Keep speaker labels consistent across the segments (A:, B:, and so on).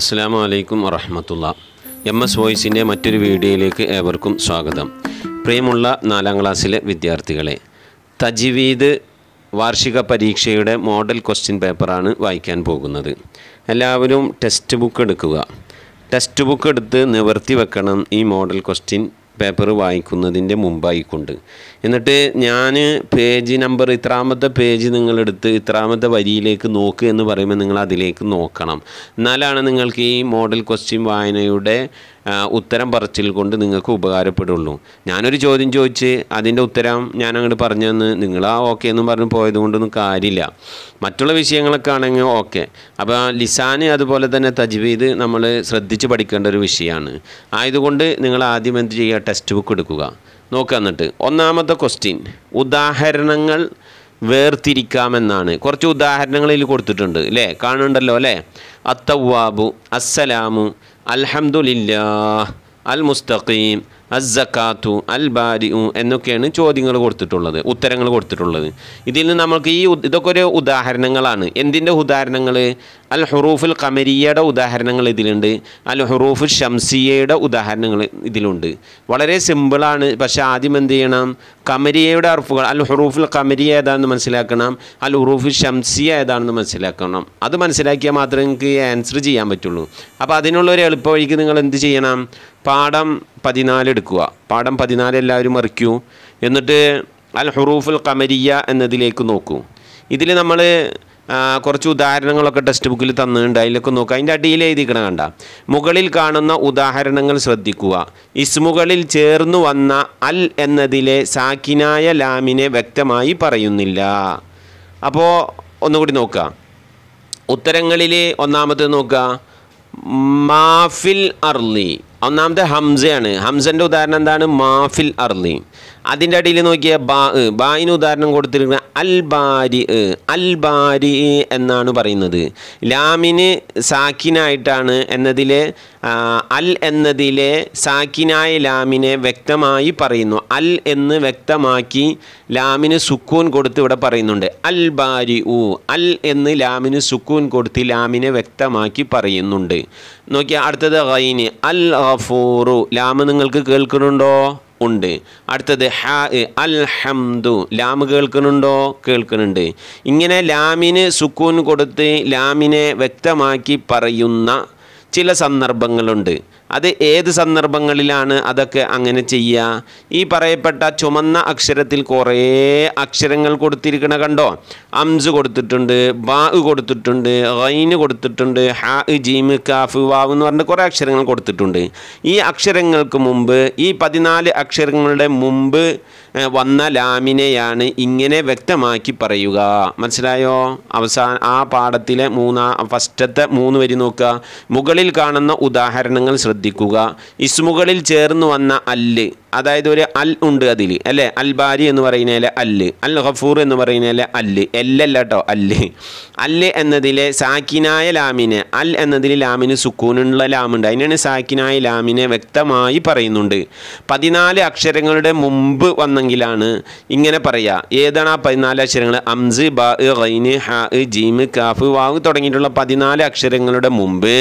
A: അസ്സാം വലൈക്കും വറഹമത്തുള്ള. എം എസ് വോയിസിന്റെ മറ്റൊരു വീഡിയോയിലേക്ക് ഏവർക്കും സ്വാഗതം. പ്രിയമുള്ള നാലാം ക്ലാസ്സിലെ വിദ്യാർത്ഥികളെ തജ്വീദ് വാർഷിക പരീക്ഷയുടെ മോഡൽ ക്വസ്റ്റ്യൻ പേപ്പറാണ് വായിക്കാൻ പോകുന്നത്. എല്ലാവരും ടെക്സ്റ്റ് ബുക്ക് എടുക്കുക. ടെക്സ്റ്റ് ബുക്ക് എടുത്ത് നിവർത്തി വെക്കണം ഈ മോഡൽ ക്വസ്റ്റ്യൻ പേപ്പർ വായിക്കുന്നതിന്റെ മുമ്പായിക്കൊണ്ട്. എന്നിട്ട് ഞാൻ പേജ് നമ്പർ ഇത്രാമത്തെ പേജ് നിങ്ങളെടുത്ത് ഇത്രാമത്തെ വരിയിലേക്ക് നോക്കുക എന്ന് പറയുമ്പോൾ നിങ്ങൾ അതിലേക്ക് നോക്കണം. എന്നാലാണ് നിങ്ങൾക്ക് ഈ മോഡൽ ക്വസ്റ്റ്യൻ വായനയുടെ ഉത്തരം പറച്ചിൽ കൊണ്ട് നിങ്ങൾക്ക് ഉപകാരപ്പെടുള്ളൂ. ഞാനൊരു ചോദ്യം ചോദിച്ച് അതിന്റെ ഉത്തരം ഞാൻ അങ്ങോട്ട് പറഞ്ഞു തന്ന് നിങ്ങൾ ആ ഓക്കെ എന്നും പറഞ്ഞ് പോയത് കൊണ്ടൊന്നും കാര്യമില്ല. മറ്റുള്ള വിഷയങ്ങളൊക്കെ ആണെങ്കിൽ ഓക്കെ അപ്പോൾ ലിസാന് അതുപോലെ തന്നെ തജ്വീദ് നമ്മൾ ശ്രദ്ധിച്ച് പഠിക്കേണ്ട ഒരു വിഷയമാണ്. ആയതുകൊണ്ട് നിങ്ങൾ ആദ്യം എന്ത് ചെയ്യുക? ടെക്സ്റ്റ് ബുക്ക് എടുക്കുക. നോക്കുക എന്നിട്ട്. ഒന്നാമത്തെ ക്വസ്റ്റ്യൻ ഉദാഹരണങ്ങൾ വേർതിരിക്കാമെന്നാണ്. കുറച്ച് ഉദാഹരണങ്ങൾ ഇതിൽ കൊടുത്തിട്ടുണ്ട്. അല്ലേ കാണുന്നുണ്ടല്ലോ അല്ലേ അത്തവാബു അസ്സലാമു അൽഹംദുലില്ലാ അൽ മുസ്തഖീം അസ്സക്കാത്തു അൽ ബാരിഉ എന്നൊക്കെയാണ് ചോദ്യങ്ങൾ കൊടുത്തിട്ടുള്ളത് ഉത്തരങ്ങൾ കൊടുത്തിട്ടുള്ളത്. ഇതിൽ നിന്ന് നമുക്ക് ഈ ഇതൊക്കെ ഒരു ഉദാഹരണങ്ങളാണ്. എന്തിന്റെ ഉദാഹരണങ്ങൾ? അൽ ഹുറൂഫുൽ കമരിയയുടെ ഉദാഹരണങ്ങൾ ഇതിലുണ്ട്. അൽ ഹുറൂഫുൽ ഷംസിയയുടെ ഉദാഹരണങ്ങൾ ഇതിലുണ്ട്. വളരെ സിമ്പിളാണ്. പക്ഷേ ആദ്യം എന്ത് ചെയ്യണം? കമരിയയുടെ അർഫുകൾ അൽ ഹുറൂഫുൽ കമരിയ ഏതാണെന്ന് മനസ്സിലാക്കണം. അൽ ഹുറൂഫുൽ ഷംസിയ ഏതാണെന്ന് മനസ്സിലാക്കണം. അത് മനസ്സിലാക്കിയാൽ മാത്രമേ നിങ്ങൾക്ക് ആൻസർ ചെയ്യാൻ പറ്റുള്ളൂ. അപ്പോൾ അതിനുള്ള ഒരു എളുപ്പ വഴിക്ക് നിങ്ങൾ എന്ത് ചെയ്യണം? പാഠം പതിനാല് എടുക്കുക. പാഠം പതിനാല് എല്ലാവരും മറിക്കൂ. എന്നിട്ട് അൽ ഹുറൂഫുൽ കമരിയ എന്നതിലേക്ക് നോക്കൂ. ഇതിൽ നമ്മൾ കുറച്ച് ഉദാഹരണങ്ങളൊക്കെ ടെക്സ്റ്റ് ബുക്കിൽ തന്നിട്ടുണ്ട്. അതിലൊക്കെ നോക്കുക അതിന്റെ അടിയിൽ എഴുതിക്കണ കണ്ട. മുകളിൽ കാണുന്ന ഉദാഹരണങ്ങൾ ശ്രദ്ധിക്കുക. ഇസ്മുകളിൽ ചേർന്നു വന്ന അൽ എന്നതിലെ സാക്കിനായ ലാമിനെ വ്യക്തമായി പറയുന്നില്ല. അപ്പോൾ ഒന്നുകൂടി നോക്കുക ഉത്തരങ്ങളിൽ ഒന്നാമത്തെ നോക്കുക മാഫിൽ അർലി ഒന്നാമത്തെ ഹംസയാണ്. ഹംസന്റെ ഉദാഹരണം എന്താണ്? മാഫിൽ അർലി അതിന്റെ അടിയിൽ നോക്കിയ ബാ ബായിന് ഉദാഹരണം കൊടുത്തിരിക്കുന്ന അൽ ബാരി അൽ ബാരി എന്നാണ് പറയുന്നത്. ലാമിന് സാക്കിനായിട്ടാണ് എന്നതിലെ അൽ എന്നതിലെ സാക്കിനായ ലാമിനെ വ്യക്തമായി പറയുന്നു. അൽ എന്ന് വ്യക്തമാക്കി ലാമിന് സുക്കൂൻ കൊടുത്ത് ഇവിടെ പറയുന്നുണ്ട്. അൽ ബാരി ഉ അൽ എന്ന് ലാമിന് സുക്കൂൻ കൊടുത്ത് ലാമിനെ വ്യക്തമാക്കി പറയുന്നുണ്ട്. നോക്കിയാൽ അടുത്തത് ഗൈന്. അൽ ഗഫൂറു. ലാമ് നിങ്ങൾക്ക് കേൾക്കുന്നുണ്ടോ? ഉണ്ട്. അടുത്തത് ഹാ അൽ ഹംദു ലാമ് കേൾക്കുന്നുണ്ടോ? കേൾക്കുന്നുണ്ട്. ഇങ്ങനെ ലാമിന് സുക്കൂൻ കൊടുത്ത് ലാമിനെ വ്യക്തമാക്കി പറയുന്ന ചില സന്ദർഭങ്ങളുണ്ട്. അത് ഏത് സന്ദർഭങ്ങളിലാണ് അതൊക്കെ അങ്ങനെ ചെയ്യുക? ഈ പറയപ്പെട്ട ചുമന്ന അക്ഷരത്തിൽ കുറേ അക്ഷരങ്ങൾ കൊടുത്തിരിക്കണ കണ്ടോ? അംസ് കൊടുത്തിട്ടുണ്ട് ബാ കൊടുത്തിട്ടുണ്ട് റൈന് കൊടുത്തിട്ടുണ്ട് ഹാ ജീമ് കാഫ് വാവ് എന്ന് പറഞ്ഞ കുറേ അക്ഷരങ്ങൾ കൊടുത്തിട്ടുണ്ട്. ഈ അക്ഷരങ്ങൾക്ക് മുമ്പ് ഈ പതിനാല് അക്ഷരങ്ങളുടെ മുമ്പ് വന്ന ലാമിനെയാണ് ഇങ്ങനെ വ്യക്തമാക്കി പറയുക. മനസ്സിലായോ? അവസാന ആ പാഠത്തിലെ മൂന്നാ ഫസ്റ്റത്തെ മൂന്ന് വരി നോക്കുക. മുകളിൽ കാണുന്ന ഉദാഹരണങ്ങൾ ശ്രദ്ധിക്കുക. ഇസ്മുകളിൽ ചേർന്ന് വന്ന അല്ല്. അതായത് ഒരു അൽ ഉണ്ട് അതിൽ അല്ലേ? അൽ ബാരി എന്ന് പറയുന്നതിലെ അല്ല് അൽ ഖഫൂർ എന്ന് പറയുന്നതിലെ അല്ല് എല്ലല്ല കേട്ടോ അല്ല് അല്ല് എന്നതിലെ സാക്കിനായ ലാമിന് അൽ എന്നതിൽ ലാമിന് സുക്കൂനുള്ള ലാമുണ്ട്. അതിനാണ് സാക്കിനായ ലാമിനെ വ്യക്തമായി പറയുന്നുണ്ട്. പതിനാല് അക്ഷരങ്ങളുടെ മുമ്പ് വന്നെങ്കിലാണ് ഇങ്ങനെ പറയുക ഏതാണ് ആ പതിനാല് അക്ഷരങ്ങൾ? അംസ് ബാ ഖൈന് ഹ ജീമ് കാഫ് വാവ് തുടങ്ങിയിട്ടുള്ള പതിനാല് അക്ഷരങ്ങളുടെ മുമ്പ്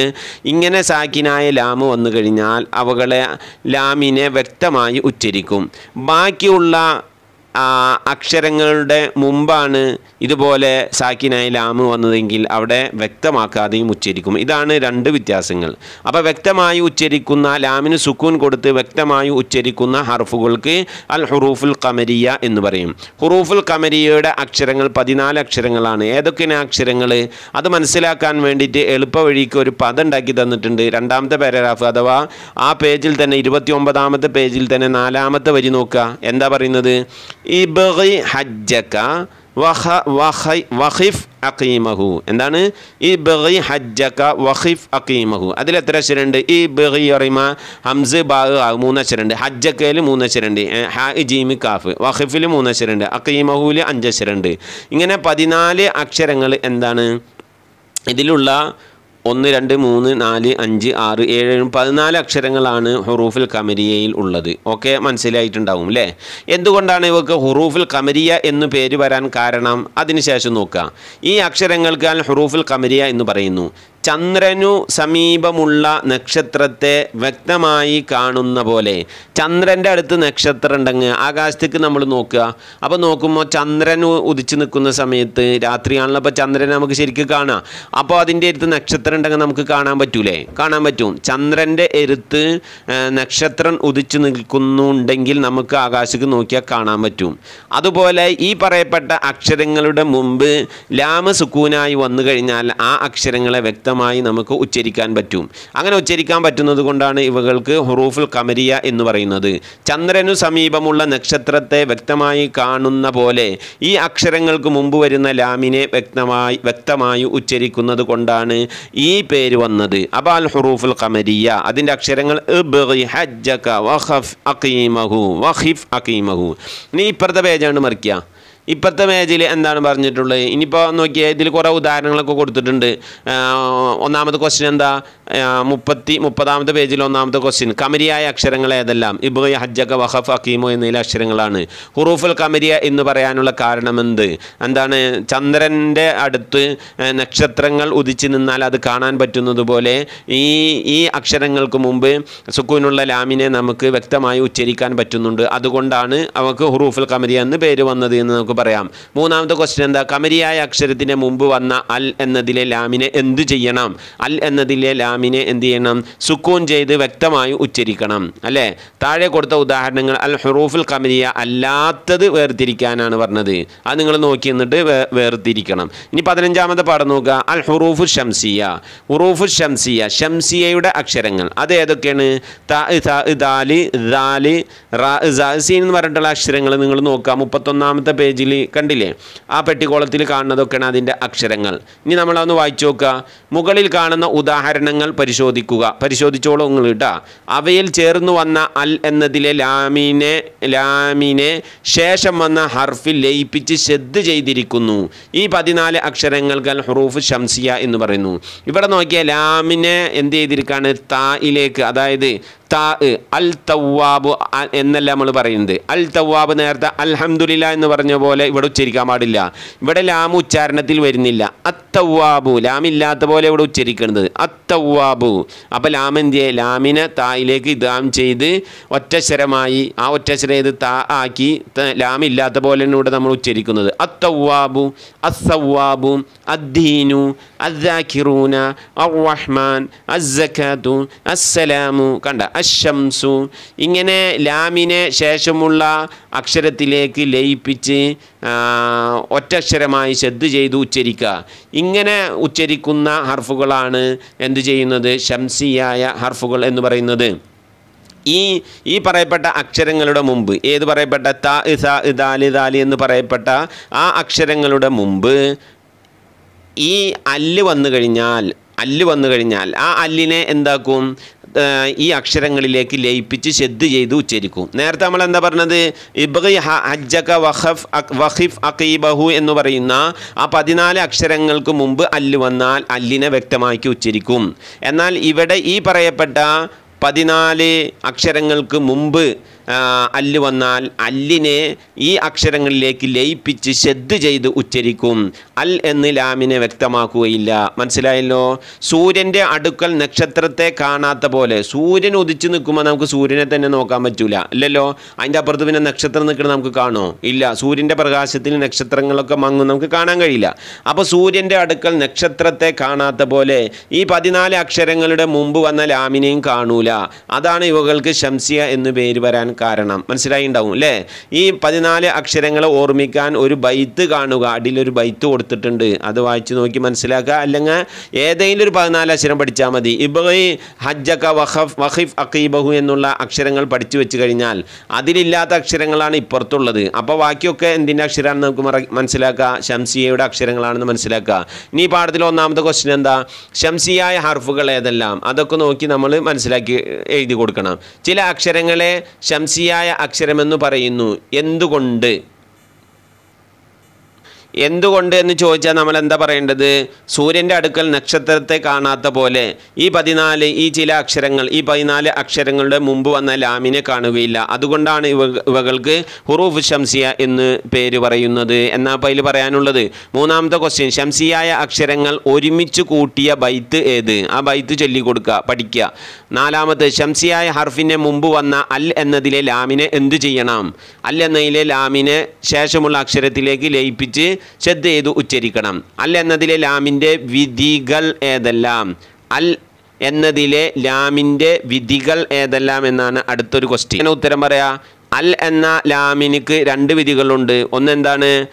A: ഇങ്ങനെ സാക്കിനായ ലാമ് വന്നു കഴിഞ്ഞാൽ അവകളെ ലാമിനെ വ്യക്തമായി ഉച്ചരിക്കും. ബാക്കിയുള്ള അക്ഷരങ്ങളുടെ മുമ്പാണ് ഇതുപോലെ സാക്കിനായി ലാമ് വന്നതെങ്കിൽ അവിടെ വ്യക്തമാക്കാതെയും ഉച്ചരിക്കും. ഇതാണ് രണ്ട് വ്യത്യാസങ്ങൾ. അപ്പോൾ വ്യക്തമായി ഉച്ചരിക്കുന്ന ലാമിന് സുക്കൂൻ കൊടുത്ത് വ്യക്തമായി ഉച്ചരിക്കുന്ന ഹർഫുകൾക്ക് അൽ ഹുറൂഫുൽ കമരിയ എന്ന് പറയും. ഹുറൂഫുൽ കമരിയയുടെ അക്ഷരങ്ങൾ പതിനാല് അക്ഷരങ്ങളാണ്. ഏതൊക്കെയാണ് അക്ഷരങ്ങൾ? അത് മനസ്സിലാക്കാൻ വേണ്ടിയിട്ട് എളുപ്പ വഴിക്ക് ഒരു പദം ഉണ്ടാക്കി തന്നിട്ടുണ്ട്. രണ്ടാമത്തെ പാരഗ്രാഫ് അഥവാ ആ പേജിൽ തന്നെ ഇരുപത്തി ഒമ്പതാമത്തെ പേജിൽ തന്നെ നാലാമത്തെ വരി നോക്കുക. എന്താ പറയുന്നത്? ഇബഗി ഹജ്ജക്ക വഖ വഖൈ- വഖിഫ് അഖീമഹു. എന്താണ്? ഈ ബഹി ഹജ്ജക്ക വഖിഫ് അക്കീമഹു അതിൽ എത്ര അക്ഷരമുണ്ട്? ഈ ബഹി അറിമ ഹംസ് ബാഗ് മൂന്ന് മൂന്നക്ഷരമുണ്ട് ഹജ്ജക്കയിൽ മൂന്നക്ഷരമുണ്ട് ഏ, ഹ ജീമി കാഫ്. വഖിഫിൽ മൂന്നക്ഷരമുണ്ട് അഞ്ച് അഞ്ചക്ഷരമുണ്ട് ഇങ്ങനെ പതിനാല് അക്ഷരങ്ങൾ എന്താണ്? ഇതിലുള്ള ഒന്ന് രണ്ട് മൂന്ന് നാല് അഞ്ച് ആറ് ഏഴ് പതിനാല് അക്ഷരങ്ങളാണ് ഹുറൂഫുൽ കമരിയയിൽ ഉള്ളത്. ഓക്കെ? മനസ്സിലായിട്ടുണ്ടാവും അല്ലേ എന്തുകൊണ്ടാണ് ഇവർക്ക് ഹുറൂഫുൽ കമരിയ എന്ന് പേര് വരാൻ കാരണം? അതിനുശേഷം നോക്കുക ഈ അക്ഷരങ്ങൾക്ക് അൽ ഹുറൂഫുൽ കമരിയ എന്ന് പറയുന്നു. ചന്ദ്രനു സമീപമുള്ള നക്ഷത്രത്തെ വ്യക്തമായി കാണുന്ന പോലെ ചന്ദ്രന്റെ അടുത്ത് നക്ഷത്രം ഉണ്ടെങ്കിൽ ആകാശത്തേക്ക് നമ്മൾ നോക്കുക. അപ്പോൾ നോക്കുമ്പോൾ ചന്ദ്രൻ ഉദിച്ചു നിൽക്കുന്ന സമയത്ത് രാത്രിയാണല്ലോ അപ്പോൾ ചന്ദ്രനെ നമുക്ക് ശരിക്കും കാണാം. അപ്പോൾ അതിന്റെ അടുത്ത് നക്ഷത്രം ഉണ്ടെങ്കിൽ നമുക്ക് കാണാൻ പറ്റൂലേ? കാണാൻ പറ്റും. ചന്ദ്രന്റെ എരുത്ത് നക്ഷത്രം ഉദിച്ചു നിൽക്കുന്നുണ്ടെങ്കിൽ നമുക്ക് ആകാശത്തേക്ക് നോക്കിയാൽ കാണാൻ പറ്റും. അതുപോലെ ഈ പറയപ്പെട്ട അക്ഷരങ്ങളുടെ മുമ്പ് ലാമ സുക്കൂനായി വന്നു കഴിഞ്ഞാൽ ആ അക്ഷരങ്ങളെ വ്യക്തമായി നമുക്ക് ഉച്ചരിക്കാൻ പറ്റും. അങ്ങനെ ഉച്ചരിക്കാൻ പറ്റുന്നത് കൊണ്ടാണ് ഇവകൾക്ക് ഹുറൂഫുൽ കമരിയ എന്ന് പറയുന്നത്. ചന്ദ്രനു സമീപമുള്ള നക്ഷത്രത്തെ വ്യക്തമായി കാണുന്ന പോലെ ഈ അക്ഷരങ്ങൾക്ക് മുമ്പ് വരുന്ന ലാമിനെ വ്യക്തമായി വ്യക്തമായി ഉച്ചരിക്കുന്നത് കൊണ്ടാണ് ഈ പേര് വന്നത്. അബാൽ ഹുറൂഫുൽ കമരിയ അതിന്റെ അക്ഷരങ്ങൾ അഖീമഹു വഖിഫ് അഖീമഹു. ഇനി ഇപ്പുറത്തെ പേജാണ് മറിക്കുക. ഇപ്പോഴത്തെ പേജിൽ എന്താണ് പറഞ്ഞിട്ടുള്ളത്? ഇനിയിപ്പോൾ നോക്കിയാൽ ഇതിൽ കുറേ ഉദാഹരണങ്ങളൊക്കെ കൊടുത്തിട്ടുണ്ട്. ഒന്നാമത്തെ ക്വസ്റ്റ്യൻ എന്താ? മുപ്പത്തി മുപ്പതാമത്തെ പേജിൽ ഒന്നാമത്തെ ക്വസ്റ്റ്യൻ കമരിയായ അക്ഷരങ്ങൾ ഏതെല്ലാം? ഇബ്ഗി ഹജ്ജക വഹഫ് അക്കീമോ എന്നതിലെ അക്ഷരങ്ങളാണ്. ഹുറൂഫുൽ കമരിയ എന്ന് പറയാനുള്ള കാരണമെന്ത് എന്താണ്? ചന്ദ്രന്റെ അടുത്ത് നക്ഷത്രങ്ങൾ ഉദിച്ചു നിന്നാൽ അത് കാണാൻ പറ്റുന്നത് പോലെ ഈ ഈ അക്ഷരങ്ങൾക്ക് മുമ്പ് സുക്കൂനുള്ള ലാമിനെ നമുക്ക് വ്യക്തമായി ഉച്ചരിക്കാൻ പറ്റുന്നുണ്ട്. അതുകൊണ്ടാണ് അവർക്ക് ഹുറൂഫുൽ കമരിയ എന്ന് പേര് വന്നത് എന്ന് നമുക്ക് പറയാം. മൂന്നാമത്തെ ക്വസ്റ്റ്യൻ എന്താ? കമരിയായ അക്ഷരത്തിന് മുമ്പ് വന്ന അൽ എന്നതിലെ ലാമിനെ എന്ത് ചെയ്യണം? അൽ എന്നതിലെ ലാമിനെ എന്ത് ചെയ്യണം? സുക്കൂൺ ചെയ്ത് വ്യക്തമായി ഉച്ചരിക്കണം. അല്ലേ? താഴെ കൊടുത്ത ഉദാഹരണങ്ങൾ അൽ ഹുറൂഫുൽ കമരിയ അല്ലാത്തത് വേർതിരിക്കാനാണ് പറഞ്ഞത്. അത് നിങ്ങൾ നോക്കി എന്നിട്ട് വേ- വേർതിരിക്കണം. ഇനി പതിനഞ്ചാമത്തെ പാഠം നോക്കുക. അൽ ഹുറൂഫു ഷംസിയ ഹുറൂഫു ഷംസിയ ഷംസിയയുടെ അക്ഷരങ്ങൾ. അത് ഏതൊക്കെയാണ്? ത ദാൽ ദാൽ റാ എന്ന് പറഞ്ഞിട്ടുള്ള അക്ഷരങ്ങൾ നിങ്ങൾ നോക്കുക. മുപ്പത്തൊന്നാമത്തെ പേജിൽ കണ്ടില്ലേ? ആ പെട്ടിക്കോളത്തിൽ കാണുന്നതൊക്കെയാണ് അതിന്റെ അക്ഷരങ്ങൾ. ഇനി നമ്മളതൊന്ന് വായിച്ചു നോക്കുക. മുകളിൽ കാണുന്ന ഉദാഹരണങ്ങൾ പരിശോധിക്കുക. പരിശോധിച്ചോളൂ നിങ്ങൾ കേട്ടോ. അവയിൽ ചേർന്ന് വന്ന അൽ എന്നതിലെ ലാമിനെ ലാമിനെ ശേഷം വന്ന ഹർഫിൽ ലയിപ്പിച്ച് ശ്രദ്ധ ചെയ്തിരിക്കുന്നു. ഈ പതിനാല് അക്ഷരങ്ങൾക്ക് അൽ ഹുറൂഫ് ഷംസിയ എന്ന് പറയുന്നു. ഇവിടെ നോക്കിയ ലാമിനെ എന്ത് ചെയ്തിരിക്കുകയാണ് തായിലേക്ക് അതായത് താ അൽ എന്നല്ല നമ്മൾ പറയുന്നത്. അൽ തവ്വാബ് നേരത്തെ അൽഹംദുലില്ല എന്ന് പറഞ്ഞ പോലെ ഇവിടെ ഉച്ചരിക്കാൻ പാടില്ല. ഇവിടെ ലാം ഉച്ചാരണത്തിൽ വരുന്നില്ല. അത്തവ്വാബു ലാം ഇല്ലാത്ത പോലെ ഇവിടെ ഉച്ചരിക്കുന്നത് അത്തവ്വാബു അപ്പോൾ ലാം എന്ത് ചെയ്യേ? ലാമിനെ തായിലേക്ക് ഇതാം ചെയ്ത് ഒറ്റശ്വരമായി ആ ഒറ്റശ്വരം ഇത് താ ആക്കി ലാം ഇല്ലാത്ത പോലെയാണ് ഇവിടെ നമ്മൾ ഉച്ചരിക്കുന്നത്. അത്തവ്വാബു അസവ്വാബു അദ്ദീനു അദ്ദാഖിറൂന അർ-റഹ്മാൻ അസ്സലാമു. കണ്ട അശംസു ഇങ്ങനെ ലാമിനെ ശേഷമുള്ള അക്ഷരത്തിലേക്ക് ലയിപ്പിച്ച് ഒറ്റക്ഷരമായി ശ്രദ്ധ ചെയ്ത് ഉച്ചരിക്കുക. ഇങ്ങനെ ഉച്ചരിക്കുന്ന ഹർഫുകളാണ് എന്തു ചെയ്യുന്നത്? ശംസിയായ ഹർഫുകൾ എന്ന് പറയുന്നത്. ഈ ഈ പറയപ്പെട്ട അക്ഷരങ്ങളുടെ മുമ്പ് ഏത് പറയപ്പെട്ട? ത ഇസ ഇതാലി ദാലി എന്ന് പറയപ്പെട്ട ആ അക്ഷരങ്ങളുടെ മുമ്പ് ഈ അല്ല് വന്നു കഴിഞ്ഞാൽ അല്ല് വന്നു കഴിഞ്ഞാൽ ആ അല്ലിനെ എന്താക്കും? ഈ അക്ഷരങ്ങളിലേക്ക് ലയിപ്പിച്ച് ഷെദ് ചെയ്ത് ഉച്ചരിക്കും. നേരത്തെ നമ്മൾ എന്താ പറഞ്ഞത്? ഇബ്ഗി ഹജ്ജക വഖഫ് വഖിഫ് അഖീബഹു എന്ന് പറയുന്ന ആ പതിനാല് അക്ഷരങ്ങൾക്ക് മുമ്പ് അല്ല് വന്നാൽ അല്ലിനെ വ്യക്തമാക്കി ഉച്ചരിക്കും. എന്നാൽ ഇവിടെ ഈ പറയപ്പെട്ട പതിനാല് അക്ഷരങ്ങൾക്ക് മുമ്പ് അല്ല് വന്നാൽ അല്ലിനെ ഈ അക്ഷരങ്ങളിലേക്ക് ലയിപ്പിച്ച് ശ്രദ്ധ ചെയ്ത് ഉച്ചരിക്കും. അൽ എന്ന് ലാമിനെ വ്യക്തമാക്കുകയില്ല. മനസ്സിലായല്ലോ? സൂര്യന്റെ അടുക്കൽ നക്ഷത്രത്തെ കാണാത്ത പോലെ സൂര്യൻ ഉദിച്ചു നിൽക്കുമ്പോൾ നമുക്ക് സൂര്യനെ തന്നെ നോക്കാൻ പറ്റൂല. അല്ലല്ലോ അതിന്റെ അപ്പുറത്ത് പിന്നെ നക്ഷത്രം നിൽക്കുന്നത് നമുക്ക് കാണോ? ഇല്ല. സൂര്യന്റെ പ്രകാശത്തിൽ നക്ഷത്രങ്ങളൊക്കെ മങ്ങും നമുക്ക് കാണാൻ കഴിയില്ല. അപ്പോൾ സൂര്യന്റെ അടുക്കൽ നക്ഷത്രത്തെ കാണാത്ത പോലെ ഈ പതിനാല് അക്ഷരങ്ങളുടെ മുമ്പ് വന്ന ലാമിനെയും കാണൂല. അതാണ് ഇവകൾക്ക് ശംസിയ എന്ന് പേര് വരാൻ കാരണം. മനസ്സിലായി ഉണ്ടാവും അല്ലേ ഈ പതിനാല് അക്ഷരങ്ങളെ ഓർമ്മിക്കാൻ ഒരു ബൈത്ത് കാണുക. അടിയിലൊരു ബൈത്ത് കൊടുത്തിട്ടുണ്ട്. അത് വായിച്ചു നോക്കി മനസ്സിലാക്കുക. അല്ലെങ്കിൽ ഏതെങ്കിലും ഒരു പതിനാല് അക്ഷരം പഠിച്ചാൽ മതി. ഇബഹി ഹജ്ജക്ക വഖഫ് വഖിഫ് അഖീബഹു എന്നുള്ള അക്ഷരങ്ങൾ പഠിച്ചു വെച്ച് കഴിഞ്ഞാൽ അതിലില്ലാത്ത അക്ഷരങ്ങളാണ് ഇപ്പുറത്തുള്ളത്. അപ്പോൾ ബാക്കിയൊക്കെ എന്തിന്റെ അക്ഷരമാണെന്ന് നമുക്ക് മനസ്സിലാക്കുക. ശംസിയയുടെ അക്ഷരങ്ങളാണെന്ന് മനസ്സിലാക്കുക. ഇനി പാഠത്തിൽ ഒന്നാമത്തെ ക്വസ്റ്റ്യൻ എന്താ? ഷംസിയായ ഹർഫുകൾ ഏതെല്ലാം? അതൊക്കെ നോക്കി നമ്മൾ മനസ്സിലാക്കി എഴുതി കൊടുക്കണം. ചില അക്ഷരങ്ങളെ ശംസിയായ അക്ഷരമെന്ന് പറയുന്നു. എന്തുകൊണ്ട്? എന്തുകൊണ്ട് എന്ന് ചോദിച്ചാൽ നമ്മൾ എന്താ പറയേണ്ടത്? സൂര്യന്റെ അടുക്കൽ നക്ഷത്രത്തെ കാണാത്ത പോലെ ഈ പതിനാല് ഈ ചില അക്ഷരങ്ങൾ ഈ പതിനാല് അക്ഷരങ്ങളുടെ മുമ്പ് വന്ന ലാമിനെ കാണുകയില്ല. അതുകൊണ്ടാണ് ഇവ ഇവകൾക്ക് ഹുറൂഫ് ഷംസിയ എന്ന് പേര് പറയുന്നത്. എന്നാ അപ്പോൾ അതിൽ പറയാനുള്ളത്? മൂന്നാമത്തെ ക്വസ്റ്റ്യൻ ഷംസിയായ അക്ഷരങ്ങൾ ഒരുമിച്ച് കൂട്ടിയ ബൈത്ത് ഏത്? ആ ബൈത്ത് ചൊല്ലിക്കൊടുക്കുക പഠിക്കുക. നാലാമത്തെ ഷംസിയായ ഹർഫിന്റെ മുമ്പ് വന്ന അൽ എന്നതിലെ ലാമിനെ എന്ത് ചെയ്യണം? അൽ എന്നതിലെ ലാമിനെ ശേഷമുള്ള അക്ഷരത്തിലേക്ക് ലയിപ്പിച്ച് ശ്രദ്ധ ചെയ്ത് ഉച്ചരിക്കണം. അൽ എന്നതിലെ ലാമിന്റെ വിധികൾ ഏതെല്ലാം? അൽ എന്നതിലെ ലാമിന്റെ വിധികൾ ഏതെല്ലാം എന്നാണ് അടുത്തൊരു ക്വസ്റ്റ്യൻ ഉത്തരം പറയാ അൽ എന്ന ലാമിനിക്ക് രണ്ട് വിധികളുണ്ട്. ഒന്ന് എന്താണ്?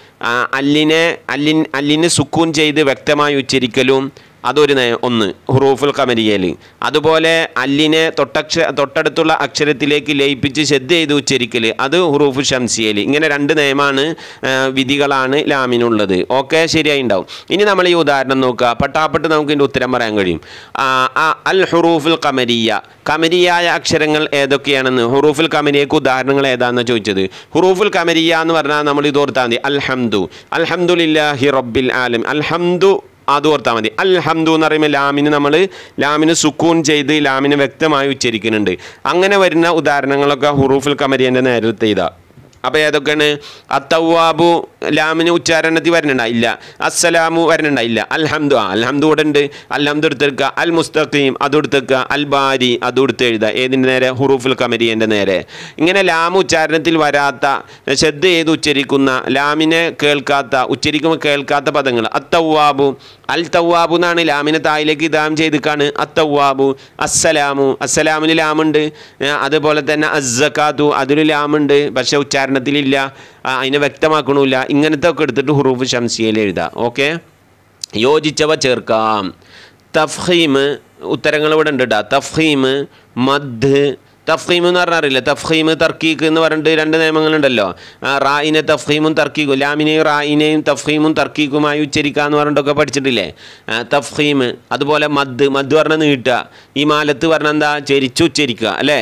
A: അല്ലിനെ അല്ലിൻ അല്ലിന് സുക്കൂൻ ചെയ്ത് വ്യക്തമായി ഉച്ചരിക്കലും. അതൊരു ഒന്ന് ഹുറൂഫുൽ കമരിയൽ അതുപോലെ അല്ലിനെ തൊട്ടക്ഷ തൊട്ടടുത്തുള്ള അക്ഷരത്തിലേക്ക് ലയിപ്പിച്ച് ശ്രദ്ധ ചെയ്ത് ഉച്ചരിക്കൽ അത് ഹുറൂഫു ഷംസിയൽ ഇങ്ങനെ രണ്ട് നിയമമാണ് വിധികളാണ് ലാമിനുള്ളത്. ഓക്കെ? ശരിയായി ഉണ്ടാവും ഇനി നമ്മൾ ഈ ഉദാഹരണം നോക്കുക. പട്ടാപ്പെട്ട് നമുക്ക് ഇതിന്റെ ഉത്തരം പറയാൻ കഴിയും. അൽ ഹുറൂഫുൽ കമരിയ കമരിയായ അക്ഷരങ്ങൾ ഏതൊക്കെയാണെന്ന്? ഹുറൂഫുൽ കമരിയക്ക് ഉദാഹരണങ്ങൾ ഏതാണെന്ന് ചോദിച്ചത്? ഹുറൂഫുൽ കമരിയ എന്ന് പറഞ്ഞാൽ നമ്മൾ ഇത് ഓർത്താൽ മതി. അൽഹംദു. അൽഹംദുലില്ലാഹി റബ്ബിൽ ആലം അൽഹംദു അത് ഓർത്താൽ മതി. അൽഹംദു എന്ന് പറയുമ്പോൾ ലാമിന് നമ്മൾ ലാമിന് സുക്കൂൺ ചെയ്ത് ലാമിന് വ്യക്തമായി ഉച്ചരിക്കുന്നുണ്ട്. അങ്ങനെ വരുന്ന ഉദാഹരണങ്ങളൊക്കെ ഹുറൂഫുൽ കമരിയന്റെ നേരത്തെ ഇതാ. അപ്പോൾ ഏതൊക്കെയാണ്? അത്തവാബു ലാമിന് ഉച്ചാരണത്തിൽ വരണുണ്ടായില്ല. അസ്സലാമു വരണുണ്ടായില്ല. അൽഹന്ദു ആ അൽഹംദു കൂടെ ഉണ്ട്. അൽഹംദു എടുത്തെടുക്കുക. അൽ മുസ്തഖീം അത് എടുത്തേക്കുക അൽ ബാരി അത് എടുത്ത് എഴുതുക. ഏതിന്റെ നേരെ? ഹുറൂഫുൽ കമരിയന്റെ നേരെ. ഇങ്ങനെ ലാം ഉച്ചാരണത്തിൽ വരാത്ത ശ്രദ്ധ ചെയ്ത് ഉച്ചരിക്കുന്ന ലാമിനെ കേൾക്കാത്ത ഉച്ചരിക്കുമ്പോൾ കേൾക്കാത്ത പദങ്ങൾ. അത്തവാബു അൽ തവാബു എന്നാണ് ലാമിനെ തായിലേക്ക് ഇതാം ചെയ്തിക്കാണ്. അത്തവാബു അസ്സലാമു. അസ്സലാമിന് ലാമുണ്ട്. അതുപോലെ തന്നെ അസ്സക്കാത്തു അതിന് ലാമുണ്ട്. പക്ഷേ ഉച്ചാരണത്തിലില്ല ആ, അതിനെ വ്യക്തമാക്കണമില്ല. ഇങ്ങനത്തെ ഒക്കെ എടുത്തിട്ട് ഹുറൂഫ് ഷംസിയയിൽ എഴുതാം. ഓക്കെ? യോജിച്ചവ ചേർക്കാം. തഫ്ഹീം ഉത്തരങ്ങൾ ഇവിടെ ഉണ്ട് കേട്ടോ തഫ്ഹീം മദ് തഫ്ഹീം എന്ന് പറഞ്ഞാൽ അറിയില്ല തഫ്ഹീം തർക്കീക്ക് എന്ന് പറഞ്ഞിട്ട് രണ്ട് നിയമങ്ങളുണ്ടല്ലോ. റായിനെ തഫ്ഹീമും തർക്കീക്കും ലാമിനെയും റായിനെയും തഫ്ഹീമും തർക്കീക്കുമായി ഉച്ചരിക്കുക എന്ന് പറഞ്ഞിട്ടൊക്കെ പഠിച്ചിട്ടില്ലേ? തഫ്ഹീം അതുപോലെ മദ് മദ് പറഞ്ഞാൽ നീട്ടുക. ഈ മാലത്ത് പറഞ്ഞാൽ എന്താ? ചെരിച്ച് ഉച്ചരിക്കുക അല്ലേ?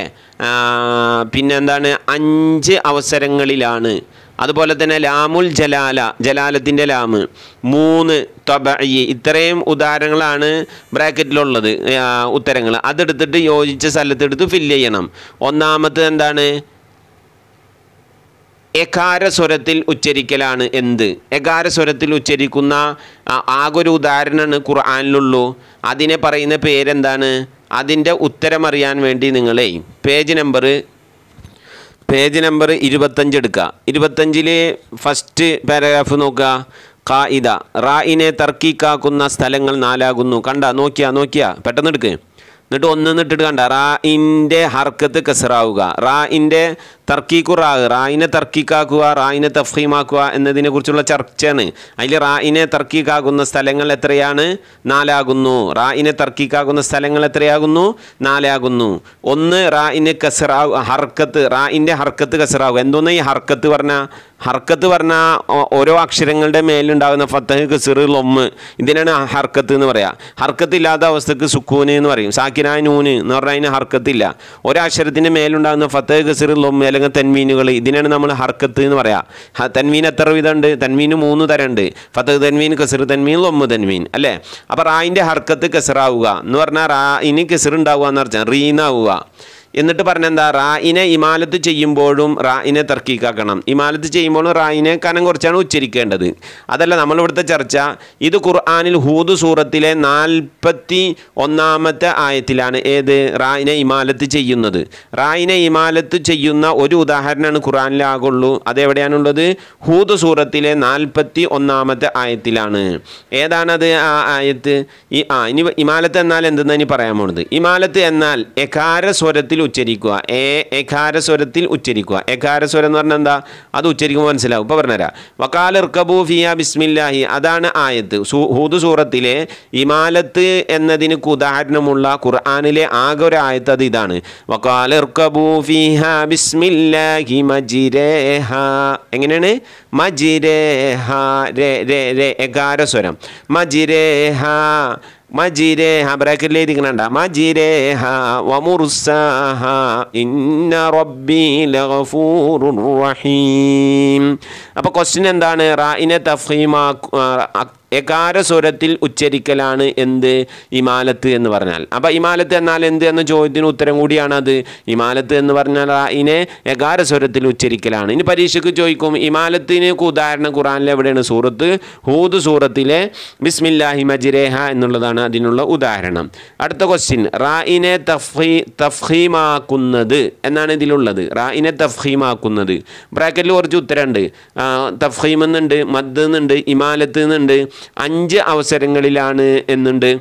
A: പിന്നെന്താണ് അഞ്ച് അവസരങ്ങളിലാണ് അതുപോലെ തന്നെ ലാമുൽ ജലാല ജലാലത്തിന്റെ ലാമ്. മൂന്ന് തൊബയി ഇത്രയും ഉദാഹരണങ്ങളാണ് ബ്രാക്കറ്റിലുള്ളത് ഉത്തരങ്ങൾ. അതെടുത്തിട്ട് യോജിച്ച സ്ഥലത്തെടുത്ത് ഫില്ല് ചെയ്യണം. ഒന്നാമത്തെ എന്താണ്? സ്വരത്തിൽ ഉച്ചരിക്കലാണ് എന്ത്? സ്വരത്തിൽ ഉച്ചരിക്കുന്ന ആകൊരു ഉദാഹരണമാണ് ഖുർആാനിലുള്ളൂ. അതിനെ പറയുന്ന പേരെന്താണ്? അതിന്റെ ഉത്തരമറിയാൻ വേണ്ടി നിങ്ങളെ പേജ് നമ്പർ പേജ് നമ്പർ ഇരുപത്തഞ്ച് എടുക്കുക. ഇരുപത്തഞ്ചിൽ ഫസ്റ്റ് പാരഗ്രാഫ് നോക്കുക. ഖായിദ റായിനെ തർക്കിക്കാക്കുന്ന സ്ഥലങ്ങൾ നാലാകുന്നു. കണ്ട നോക്കിയാ നോക്കിയാ. പെട്ടെന്ന് എടുക്ക്. എന്നിട്ട് ഒന്ന് ഇട്ടിട്ട് കണ്ട. റാ ഇന്റെ ഹർക്കത്ത് കസറാവുക. ഇന്റെ തർക്കീക്കു റാ റായിനെ തർക്കീക്കാക്കുക റായിനെ തഫീമാക്കുക എന്നതിനെ കുറിച്ചുള്ള ചർച്ചയാണ്. അതിൽ റായിനെ തർക്കീക്കാകുന്ന സ്ഥലങ്ങൾ എത്രയാണ്? നാലാകുന്നു. റായിനെ തർക്കീക്കാകുന്ന സ്ഥലങ്ങൾ എത്രയാകുന്നു? നാലാകുന്നു. ഒന്ന് റായിനെ കസറാവ് ഹർക്കത്ത് റായിന്റെ ഹർക്കത്ത് കസറാവുക. എന്തോന്ന് ഈ ഹർക്കത്ത് പറഞ്ഞാൽ ഹർക്കത്ത് പറഞ്ഞാൽ ഓരോ അക്ഷരങ്ങളുടെ മേലുണ്ടാകുന്ന ഫത്തഹ് കസിറ് ലൊമ്മ് ഇതിനാണ് ഹർക്കത്ത് എന്ന് പറയുക ഹർക്കത്ത് ഇല്ലാത്ത അവസ്ഥക്ക് സുക്കൂന് എന്ന് പറയും. സാക്കിന നൂന് എന്ന് പറഞ്ഞാൽ അതിന് ഹർക്കത്തില്ല ഒരക്ഷരത്തിന്റെ മേലുണ്ടാകുന്ന ഫത്തഹ് കസിറ് ലൊമ്മ് അല്ലെങ്കിൽ തെൻമീനുകൾ ഇതിനാണ് നമ്മൾ ഹർക്കത്ത് എന്ന് പറയാം. ഹ- തൻമീൻ എത്ര വിധമുണ്ട്? തൻമീന് മൂന്ന് തരമുണ്ട്. ഫത്തഹ് തൻമീൻ കസിറ് തൻമീൻ ലൊമ്മ് തൻമീൻ അല്ലേ? അപ്പോൾ റായിന്റെ ഹർക്കത്ത് കസിറാവുക എന്ന് പറഞ്ഞാൽ റാ റായിന് കസിറുണ്ടാവുക എന്ന് പറഞ്ഞാൽ റീനാവുക എന്നിട്ട് പറഞ്ഞെന്താ? റായിനെ ഇമാലത്ത് ചെയ്യുമ്പോഴും റായിനെ തർക്കീക്കാക്കണം. ഇമാലത്ത് ചെയ്യുമ്പോഴും റായിനെ കനം കുറച്ചാണ് ഉച്ചരിക്കേണ്ടത്. അതല്ല നമ്മളിവിടുത്തെ ചർച്ച ഇത് ഖുർആാനിൽ ഹൂദ് സൂറത്തിലെ നാൽപ്പത്തി ഒന്നാമത്തെ ആയത്തിലാണ് ഏത്? റായിനെ ഇമാലത്ത് ചെയ്യുന്നത്. റായിനെ ഇമാലത്ത് ചെയ്യുന്ന ഒരു ഉദാഹരണമാണ് ഖുർആാനിലാകുള്ളൂ അതെവിടെയാണുള്ളത്? ഹൂദ് സൂറത്തിലെ നാൽപ്പത്തി ഒന്നാമത്തെ ആയത്തിലാണ്. ഏതാണത് ആ ആയത്ത്? ഈ ആ ഇനി ഇമാലത്ത് എന്നാൽ എന്തെന്ന് ഇനി പറയാൻ പോണത്? ഇമാലത്ത് എന്നാൽ എകാര സ്വരത്തിൽ ഉച്ചരിക്കുക. ഏ എഖാരസ്വരത്തിൽ ഉച്ചരിക്കുക. എഖാരസ്വരം എന്ന് പറഞ്ഞാൽ എന്താ? അത് ഉച്ചരിക്കുമ്പോൾ മനസ്സിലാവും. ഇപ്പോൾ പറഞ്ഞുതരാം. വക്കാൽ ഇർക്കബു ഫിയ ബിസ്മില്ലാഹി. അതാണ് ആയത്ത്. ഹൂദ് സൂറത്തിലെ ഇമാലത്ത് എന്നതിന് ഉദാഹരണമുള്ള ഖുർആാനിലെ ആകെ ഒരു ആയത്ത് അത് ഇതാണ്. വക്കാൽ ഇർക്കബു ഫിഹ ബിസ്മില്ലാഹി മജിരേഹ. എങ്ങനെയാണ്? മജിരേഹ. രേ രേ രേ എകാര സ്വരം മജിരേഹ. മജിരേഹ എഴുതിക്കണണ്ട? മജിരേഹ വമുർസാഹ ഇന്ന റബ്ബി റഹീം. അപ്പോൾ ക്വസ്റ്റ്യൻ എന്താണ്? റായിനെ തഫീമാ എകാര സ്വരത്തിൽ ഉച്ചരിക്കലാണ് എന്ത്? ഇമാലത്ത് എന്ന് പറഞ്ഞാൽ. അപ്പോൾ ഇമാലത്ത് എന്നാൽ എന്ത് എന്ന ചോദ്യത്തിന് ഉത്തരം കൂടിയാണത് ഇമാലത്ത് എന്ന് പറഞ്ഞാൽ അതിനെ എകാരസ്വരത്തിൽ ഉച്ചരിക്കലാണ്. ഇനി പരീക്ഷയ്ക്ക് ചോദിക്കും ഇമാലത്തിന് ഉദാഹരണം ഖുറാനിൽ എവിടെയാണ് സൂറത്ത്? ഹൂദ് സൂറത്തിലെ ബിസ്മില്ലാഹി മജിരേഹ എന്നുള്ളതാണ് അതിനുള്ള ഉദാഹരണം. അടുത്ത ക്വസ്റ്റ്യൻ റായിനെ തഫ്ഹീ തഫ്ഹീമാക്കുന്നത് എന്നാണ് ഇതിലുള്ളത്. റായിനെ തഫ്ഹീമാക്കുന്നത്. ബ്രാക്കറ്റിൽ കുറച്ച് ഉത്തരമുണ്ട്. തഫ്ഹീമെന്നുണ്ട് മദ് എന്നുണ്ട് ഇമാലത്ത് എന്നുണ്ട്. അഞ്ച് അവസരങ്ങളിലാണ് എന്നുണ്ട്.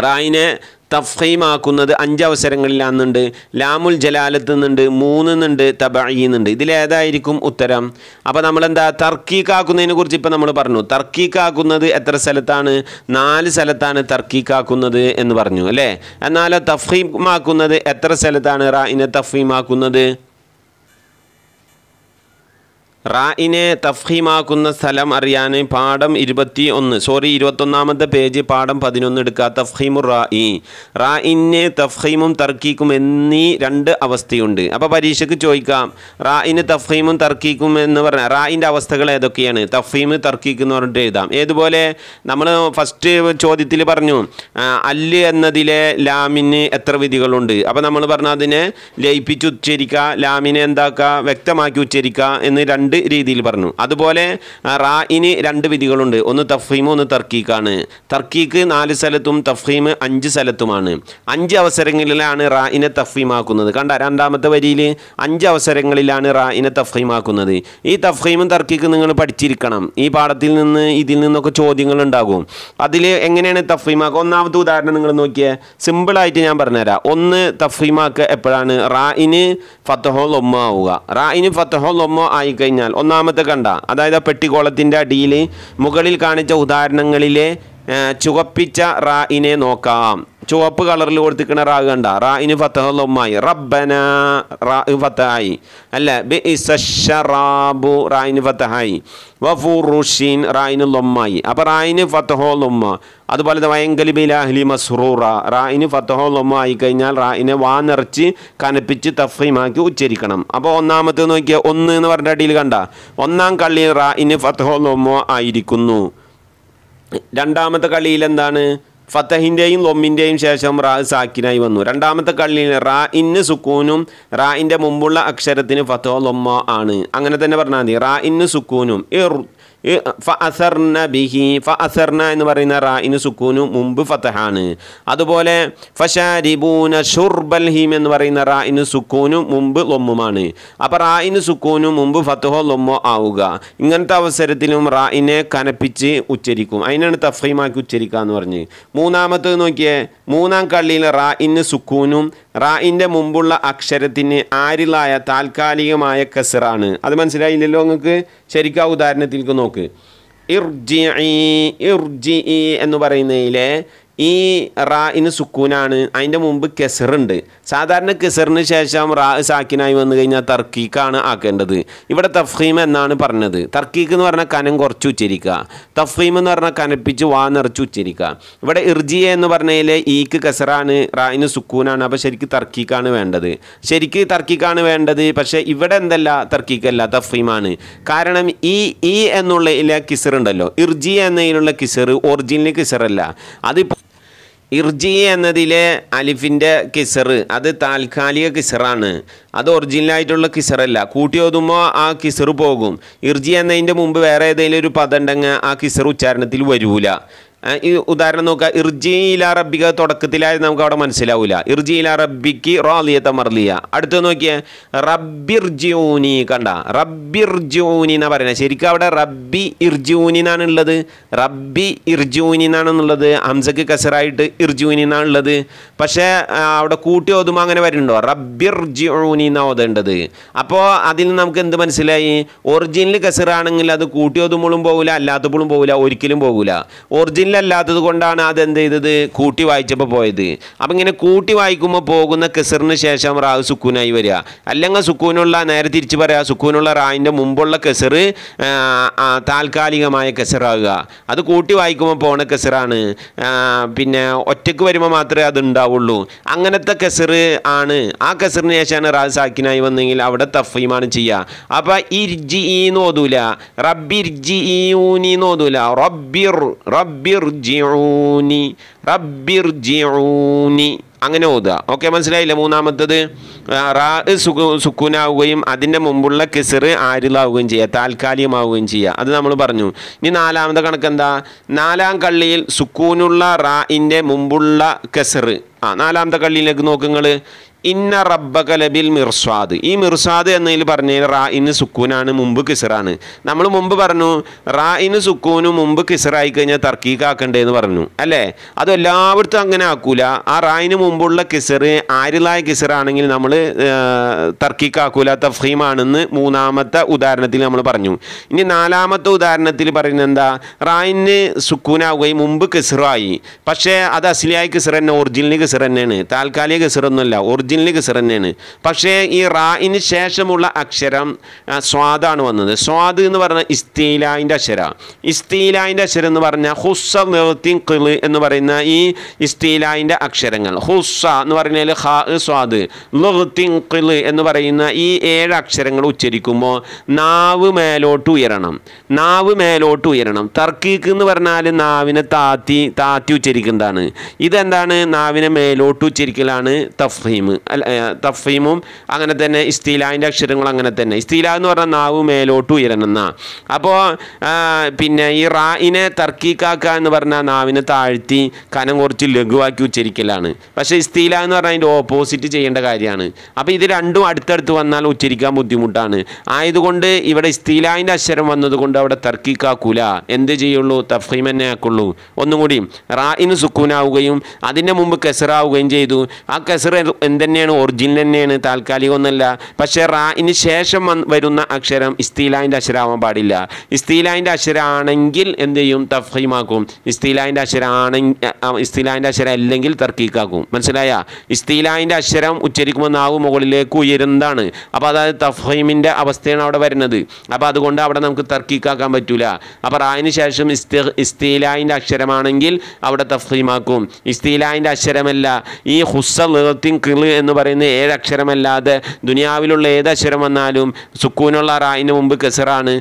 A: റായിനെ തഫീമാക്കുന്നത് അഞ്ച് അവസരങ്ങളിലാണെന്നുണ്ട് ലാമുൽ ജലാലത്ത് നിന്നുണ്ട് മൂന്ന് നിന്നുണ്ട് തബീന്നുണ്ട് ഇതിലേതായിരിക്കും ഉത്തരം? അപ്പോൾ നമ്മളെന്താ തർക്കീക്കാക്കുന്നതിനെ കുറിച്ച് ഇപ്പോൾ നമ്മൾ പറഞ്ഞു. തർക്കീക്കാക്കുന്നത് എത്ര സ്ഥലത്താണ്? നാല് സ്ഥലത്താണ് തർക്കീക്കാക്കുന്നത് എന്ന് പറഞ്ഞു അല്ലേ? എന്നാൽ തഫീമാക്കുന്നത് എത്ര സ്ഥലത്താണ് റായിനെ തഫീമാക്കുന്നത് റായിനെ തഫീമാക്കുന്ന സ്ഥലം അറിയാൻ പാഠം ഇരുപത്തി ഒന്ന് സോറി ഇരുപത്തൊന്നാമത്തെ പേജ് പാഠം പതിനൊന്ന് എടുക്കുക തഫീമു റായി റായിന് തഫീമും തർക്കീക്കും എന്നീ രണ്ട് അവസ്ഥയുണ്ട്. അപ്പോൾ പരീക്ഷയ്ക്ക് ചോദിക്കാം റായിന് തഫീമും തർക്കീക്കും എന്ന് പറഞ്ഞാൽ റായിന്റെ അവസ്ഥകൾ ഏതൊക്കെയാണ്? തഫീം തർക്കീക്ക് എന്ന് പറഞ്ഞിട്ട് എഴുതാം. ഏതുപോലെ? നമ്മൾ ഫസ്റ്റ് ചോദ്യത്തിൽ പറഞ്ഞു അല്ല് എന്നതിലെ ലാമിന് എത്ര വിധികളുണ്ട്? അപ്പോൾ നമ്മൾ പറഞ്ഞു അതിനെ ലയിപ്പിച്ച് ഉച്ചരിക്കുക ലാമിനെ എന്താക്കുക വ്യക്തമാക്കി ഉച്ചരിക്കുക എന്ന് രണ്ട് രീതിയിൽ പറഞ്ഞു. അതുപോലെ റായിന് രണ്ട് വിധികളുണ്ട്. ഒന്ന് തഫീമ് ഒന്ന് തർക്കീക്കാണ് തർക്കീക്ക് നാല് സ്ഥലത്തും തഫീം അഞ്ച് സ്ഥലത്തുമാണ്. അഞ്ച് അവസരങ്ങളിലാണ് റായിനെ തഫീമാക്കുന്നത് കണ്ട രണ്ടാമത്തെ വരിയിൽ അഞ്ച് അവസരങ്ങളിലാണ് റായിനെ തഫീമാക്കുന്നത് ഈ തഫീമും തർക്കീക്ക് നിങ്ങൾ പഠിച്ചിരിക്കണം. ഈ പാഠത്തിൽ നിന്ന് ഇതിൽ നിന്നൊക്കെ ചോദ്യങ്ങൾ ഉണ്ടാകും. അതിൽ എങ്ങനെയാണ് തഫീമാക്കുക ഒന്നാമത്തെ ഉദാഹരണം നിങ്ങൾ നോക്കിയേ. സിമ്പിളായിട്ട് ഞാൻ പറഞ്ഞുതരാം. ഒന്ന് തഫീമാക്കുക എപ്പോഴാണ്? റായിന് ഫത്തഹോ ലൊമ്മ ആവുക. റായിന് ഫത്തഹോ ലൊമ്മ ആയിക്കഴിഞ്ഞാൽ ഒന്നാമത്തെ കണ്ട അതായത് ആ പെട്ടിക്കോളത്തിന്റെ അടിയിൽ മുകളിൽ കാണിച്ച ഉദാഹരണങ്ങളിലെ ചുവപ്പിച്ച റായിനെ നോക്കാം. ചുവപ്പ് കളറിൽ കൊടുത്തിരിക്കുന്ന റാ കണ്ട. റായിന് ഫത്തഹുമായി റബ്ബന റാ ഫത്തഹായി. അല്ല? ബി ഇസറാബു റായിന് ഫത്തഹായി. വഫുറുഷീൻ റായിന് ലൊമ്മായി. അപ്പോൾ റായിന് ഫത്തഹോ ലൊമ്മ അതുപോലെ വയങ്കലി ബിലാഹ്ലി മസ്റൂറ. റായിന് ഫത്തഹോ ലൊമ്മ ആയി കഴിഞ്ഞാൽ റായിനെ വാ നിറച്ച് കനപ്പിച്ച് തഫീമാക്കി ഉച്ചരിക്കണം. അപ്പോൾ ഒന്നാമത്തെ നോക്കിയാൽ ഒന്ന് എന്ന് പറഞ്ഞ അടിയിൽ കണ്ട. ഒന്നാം കള്ളി റായിന് ഫത്തഹോ ലൊമ്മോ ആയിരിക്കുന്നു. രണ്ടാമത്തെ കളിയിൽ എന്താണ്? ഫത്തഹിന്റെയും ലൊമ്മിന്റെയും ശേഷം റാ സാക്കിനായി വന്നു. രണ്ടാമത്തെ കളിയിൽ റാ ഇന്ന് സുക്കൂനും റായിന്റെ മുമ്പുള്ള അക്ഷരത്തിന് ഫത്തോ ലൊമ്മ ആണ്. അങ്ങനെ തന്നെ പറഞ്ഞാൽ മതി. റാ ഇന്ന് സുക്കൂനും. ഇർ ഫ അസർന ബിഹി ഫ അസർന എന്ന് പറയുന്ന റായിന് സുക്കൂനു മുമ്പ് ഫത്തഹാണ് അതുപോലെ ഫഷാരിബൂന ഷുർബൽ ഹീം എന്ന് പറയുന്ന റായിന് സുക്കൂനു മുമ്പ് ലൊമ്മുമാണ്. അപ്പോൾ റായിന് സുക്കൂനു മുമ്പ് ഫത്തഹോ ലൊമ്മോ ആവുക. ഇങ്ങനത്തെ അവസരത്തിലും റായിനെ കനപ്പിച്ച് ഉച്ചരിക്കും. അതിനാണ് തഫീമാക്കി ഉച്ചരിക്കുക എന്ന് പറഞ്ഞ്. മൂന്നാമത്തത് നോക്കിയേ മൂന്നാം കള്ളിയിൽ റായിന് സുക്കൂനും റായിന്റെ മുമ്പുള്ള അക്ഷരത്തിന് ആരിലായ താൽക്കാലികമായ കസറാണ് അത് മനസ്സിലായില്ലല്ലോ നിങ്ങൾക്ക്? ശരിക്കും ഉദാഹരണത്തിലേക്ക് നോക്ക്. ഇർജി ഇർജി എന്ന് പറയുന്നതിലെ ഈ റായിന് സുക്കൂനാണ്. അതിന്റെ മുമ്പ് കെസറുണ്ട്. സാധാരണ കെസറിന് ശേഷം റാ സാക്കിനായി വന്നു കഴിഞ്ഞാൽ തർക്കീക്കാണ് ആക്കേണ്ടത്. ഇവിടെ തഫീം എന്നാണ് പറഞ്ഞത്. തർക്കീക്ക് എന്ന് പറഞ്ഞാൽ കനം കുറച്ച് ഉച്ചരിക്കുക. തഫീം എന്ന് പറഞ്ഞാൽ കനപ്പിച്ച് വാ നിറച്ച് ഉച്ചരിക്കുക. ഇവിടെ ഇർജിയ എന്ന് പറഞ്ഞതിൽ ഈക്ക് കെസറാണ് റായിന് സുക്കൂനാണ്. അപ്പോൾ ശരിക്ക് തർക്കീക്കാണ് വേണ്ടത്. ശരിക്ക് തർക്കീക്കാണ് വേണ്ടത്. പക്ഷേ ഇവിടെ എന്തല്ല തർക്കീക്കല്ല തഫീമാണ് കാരണം ഈ ഈ എന്നുള്ള കിസർ ഉണ്ടല്ലോ ഇർജിയ എന്നതിലുള്ള കിസർ ഒറിജിനൽ കിസറല്ല. അത് ഇർജി എന്നതിലെ അലിഫിന്റെ കിസർ അത് താൽക്കാലിക കിസറാണ്. അത് ഒറിജിനലായിട്ടുള്ള കിസറല്ല. കൂട്ടി ഓതുമ്പോൾ ആ കിസർ പോകും. ഇർജി എന്നതിന്റെ മുമ്പ് വേറെ ഏതെങ്കിലും ഒരു പദം ഉണ്ടെങ്കിൽ ആ കിസർ ഉച്ചാരണത്തിൽ വരൂല. ഈ ഉദാഹരണം നോക്കുക. ഇർജി ഇലാ റബ്ബിക തുടക്കത്തിലായത് നമുക്ക് അവിടെ മനസ്സിലാവില്ല ഇർജി ഇലാ റബ്ബിക്ക് റാലിയത്ത മർലിയ. അടുത്ത് നോക്കിയേ. റബ്ബിർജിഊനി കണ്ട. റബ്ബിർജിഊനി എന്നാ പറയുന്നത്. ശരിക്കും അവിടെ റബ്ബി ഇർജൂനി എന്നാണ് ഉള്ളത്. റബ്ബി ഇർജൂനി എന്നാണെന്നുള്ളത് ഹംസക്ക് കസറായിട്ട് ഇർജൂനി എന്നാണ് ഉള്ളത്. പക്ഷേ അവിടെ കൂട്ടി ഓതുമ്പോൾ അങ്ങനെ വരുന്നുണ്ടോ? റബ്ബിർജിഊനി എന്നാ ഓതേണ്ടത്. അപ്പോൾ അതിൽ നിന്ന് നമുക്ക് എന്ത് മനസ്സിലായി? ഒറിജിനൽ കസറാണെങ്കിൽ അത് കൂട്ടി ഓതുമ്പോഴും പോകില്ല അല്ലാത്തപ്പോഴും പോകില്ല ഒരിക്കലും പോകില്ല ഒറിജിനൽ ഓർജിനലല്ലാത്തത് കൊണ്ടാണ് അതെന്ത് ചെയ്തത്? കൂട്ടി വായിച്ചപ്പോൾ പോയത്. അപ്പം ഇങ്ങനെ കൂട്ടി വായിക്കുമ്പോൾ പോകുന്ന കെസറിന് ശേഷം റാവ് സുക്കൂനായി വരിക. അല്ലെങ്കിൽ സുക്കൂനുള്ള നേരെ തിരിച്ച് പറയാം സുക്കൂനുള്ള റായിന്റെ മുമ്പുള്ള കെസർ താൽക്കാലികമായ കെസറാകുക. അത് കൂട്ടി വായിക്കുമ്പോൾ പോണ കെസറാണ്. പിന്നെ ഒറ്റയ്ക്ക് വരുമ്പോൾ മാത്രമേ അത് ഉണ്ടാവുള്ളൂ. അങ്ങനത്തെ കെസർ ആണ്. ആ കെസറിന് ശേഷമാണ് റാവ് സാക്കിനായി വന്നെങ്കിൽ അവിടെ തഫീമാണ് ചെയ്യുക അപ്പം ഇർജി ഈ നോതൂല റബ്ബിർജി ഈ ഊനി നോതൂല റബ്ബിർ റബ്ബിർ ജിഊനി റബ്ബിർ ജിഊനി അങ്ങനെ ഓതുക. ഓക്കെ മനസ്സിലായില്ല? മൂന്നാമത്തത് റാ സുക്കൂനാവുകയും അതിന്റെ മുമ്പുള്ള കിസർ ആരിലാവുകയും ചെയ്യുക താൽക്കാലികമാവുകയും ചെയ്യുക. അത് നമ്മൾ പറഞ്ഞു. ഇനി നാലാമത്തെ കണക്ക് എന്താ? നാലാം കള്ളിയിൽ സുക്കൂനുള്ള റായിന്റെ മുമ്പുള്ള കെസർ ആ നാലാമത്തെ കള്ളിയിലേക്ക് നോക്കുങ്ങൾ ഇന്ന റബ്ബക ലബിൽ മിർസ്വാദ് ഈ മിർസ്വാദ് എന്നതിൽ പറഞ്ഞ റാ ഇന്ന് സുക്കൂനാണ് മുമ്പ് കിസറാണ്. നമ്മൾ മുമ്പ് പറഞ്ഞു റാ ഇന്ന് സുക്കൂനും മുമ്പ് കിസറായി കഴിഞ്ഞാൽ തർക്കീക്കാക്കണ്ടേന്ന് പറഞ്ഞു. അല്ലേ? അത് എല്ലായിടത്തും അങ്ങനെ ആക്കൂല. ആ റായിന് മുമ്പുള്ള കിസർ ആരിലായ കിസറാണെങ്കിൽ നമ്മൾ തർക്കീക്കാക്കൂല തഫീമാണെന്ന് മൂന്നാമത്തെ ഉദാഹരണത്തിൽ നമ്മൾ പറഞ്ഞു. ഇനി നാലാമത്തെ ഉദാഹരണത്തിൽ പറയുന്നത് എന്താ? റായിന് സുക്കൂനാവുകയും മുമ്പ് കിസറായി. പക്ഷേ അത് അസിലിയായ കിസർ തന്നെ ഒറിജിനൽ കിസർ തന്നെയാണ്. താൽക്കാലിക കിസറൊന്നുമല്ല. ഒറിജിനൽ കിസർ തന്നെയാണ് പക്ഷേ ഈ റായിന് ശേഷമുള്ള അക്ഷരം സ്വാദാണ് വന്നത്. സ്വാദ് എന്ന് പറഞ്ഞാൽ ഇസ്തീലായിന്റെ അക്ഷര. ഇസ്തീലായിന്റെ അക്ഷരം എന്ന് പറഞ്ഞാൽ ഹുസ്സ നിർത്തി കിൾ എന്ന് പറയുന്ന ഈ ഇസ്തീലായിന്റെ അക്ഷരങ്ങൾ. ഹുസ്സ എന്ന് പറഞ്ഞാൽ ഹ സ്വാദ്. ലുത്തിൻ കിൾ എന്ന് പറയുന്ന ഈ ഏഴ് അക്ഷരങ്ങൾ ഉച്ചരിക്കുമ്പോൾ നാവ് മേലോട്ട് ഉയരണം. നാവ് മേലോട്ട് ഉയരണം. തർക്കീക്ക് എന്ന് പറഞ്ഞാൽ നാവിനെ താത്തി താത്തി ഉച്ചരിക്കുന്നതാണ്. ഇതെന്താണ്? നാവിനെ മേലോട്ട് ഉച്ചരിക്കലാണ് തഫീം തഫീമും അങ്ങനെ തന്നെ ഇസ്തീലാന്റെ അക്ഷരങ്ങൾ അങ്ങനെ തന്നെ. ഇസ്തീല എന്ന് പറഞ്ഞാൽ നാവ് മേലോട്ട് ഉയരണമെന്ന. എന്നാ അപ്പോൾ പിന്നെ ഈ റായിനെ തർക്കീക്കാക്കുക എന്ന് പറഞ്ഞാൽ നാവിനെ താഴ്ത്തി കനം കുറച്ച് ലഘുവാക്കി ഉച്ചരിക്കലാണ്. പക്ഷേ ഇസ്തീല എന്ന് പറഞ്ഞാൽ അതിന്റെ ഓപ്പോസിറ്റ് ചെയ്യേണ്ട കാര്യമാണ്. അപ്പോൾ ഇത് രണ്ടും അടുത്തടുത്ത് വന്നാൽ ഉച്ചരിക്കാൻ ബുദ്ധിമുട്ടാണ്. ആയതുകൊണ്ട് ഇവിടെ ഇസ്തീലാന്റെ അക്ഷരം വന്നതുകൊണ്ട് അവിടെ തർക്കിക്കാക്കൂല. എന്ത് ചെയ്യുള്ളൂ? തഫീം തന്നെ ആക്കുള്ളൂ. ഒന്നും കൂടി റായിന് സുക്കൂനാവുകയും അതിന്റെ മുമ്പ് കെസറാവുകയും ചെയ്തു. ആ കെസർ എന്തെന്നെയാണ് ഒറിജിനൽ തന്നെയാണ് താൽക്കാലികമൊന്നല്ല പക്ഷേ റായിന് ശേഷം വരുന്ന അക്ഷരം ഇസ്തീലായിന്റെ അക്ഷരമാവാൻ പാടില്ല. ഇസ്തീലായിന്റെ അക്ഷരമാണെങ്കിൽ എന്ത് ചെയ്യും? തഫീമാക്കും ഇസ്തീലായിന്റെ അക്ഷരമാണെങ്കിൽ ഇസ്തീലായിന്റെ അക്ഷരം അല്ലെങ്കിൽ തർക്കീക്കാക്കും. മനസ്സിലായ? ഇസ്തീലായിന്റെ അക്ഷരം ഉച്ചരിക്കുമ്പോൾ നാവ് മുകളിലേക്ക് ഉയരുന്നതാണ്. അപ്പോൾ അതായത് തഫീമിന്റെ അവസ്ഥയാണ് അവിടെ വരുന്നത്. അപ്പോൾ അതുകൊണ്ട് അവിടെ നമുക്ക് തർക്കീക്കാക്കാൻ പറ്റൂല. അപ്പോൾ റായിന് ശേഷം ഇസ്തി ഇസ്തീലായിന്റെ അക്ഷരമാണെങ്കിൽ അവിടെ തഫീമാക്കും ഇസ്തീലായിന്റെ അക്ഷരമല്ല. ഈ ഹുസ്സ ലേത്തിൻ കിൾ എന്ന് പറയുന്ന ഏഴക്ഷരമല്ലാതെ ദുനിയാവിലുള്ള ഏതക്ഷരം വന്നാലും സുക്കൂനുള്ള റായിന് മുമ്പ് കെസറാണ്.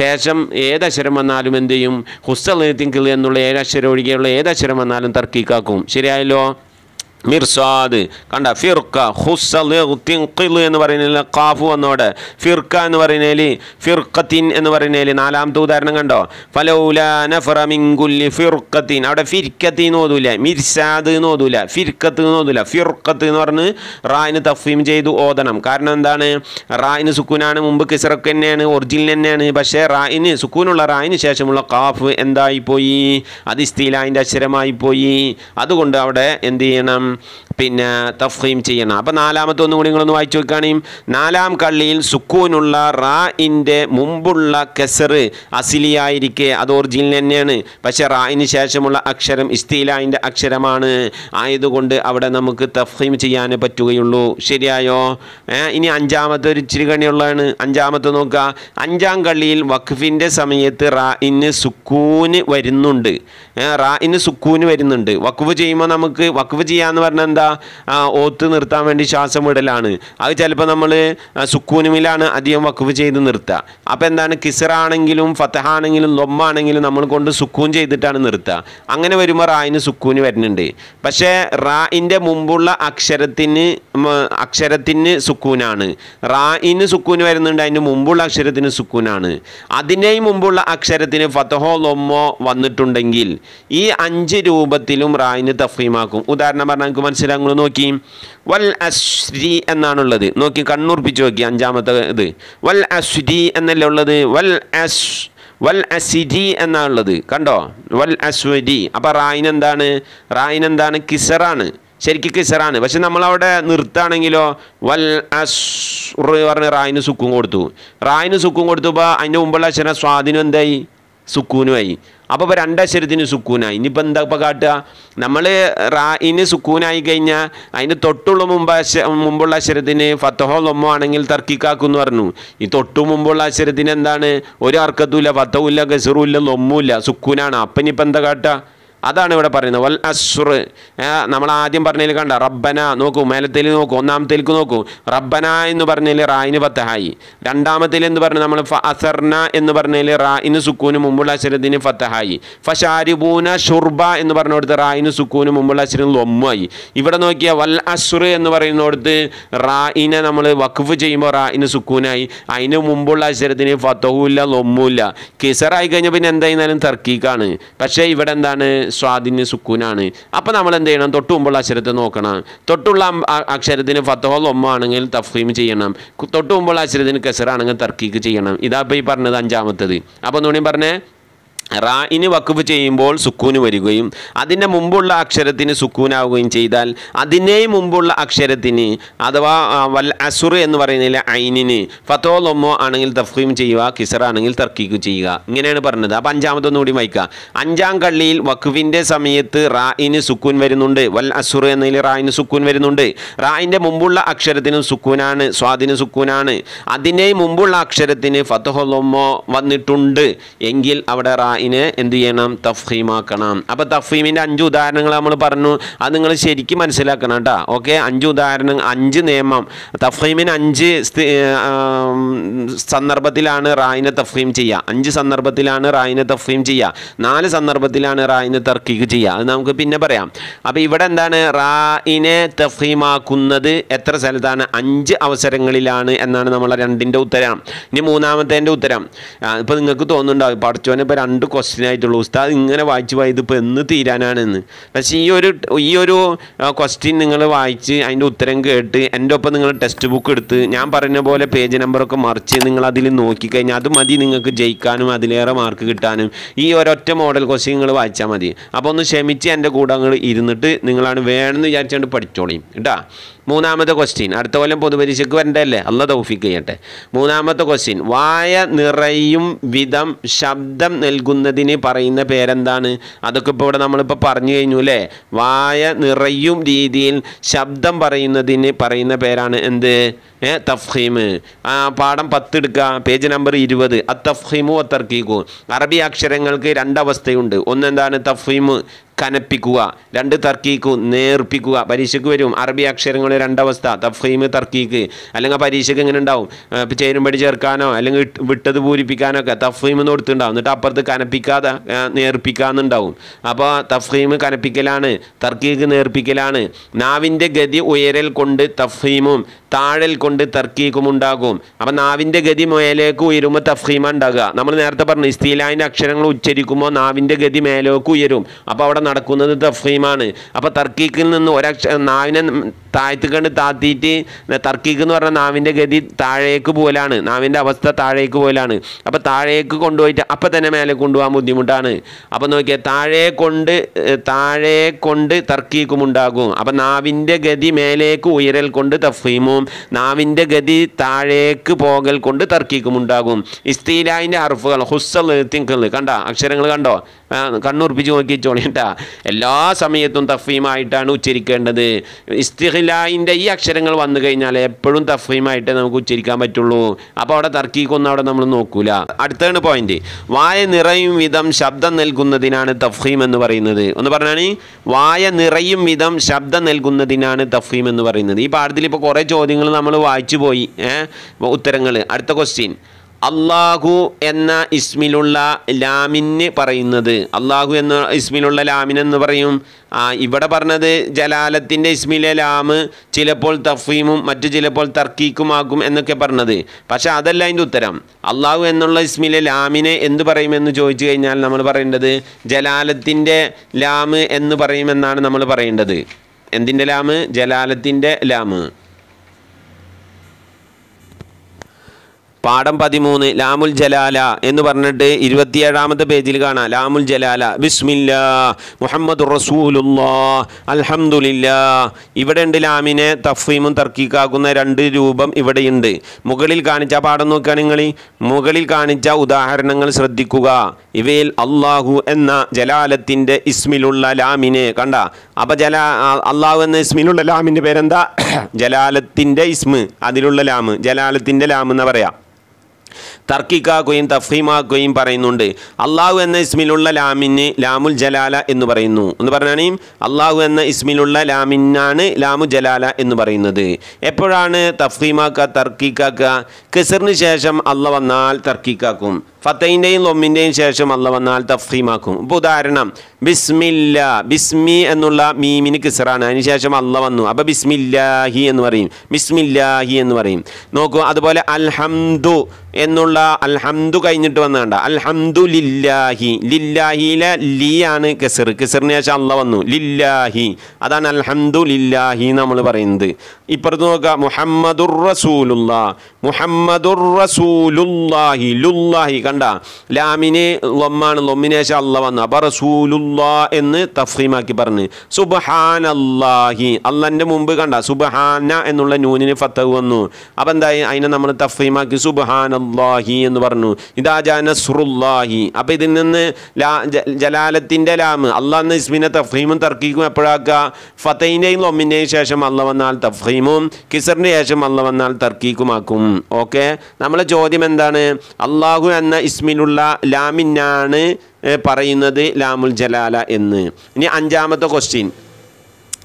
A: ശേഷം ഏതക്ഷരം വന്നാലും എന്ത് ചെയ്യും? ഹുസ്സൽ ലേത്തിൻ എന്നുള്ള ഏഴക്ഷരം ഒഴികെയുള്ള ഏതക്ഷരം വന്നാലും തർക്കിക്കാക്കും. ശരിയായല്ലോ? മിർസാദ്. കണ്ട ഫിർക്ക ഹുസ്സ ലിഗ്തിൻ എന്ന് പറയുന്നതിൽ കാഫു വന്നോടെ. ഫിർക്ക എന്ന് പറയുന്നതിൽ ഫിർഖത്തിൻ എന്ന് പറയുന്നതിൽ നാലാമത്തെ ഉദാഹരണം കണ്ടോ? ഫലൗല നഫറ മിൻ കുല്ലി ഫിർഖത്തിൻ. അവിടെ ഫിർക്കത്തി എന്ന് ഓതൂല മിർസാദ് എന്ന് ഓതൂല ഫിർക്കത്ത് എന്ന് ഓതൂല. ഫിർഖത്ത് എന്ന് പറഞ്ഞ് റായിന് തഫീം ചെയ്തു ഓതണം. കാരണം എന്താണ്? റായിന് സുക്കൂനാണ് മുമ്പ് കിസറക്ക് തന്നെയാണ് ഒറിജിനൽ തന്നെയാണ്. പക്ഷേ റായിന് സുക്കൂനുള്ള റായിന് ശേഷമുള്ള കാഫ് എന്തായിപ്പോയി? അത് ഇസ്തീലായിന്റെ അക്ഷരമായി പോയി അതുകൊണ്ട് അവിടെ എന്ത് ചെയ്യണം? പിന്നെ തഫീം ചെയ്യണം. അപ്പോൾ നാലാമത്തെ ഒന്നും കൂടി നിങ്ങളൊന്ന് വായിച്ചു വെക്കുകയാണെങ്കിൽ നാലാം കള്ളിയിൽ സുക്കൂനുള്ള റാ ഇന്റെ മുമ്പുള്ള കെസർ അസിലിയായിരിക്കെ അത് ഒറിജിനൽ തന്നെയാണ്. പക്ഷേ റായിന് ശേഷമുള്ള അക്ഷരം ഇസ്തീലായിന്റെ അക്ഷരമാണ്. ആയതുകൊണ്ട് അവിടെ നമുക്ക് തഫീം ചെയ്യാനേ പറ്റുകയുള്ളൂ. ശരിയായോ? ഇനി അഞ്ചാമത്തെ ഒരു ഇച്ചിരി കണിയുള്ളതാണ് അഞ്ചാമത്തെ നോക്കുക. അഞ്ചാം കള്ളിയിൽ വഖഫിന്റെ സമയത്ത് റായിന് സുക്കൂന് വരുന്നുണ്ട്. റായിന് സുക്കൂന് വരുന്നുണ്ട്. വഖഫ് ചെയ്യുമ്പോൾ നമുക്ക് വഖഫ് ചെയ്യാന്ന് പറഞ്ഞാൽ എന്താ? ഓത്ത് നിർത്താൻ വേണ്ടി ശ്വാസം വിടലാണ്. അത് ചിലപ്പോൾ നമ്മൾ സുക്കൂനുമിലാണ് അധികം വക്കുഫ് ചെയ്ത് നിർത്തുക അപ്പോൾ എന്താണ്? കിസറാണെങ്കിലും ഫത്തഹാണെങ്കിലും ലൊമ്മാണെങ്കിലും നമ്മൾ കൊണ്ട് സുക്കൂൻ ചെയ്തിട്ടാണ് നിർത്തുക അങ്ങനെ വരുമ്പോൾ റായിന് സുക്കൂന് വരുന്നുണ്ട്. പക്ഷേ റായിന്റെ മുമ്പുള്ള അക്ഷരത്തിന് അക്ഷരത്തിന് സുക്കൂനാണ്. റായിന് സുക്കൂന് വരുന്നുണ്ട് അതിന്റെ മുമ്പുള്ള അക്ഷരത്തിന് സുക്കൂനാണ്. അതിന്റെയും മുമ്പുള്ള അക്ഷരത്തിന് ഫത്തഹോ ലൊമ്മോ വന്നിട്ടുണ്ടെങ്കിൽ ഈ അഞ്ച് രൂപത്തിലും റായിന് തഫീമാക്കും ഉദാഹരണം പറഞ്ഞാൽ നമുക്ക് മനസ്സിലാകും നിങ്ങൾ നോക്കി. വൽ അശ്രി എന്നാണുള്ളത്. നോക്കി കണ്ണൂർപ്പിച്ച് നോക്കി അഞ്ചാമത്തെ ഇത്. വൽ അശ്രി എന്നല്ലേ ഉള്ളത്? വൽ അശ് വൽ അസിരി എന്നാണുള്ളത്. കണ്ടോ? വൽ അശ്വരി. അപ്പോൾ റായിൻ എന്താണ്? കിസറാണ്. ശരിക്കും കിസറാണ്. പക്ഷെ നമ്മളവിടെ നിർത്താണെങ്കിലോ വൽ അസ്റ് പറഞ്ഞ് റായിന് സുക്കും കൊടുത്തു. റായിന് സുക്കും കൊടുത്തപ്പോൾ അതിന്റെ മുമ്പുള്ള അക്ഷരം സ്വാധീനം എന്തായി? സുക്കൂനുമായി. അപ്പോൾ ഇപ്പോൾ രണ്ടക്ഷരത്തിന് സുക്കൂനായി. ഇനിയിപ്പോൾ എന്താ ഇപ്പോൾ കാട്ടുക? നമ്മൾ റായിന് സുക്കൂനായി കഴിഞ്ഞാൽ അതിന് തൊട്ടുള്ള മുമ്പ് മുമ്പുള്ള അക്ഷരത്തിന് ഫത്തഹോ ലൊമ്മോ ആണെങ്കിൽ തർക്കിക്കാക്കും പറഞ്ഞു. ഈ തൊട്ടു മുമ്പുള്ള അക്ഷരത്തിന് എന്താണ്? ഒരു അർക്കത്തുമില്ല ഫത്തവും ഇല്ല ഗസറുമില്ല ലൊമ്മൂല്ല സുക്കൂനാണ്. അപ്പം ഇനിയിപ്പോൾ എന്താ കാട്ടുക? അതാണ് ഇവിടെ പറയുന്നത്. വൽ അസുർ നമ്മൾ ആദ്യം പറഞ്ഞതിൽ കണ്ട റബ്ബന നോക്കൂ മേലത്തേൽ നോക്കൂ ഒന്നാമത്തേക്ക് നോക്കൂ. റബ്ബന എന്ന് പറഞ്ഞതിൽ റായിന് ഫത്തഹായി. രണ്ടാമത്തിൽ എന്ന് പറഞ്ഞു നമ്മൾ ഫ അസർന എന്ന് പറഞ്ഞതിൽ റായിന് സുക്കൂന് മുമ്പുള്ള അശ്വരത്തിന് ഫത്തഹായി. ഫഷാരിബൂന ഷുർബ എന്ന് പറഞ്ഞിടത്ത് റായിന് സുക്കൂന് മുമ്പുള്ള അക്ഷരം ലൊമ്മായി. ഇവിടെ നോക്കിയ വൽ അസുർ എന്ന് പറയുന്നിടത്ത് റായിനെ നമ്മൾ വഖഫ് ചെയ്യുമ്പോൾ റായിന് സുക്കൂനായി. അതിന് മുമ്പുള്ള അശ്വരത്തിന് ഫത്തഹുല്ല ഇല്ല ലൊമ്മും ഇല്ല കിസറായി കഴിഞ്ഞാൽ പിന്നെ എന്തായിരുന്നാലും തർക്കീക്കാണ്. പക്ഷേ ഇവിടെ എന്താണ് സ്വാദിന് സുക്കൂനാണ്. അപ്പോൾ നമ്മൾ എന്ത് ചെയ്യണം തൊട്ട് മുമ്പുള്ള അക്ഷരത്തെ നോക്കണം. തൊട്ടുള്ള അക്ഷരത്തിന് അ- അക്ഷരത്തിന് ആണെങ്കിൽ തഫീം ചെയ്യണം. തൊട്ട് മുമ്പുള്ള അക്ഷരത്തിന് കെസറാണെങ്കിൽ തർക്കീക്ക് ചെയ്യണം. ഇതാ ഇപ്പോൾ ഈ പറഞ്ഞത് അഞ്ചാമത്തത്. അപ്പോൾ ഒന്നുകൂടി പറഞ്ഞേ. റായിന് വക്കുഫ് ചെയ്യുമ്പോൾ സുക്കൂന് വരികയും അതിന്റെ മുമ്പുള്ള അക്ഷരത്തിന് സുക്കൂനാവുകയും ചെയ്താൽ അതിനേ മുമ്പുള്ള അക്ഷരത്തിന് അഥവാ വൽ അസുർ എന്ന് പറയുന്നതിൽ ഐനിന് ഫത്തോ ലൊമ്മോ ആണെങ്കിൽ തഫീം ചെയ്യുക കിസർ ആണെങ്കിൽ തർക്കീക്ക് ചെയ്യുക. ഇങ്ങനെയാണ് പറഞ്ഞത്. അപ്പോൾ അഞ്ചാമതൊന്നും കൂടി വായിക്കുക. അഞ്ചാം കള്ളിയിൽ വക്കുവിന്റെ സമയത്ത് റായിന് സുക്കൂൻ വരുന്നുണ്ട്. വൽ അസുർ എന്നതിൽ റായിന് സുക്കൂൻ വരുന്നുണ്ട്. റായിന്റെ മുമ്പുള്ള അക്ഷരത്തിന് സുക്കൂനാണ് സ്വാദിന് സുക്കൂനാണ്. അതിനെ മുമ്പുള്ള അക്ഷരത്തിന് ഫത്തഹോ ലൊമ്മോ വന്നിട്ടുണ്ട്. എങ്കിൽ അവിടെ റായിനെ എന്ത് ചെയ്യണം? തഫീമാക്കണം അപ്പോൾ തഫീമിന്റെ അഞ്ച് ഉദാഹരണങ്ങൾ നമ്മൾ പറഞ്ഞു. അത് നിങ്ങൾ ശരിക്കും മനസ്സിലാക്കണം കേട്ടോ ഓക്കെ? അഞ്ച് ഉദാഹരണം അഞ്ച് നിയമം. തഫീമിന് അഞ്ച് സന്ദർഭത്തിലാണ് റായിനെ തഫീം ചെയ്യുക അഞ്ച് സന്ദർഭത്തിലാണ് റായിനെ തഫീം ചെയ്യുക നാല് സന്ദർഭത്തിലാണ് റായിനെ തർക്കിക്ക് ചെയ്യുക അത് നമുക്ക് പിന്നെ പറയാം. അപ്പോൾ ഇവിടെ എന്താണ്? റായിനെ തഫീമാക്കുന്നത് എത്ര സ്ഥലത്താണ്? അഞ്ച് അവസരങ്ങളിലാണ് എന്നാണ് നമ്മളെ രണ്ടിന്റെ ഉത്തരം. ഇനി മൂന്നാമത്തേന്റെ ഉത്തരം. ഇപ്പോൾ നിങ്ങൾക്ക് തോന്നുന്നുണ്ടാവും. പഠിച്ചോനെ ഇപ്പോൾ രണ്ട് ക്വസ്റ്റ്യൻ ആയിട്ടുള്ളൂ. ഉസ്താദ് ഇങ്ങനെ വായിച്ച് പോയത് ഇപ്പോൾ എന്ന് തീരാനാണെന്ന്. പക്ഷേ ഈ ഒരു ഈ ഒരു ക്വസ്റ്റ്യൻ നിങ്ങൾ വായിച്ച് അതിന്റെ ഉത്തരം കേട്ട് എന്റെ ഒപ്പം നിങ്ങൾ ടെക്സ്റ്റ് ബുക്ക് എടുത്ത് ഞാൻ പറഞ്ഞ പോലെ പേജ് നമ്പറൊക്കെ മറിച്ച് നിങ്ങൾ അതിൽ നോക്കിക്കഴിഞ്ഞാൽ അത് മതി നിങ്ങൾക്ക് ജയിക്കാനും അതിലേറെ മാർക്ക് കിട്ടാനും. ഈ ഒരൊറ്റ മോഡൽ ക്വസ്റ്റ്യൻ നിങ്ങൾ വായിച്ചാൽ മതി. അപ്പോൾ ഒന്ന് ക്ഷമിച്ച് എന്റെ കൂടെ ഇരുന്നിട്ട് നിങ്ങളാണ് വേണമെന്ന് വിചാരിച്ചുകൊണ്ട് പഠിച്ചോളിയും കേട്ടാ? മൂന്നാമത്തെ ക്വസ്റ്റ്യൻ അടുത്ത കൊല്ലം പൊതുപരീക്ഷയ്ക്ക് വരണ്ടല്ലേ അല്ല തൗഫിക്ക് ചെയ്യട്ടെ. മൂന്നാമത്തെ ക്വസ്റ്റ്യൻ വായ നിറയും വിധം ശബ്ദം നൽകുന്നതിന് പറയുന്ന പേരെന്താണ്? അതൊക്കെ ഇപ്പോൾ ഇവിടെ നമ്മളിപ്പോൾ പറഞ്ഞു കഴിഞ്ഞു അല്ലേ? വായ നിറയും രീതിയിൽ ശബ്ദം പറയുന്നതിന് പറയുന്ന പേരാണ് എന്ത്? ഏ തഫ്ഹീമ് പാഠം പത്ത് എടുക്കുക. പേജ് നമ്പർ ഇരുപത്. അ തഫ്ഹീമു അ അറബി അക്ഷരങ്ങൾക്ക് രണ്ടവസ്ഥയുണ്ട് ഒന്നെന്താണ് തഫ്ഹീമ്. കനപ്പിക്കുക. രണ്ട് തർക്കീക്കു നേർപ്പിക്കുക. പരീക്ഷയ്ക്ക് വരും. അറബി അക്ഷരങ്ങൾ രണ്ടവസ്ഥ. തഫീമ് തർക്കീക്ക് അല്ലെങ്കിൽ പരീക്ഷയ്ക്ക് എങ്ങനെ ഉണ്ടാവും? ചേരുമ്പടി ചേർക്കാനോ അല്ലെങ്കിൽ വിട്ടത് പൂരിപ്പിക്കാനോ ഒക്കെ തഫീമ് എന്ന് കൊടുത്തിട്ടുണ്ടാവും എന്നിട്ട് അപ്പുറത്ത് കനപ്പിക്കാതെ നേർപ്പിക്കാന്നുണ്ടാവും. അപ്പോൾ തഫീമ് കനപ്പിക്കലാണ്. തർക്കീക്ക് നേർപ്പിക്കലാണ്. നാവിന്റെ ഗതി ഉയരൽ കൊണ്ട് തഫീമും താഴൽ കൊണ്ട് തർക്കീക്കും ഉണ്ടാകും അപ്പം നാവിന്റെ ഗതി മേലേക്ക് ഉയരുമ്പോൾ തഫീമ ഉണ്ടാകുക. നമ്മൾ നേരത്തെ പറഞ്ഞു ഇസ്തീലായിന്റെ അക്ഷരങ്ങൾ ഉച്ചരിക്കുമ്പോൾ നാവിന്റെ ഗതി മേലേക്ക് ഉയരും. അപ്പോൾ അവിടെ നടക്കുന്നത് തഫീമാണ് അപ്പോൾ തർക്കീക്കിൽ നിന്ന് ഒരക്ഷ നാവിനെ താഴ്ത്തി കണ്ട് താത്തിയിട്ട് തർക്കീക്ക് എന്ന് പറഞ്ഞാൽ നാവിന്റെ ഗതി താഴേക്ക് പോലാണ്. നാവിന്റെ അവസ്ഥ താഴേക്ക് പോലാണ്. അപ്പോൾ താഴേക്ക് കൊണ്ടുപോയിട്ട് അപ്പം തന്നെ മേലെ കൊണ്ടുപോകാൻ ബുദ്ധിമുട്ടാണ്. അപ്പോൾ നോക്കിയാൽ താഴെ കൊണ്ട് താഴെ കൊണ്ട് തർക്കീക്കും ഉണ്ടാകും അപ്പം നാവിന്റെ ഗതി മേലേക്ക് ഉയരൽ കൊണ്ട് തഫീമും നാവിന്റെ ഗതി താഴേക്ക് പോകൽ കൊണ്ട് തർക്കിക്കും ഉണ്ടാകും. ഇസ്തീലായിന്റെ അർഫുകൾ ഹുസ്സൽ തിങ്കൽ. കണ്ട? അക്ഷരങ്ങൾ കണ്ടോ? കണ്ണുറപ്പിച്ച് നോക്കിച്ചോളി കേട്ടാ. എല്ലാ സമയത്തും തഫീമായിട്ടാണ് ഉച്ചരിക്കേണ്ടത്. ഇസ്തിഹിലായിന്റെ ഈ അക്ഷരങ്ങൾ വന്നു കഴിഞ്ഞാൽ എപ്പോഴും തഫീമായിട്ടേ നമുക്ക് ഉച്ചരിക്കാൻ പറ്റുള്ളൂ. അപ്പോൾ അവിടെ തർക്കിക്കൊന്നും അവിടെ നമ്മൾ നോക്കൂല. അടുത്താണ് പോയിന്റ് വായ നിറയും വിധം ശബ്ദം നൽകുന്നതിനാണ് തഫീം എന്ന് പറയുന്നത്. ഒന്ന് പറഞ്ഞാണ് വായ നിറയും വിധം ശബ്ദം നൽകുന്നതിനാണ് തഫീം എന്ന് പറയുന്നത്. ഈ പാഠത്തിൽ ഇപ്പോൾ കുറേ ചോദ്യങ്ങൾ നമ്മൾ വായിച്ചു പോയി ഉത്തരങ്ങൾ. അടുത്ത ക്വസ്റ്റ്യൻ അള്ളാഹു എന്ന ഇസ്മിലുള്ള ലാമിന് പറയുന്നത്. അള്ളാഹു എന്ന ഇസ്മിലുള്ള ലാമിനെന്ന് പറയും. ഇവിടെ പറഞ്ഞത് ജലാലത്തിന്റെ ഇസ്മിലെ ലാമ് ചിലപ്പോൾ തഫീമും മറ്റു ചിലപ്പോൾ തർക്കീക്കുമാക്കും എന്നൊക്കെ പറഞ്ഞത്. പക്ഷേ അതല്ല അതിന്റെ ഉത്തരം. അള്ളാഹു എന്നുള്ള ഇസ്മിലെ ലാമിനെ എന്ത് പറയുമെന്ന് ചോദിച്ചു കഴിഞ്ഞാൽ നമ്മൾ പറയേണ്ടത് ജലാലത്തിന്റെ ലാമ് എന്ന് പറയുമെന്നാണ് നമ്മൾ പറയേണ്ടത്. എന്തിന്റെ ലാമ്? ജലാലത്തിന്റെ ലാമ്. പാഠം പതിമൂന്ന് ലാമുൽ ജലാല എന്ന് പറഞ്ഞിട്ട് ഇരുപത്തിയേഴാമത്തെ പേജിൽ കാണാം. ലാമുൽ ജലാല ബിസ്മില്ലാ മുഹമ്മദ് റസൂലുല്ലാ അൽഹംദുലില്ലാ. ഇവിടെ ഉണ്ട് ലാമിനെ തഫീമും തർക്കിക്കാക്കുന്ന രണ്ട് രൂപം ഇവിടെയുണ്ട്. മുകളിൽ കാണിച്ച പാഠം നോക്കുക നിങ്ങൾ മുകളിൽ കാണിച്ച ഉദാഹരണങ്ങൾ ശ്രദ്ധിക്കുക. ഇവയിൽ അള്ളാഹു എന്ന ജലാലത്തിന്റെ ഇസ്മിലുള്ള ലാമിനെ കണ്ട. അപ്പം ജല അള്ളാഹു എന്ന ഇസ്മിലുള്ള ലാമിന്റെ പേരെന്താ? ജലാലത്തിന്റെ ഇസ്മ് അതിലുള്ള ലാമ് ജലാലത്തിന്റെ ലാം എന്ന് പറയാം. തർക്കിക്കാക്കുകയും തഫീമാക്കുകയും പറയുന്നുണ്ട്. അള്ളാഹു എന്ന ഇസ്മിലുള്ള ലാമിന് ലാമുൽ ജലാല എന്ന് പറയുന്നു. എന്ന് പറഞ്ഞാൽ അള്ളാഹു എന്ന ഇസ്മിലുള്ള ലാമിനാണ് ലാമു ജലാല എന്ന് പറയുന്നത്. എപ്പോഴാണ് തഫീമാക്കുക തർക്കിക്കാക്കുക കിസറിന് ശേഷം അള്ള വന്നാൽ തർക്കിക്കാക്കും? ഫത്തയിന്റെയും ലൊമ്മിന്റെയും ശേഷം അല്ല വന്നാൽ തഫീമാക്കും ഇപ്പോൾ ഉദാഹരണം ബിസ്മില്ല ബിസ്മി എന്നുള്ള മീമിന് കിസറാണ്. അതിന് ശേഷം അള്ള വന്നു. അപ്പോൾ ബിസ്മില്ലാഹി എന്ന് പറയും. ബിസ്മില്ലാഹി എന്ന് പറയും. നോക്കൂ അതുപോലെ അൽഹംദു എന്നുള്ള അൽഹംദു കഴിഞ്ഞിട്ട് വന്നാണ്ട. അൽഹംദു ലില്ലാഹി ലില്ലാഹിയിലെ ലി ആണ് കിസർ. കെസറിന് ശേഷം അല്ല വന്നു. ലില്ലാഹി. അതാണ് അൽഹംദു ലില്ലാഹി നമ്മൾ പറയുന്നത്. ഇപ്പുറത്ത് നോക്കുക മുഹമ്മദുർ റസൂലുള്ള. മുഹമ്മദുർ റസൂലുല്ലാഹി ലുല്ലാഹി. കണ്ട. ലാമിന് ലൊമ്മാണ് ലൊമ്മിനേശ അല്ല വന്ന് അപ്പോൾ റസൂലുല്ലാ എന്ന് തഫീമാക്കി പറഞ്ഞ്. സുബഹാൻ അള്ളാഹി അള്ളന്റെ മുമ്പ് കണ്ട സുബഹാന എന്നുള്ള നൂനിന് ഫത്തഹ് വന്നു. അപ്പം എന്തായി? അതിനെ നമ്മൾ തഫീമാക്കി സുബഹാൻ അള്ളാഹി എന്ന് പറഞ്ഞു. ഇതാ നസ്റുല്ലാഹി. അപ്പം ഇതിൽ നിന്ന് ലാ ജലാലത്തിന്റെ ലാമ് അള്ളാഹ് എന്ന ഇസ്മിനെ തഫീമും തർക്കിക്കും എപ്പോഴാക്കുക? ഫത്തൈന്റെയും ലൊമ്മിന്റെയും ശേഷം അള്ള വന്നാൽ തഫീമും കിസറിന്റെ ശേഷം അള്ള വന്നാൽ തർക്കീക്കുമാക്കും. ഓക്കെ? നമ്മളെ ചോദ്യം എന്താണ്? അള്ളാഹു എന്ന ഇസ്മിലുള്ള ലാമിനാണ് പറയുന്നത് ലാമുൽ ജലാല എന്ന്. ഇനി അഞ്ചാമത്തെ ക്വസ്റ്റ്യൻ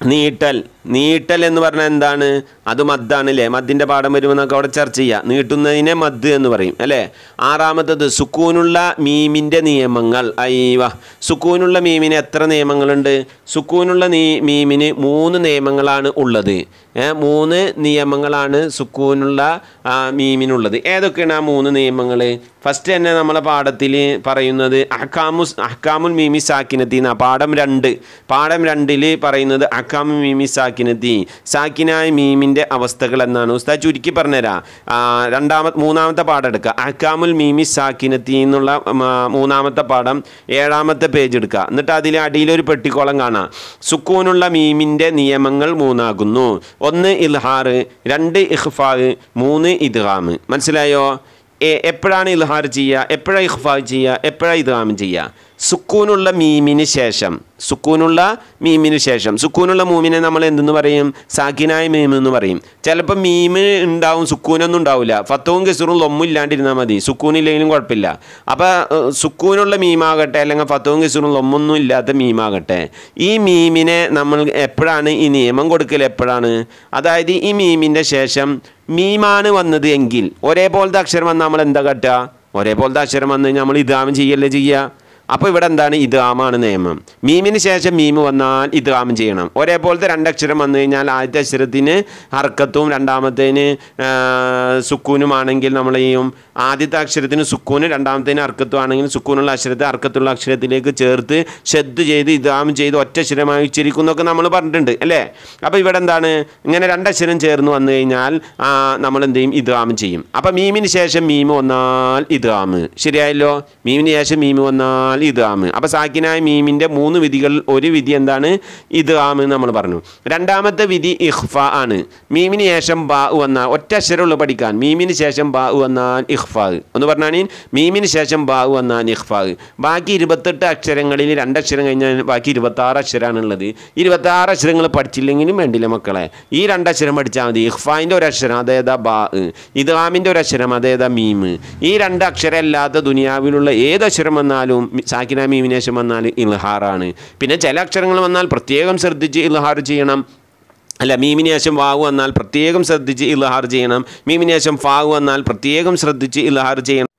A: നീട്ടൽ. നീട്ടൽ എന്ന് പറഞ്ഞാൽ എന്താണ്? അത് മദ്ദാണ് അല്ലേ മദ്ദിന്റെ പാഠം വരുമെന്നൊക്കെ അവിടെ ചർച്ച ചെയ്യാം. നീട്ടുന്നതിനെ മദ് എന്ന് പറയും അല്ലേ? ആറാമത്തത് സുക്കൂനുള്ള മീമിന്റെ നിയമങ്ങൾ. അയ്യവ സുക്കൂനുള്ള മീമിന് എത്ര നിയമങ്ങളുണ്ട്? സുക്കൂനുള്ള നീ മീമിന് മൂന്ന് നിയമങ്ങളാണ് ഉള്ളത്. മൂന്ന് നിയമങ്ങളാണ് സുക്കൂനുള്ള മീമിനുള്ളത്. ഏതൊക്കെയാണ് ആ മൂന്ന് നിയമങ്ങൾ ഫസ്റ്റ് തന്നെ നമ്മളെ പാഠത്തിൽ പറയുന്നത് അഹ്കാമുസ് അഹ്കാമുൽ മീമി സാക്കിനത്തിന്നാണ് പാഠം രണ്ട്. പാഠം രണ്ടിൽ പറയുന്നത് അഹ്കാമു മീമി സാക്കിനത്തി സാക്കിനായ മീമിന്റെ അവസ്ഥകൾ എന്നാണ്. ഉസ്താദ് ചുരുക്കി പറഞ്ഞുതരാം. രണ്ടാമത്തെ മൂന്നാമത്തെ പാഠം എടുക്കുക. അഹ്കാമുൽ മീമി സാക്കിനത്തി എന്നുള്ള മൂന്നാമത്തെ പാഠം ഏഴാമത്തെ പേജ് എടുക്കുക. എന്നിട്ട് അതിൽ അടിയിലൊരു പെട്ടിക്കോളം കാണാം. സുക്കൂനുള്ള മീമിന്റെ നിയമങ്ങൾ മൂന്നാകുന്നു. ഒന്ന് ഇൽഹാർ രണ്ട് ഇഹ്ഫാ മൂന്ന് ഇദ്ഗാം. മനസ്സിലായോ? എപ്പോഴാണ് ഇൽഹാർ ചെയ്യുക? എപ്പോഴാണ് ഇഹ്ഫാ ചെയ്യുക? എപ്പോഴാണ് ഇദ്ഗാം ചെയ്യുക? സുക്കൂനുള്ള മീമിന് ശേഷം. സുക്കൂനുള്ള മീമിന് ശേഷം. സുക്കൂനുള്ള മൂമിനെ നമ്മൾ എന്തെന്ന് പറയും? സാക്കിനായ മീം എന്ന് പറയും. ചിലപ്പോൾ മീമ് ഉണ്ടാവും സുക്കൂനൊന്നും ഉണ്ടാവില്ല. ഫത്തവും കെസൂറും ലൊമ്മും ഇല്ലാണ്ടിരുന്നാൽ മതി. സുക്കൂനില്ലെങ്കിലും കുഴപ്പമില്ല. അപ്പോൾ സുക്കൂനുള്ള മീമാകട്ടെ അല്ലെങ്കിൽ ഫത്തവും കെസൂറും ലൊമ്മൊന്നും ഇല്ലാത്ത മീമാകട്ടെ ഈ മീമിനെ നമ്മൾ എപ്പോഴാണ് ഈ നിയമം കൊടുക്കൽ എപ്പോഴാണ്? അതായത് ഈ മീമിന്റെ ശേഷം മീമാണ് വന്നത് എങ്കിൽ ഒരേപോലത്തെ അക്ഷരം വന്നാൽ നമ്മൾ എന്താ കട്ടുക? ഒരേപോലത്തെ അക്ഷരം വന്ന് നമ്മൾ ഇതാമം ചെയ്യല്ലേ ചെയ്യുക? അപ്പോൾ ഇവിടെ എന്താണ് ഇദ്ഗാമാണ് നിയമം. മീമിന് ശേഷം മീമ് വന്നാൽ ഇദ്ഗാം ചെയ്യണം. ഒരേപോലത്തെ രണ്ടക്ഷരം വന്നു കഴിഞ്ഞാൽ ആദ്യത്തെ അക്ഷരത്തിന് ഹർക്കത്തും രണ്ടാമത്തേന് സുക്കൂനുമാണെങ്കിൽ നമ്മൾ ചെയ്യും. ആദ്യത്തെ അക്ഷരത്തിന് സുക്കൂന് രണ്ടാമത്തേന് ഹർക്കത്തും ആണെങ്കിൽ സുക്കൂനുള്ള അക്ഷരത്തെ ഹർക്കത്തുള്ള അക്ഷരത്തിലേക്ക് ചേർത്ത് ശ്രദ്ധ ചെയ്ത് ഇദ്ഗാം ചെയ്ത് ഒറ്റ അക്ഷരമായി ഉച്ചരിക്കുന്നൊക്കെ നമ്മൾ പറഞ്ഞിട്ടുണ്ട് അല്ലേ? അപ്പോൾ ഇവിടെ എന്താണ്? ഇങ്ങനെ രണ്ടക്ഷരം ചേർന്ന് വന്നു കഴിഞ്ഞാൽ നമ്മൾ എന്ത് ചെയ്യും? ഇദ്ഗാം ചെയ്യും. അപ്പോൾ മീമിന് ശേഷം മീമ് വന്നാൽ ഇദ്ഗാം ശരിയായല്ലോ? മീമിന് ശേഷം മീമ് വന്നാൽ ഇദ്ഗാം അപ്പോൾ സാക്കിനായ മീമിന്റെ മൂന്ന് വിധികൾ ഒരു വിധി എന്താണ്? ഇത് ആമ് നമ്മൾ പറഞ്ഞു. രണ്ടാമത്തെ വിധി ഇഹ്ഫ ആണ്. മീമിന് ശേഷം ബാ വന്ന ഒറ്റ അക്ഷരമുള്ള പഠിക്കാൻ. മീമിന് ശേഷം ബാ വന്നാൽ ഇഖ്ഫാ. എന്ന് പറഞ്ഞാൽ മീമിന് ശേഷം ബാ വന്നാൽ ഇഖ്ഫാ. ബാക്കി ഇരുപത്തെട്ട് അക്ഷരങ്ങളിൽ രണ്ടക്ഷരം കഴിഞ്ഞാൽ ബാക്കി ഇരുപത്താറ് അക്ഷരമാണുള്ളത് ഇരുപത്താറ് അക്ഷരങ്ങൾ പഠിച്ചില്ലെങ്കിലും വേണ്ടില്ല മക്കളെ. ഈ രണ്ടക്ഷരം പഠിച്ചാൽ മതി. ഇഖ്ഫാന്റെ ഒരു അക്ഷരം അതേതാ ബാ ഇത് ആമിന്റെ ഒരു അക്ഷരം അതേതാ മീമ് ഈ രണ്ട് അക്ഷരം അല്ലാത്ത ദുനിയാവിലുള്ള ഏത് അക്ഷരം വന്നാലും മി- സാക്കിന മീമിന് ശേഷം വന്നാൽ ഇൽഹാറാണ്. പിന്നെ ചില അക്ഷരങ്ങൾ വന്നാൽ പ്രത്യേകം ശ്രദ്ധിച്ച് ഇൽഹാർ ചെയ്യണം. അല്ല മീമിനേശം വാവ് വന്നാൽ പ്രത്യേകം ശ്രദ്ധിച്ച് ഇൽഹാർ ചെയ്യണം. മീമിനേശം ഫാവ് വന്നാൽ പ്രത്യേകം ശ്രദ്ധിച്ച് ഇൽഹാർ ചെയ്യണം.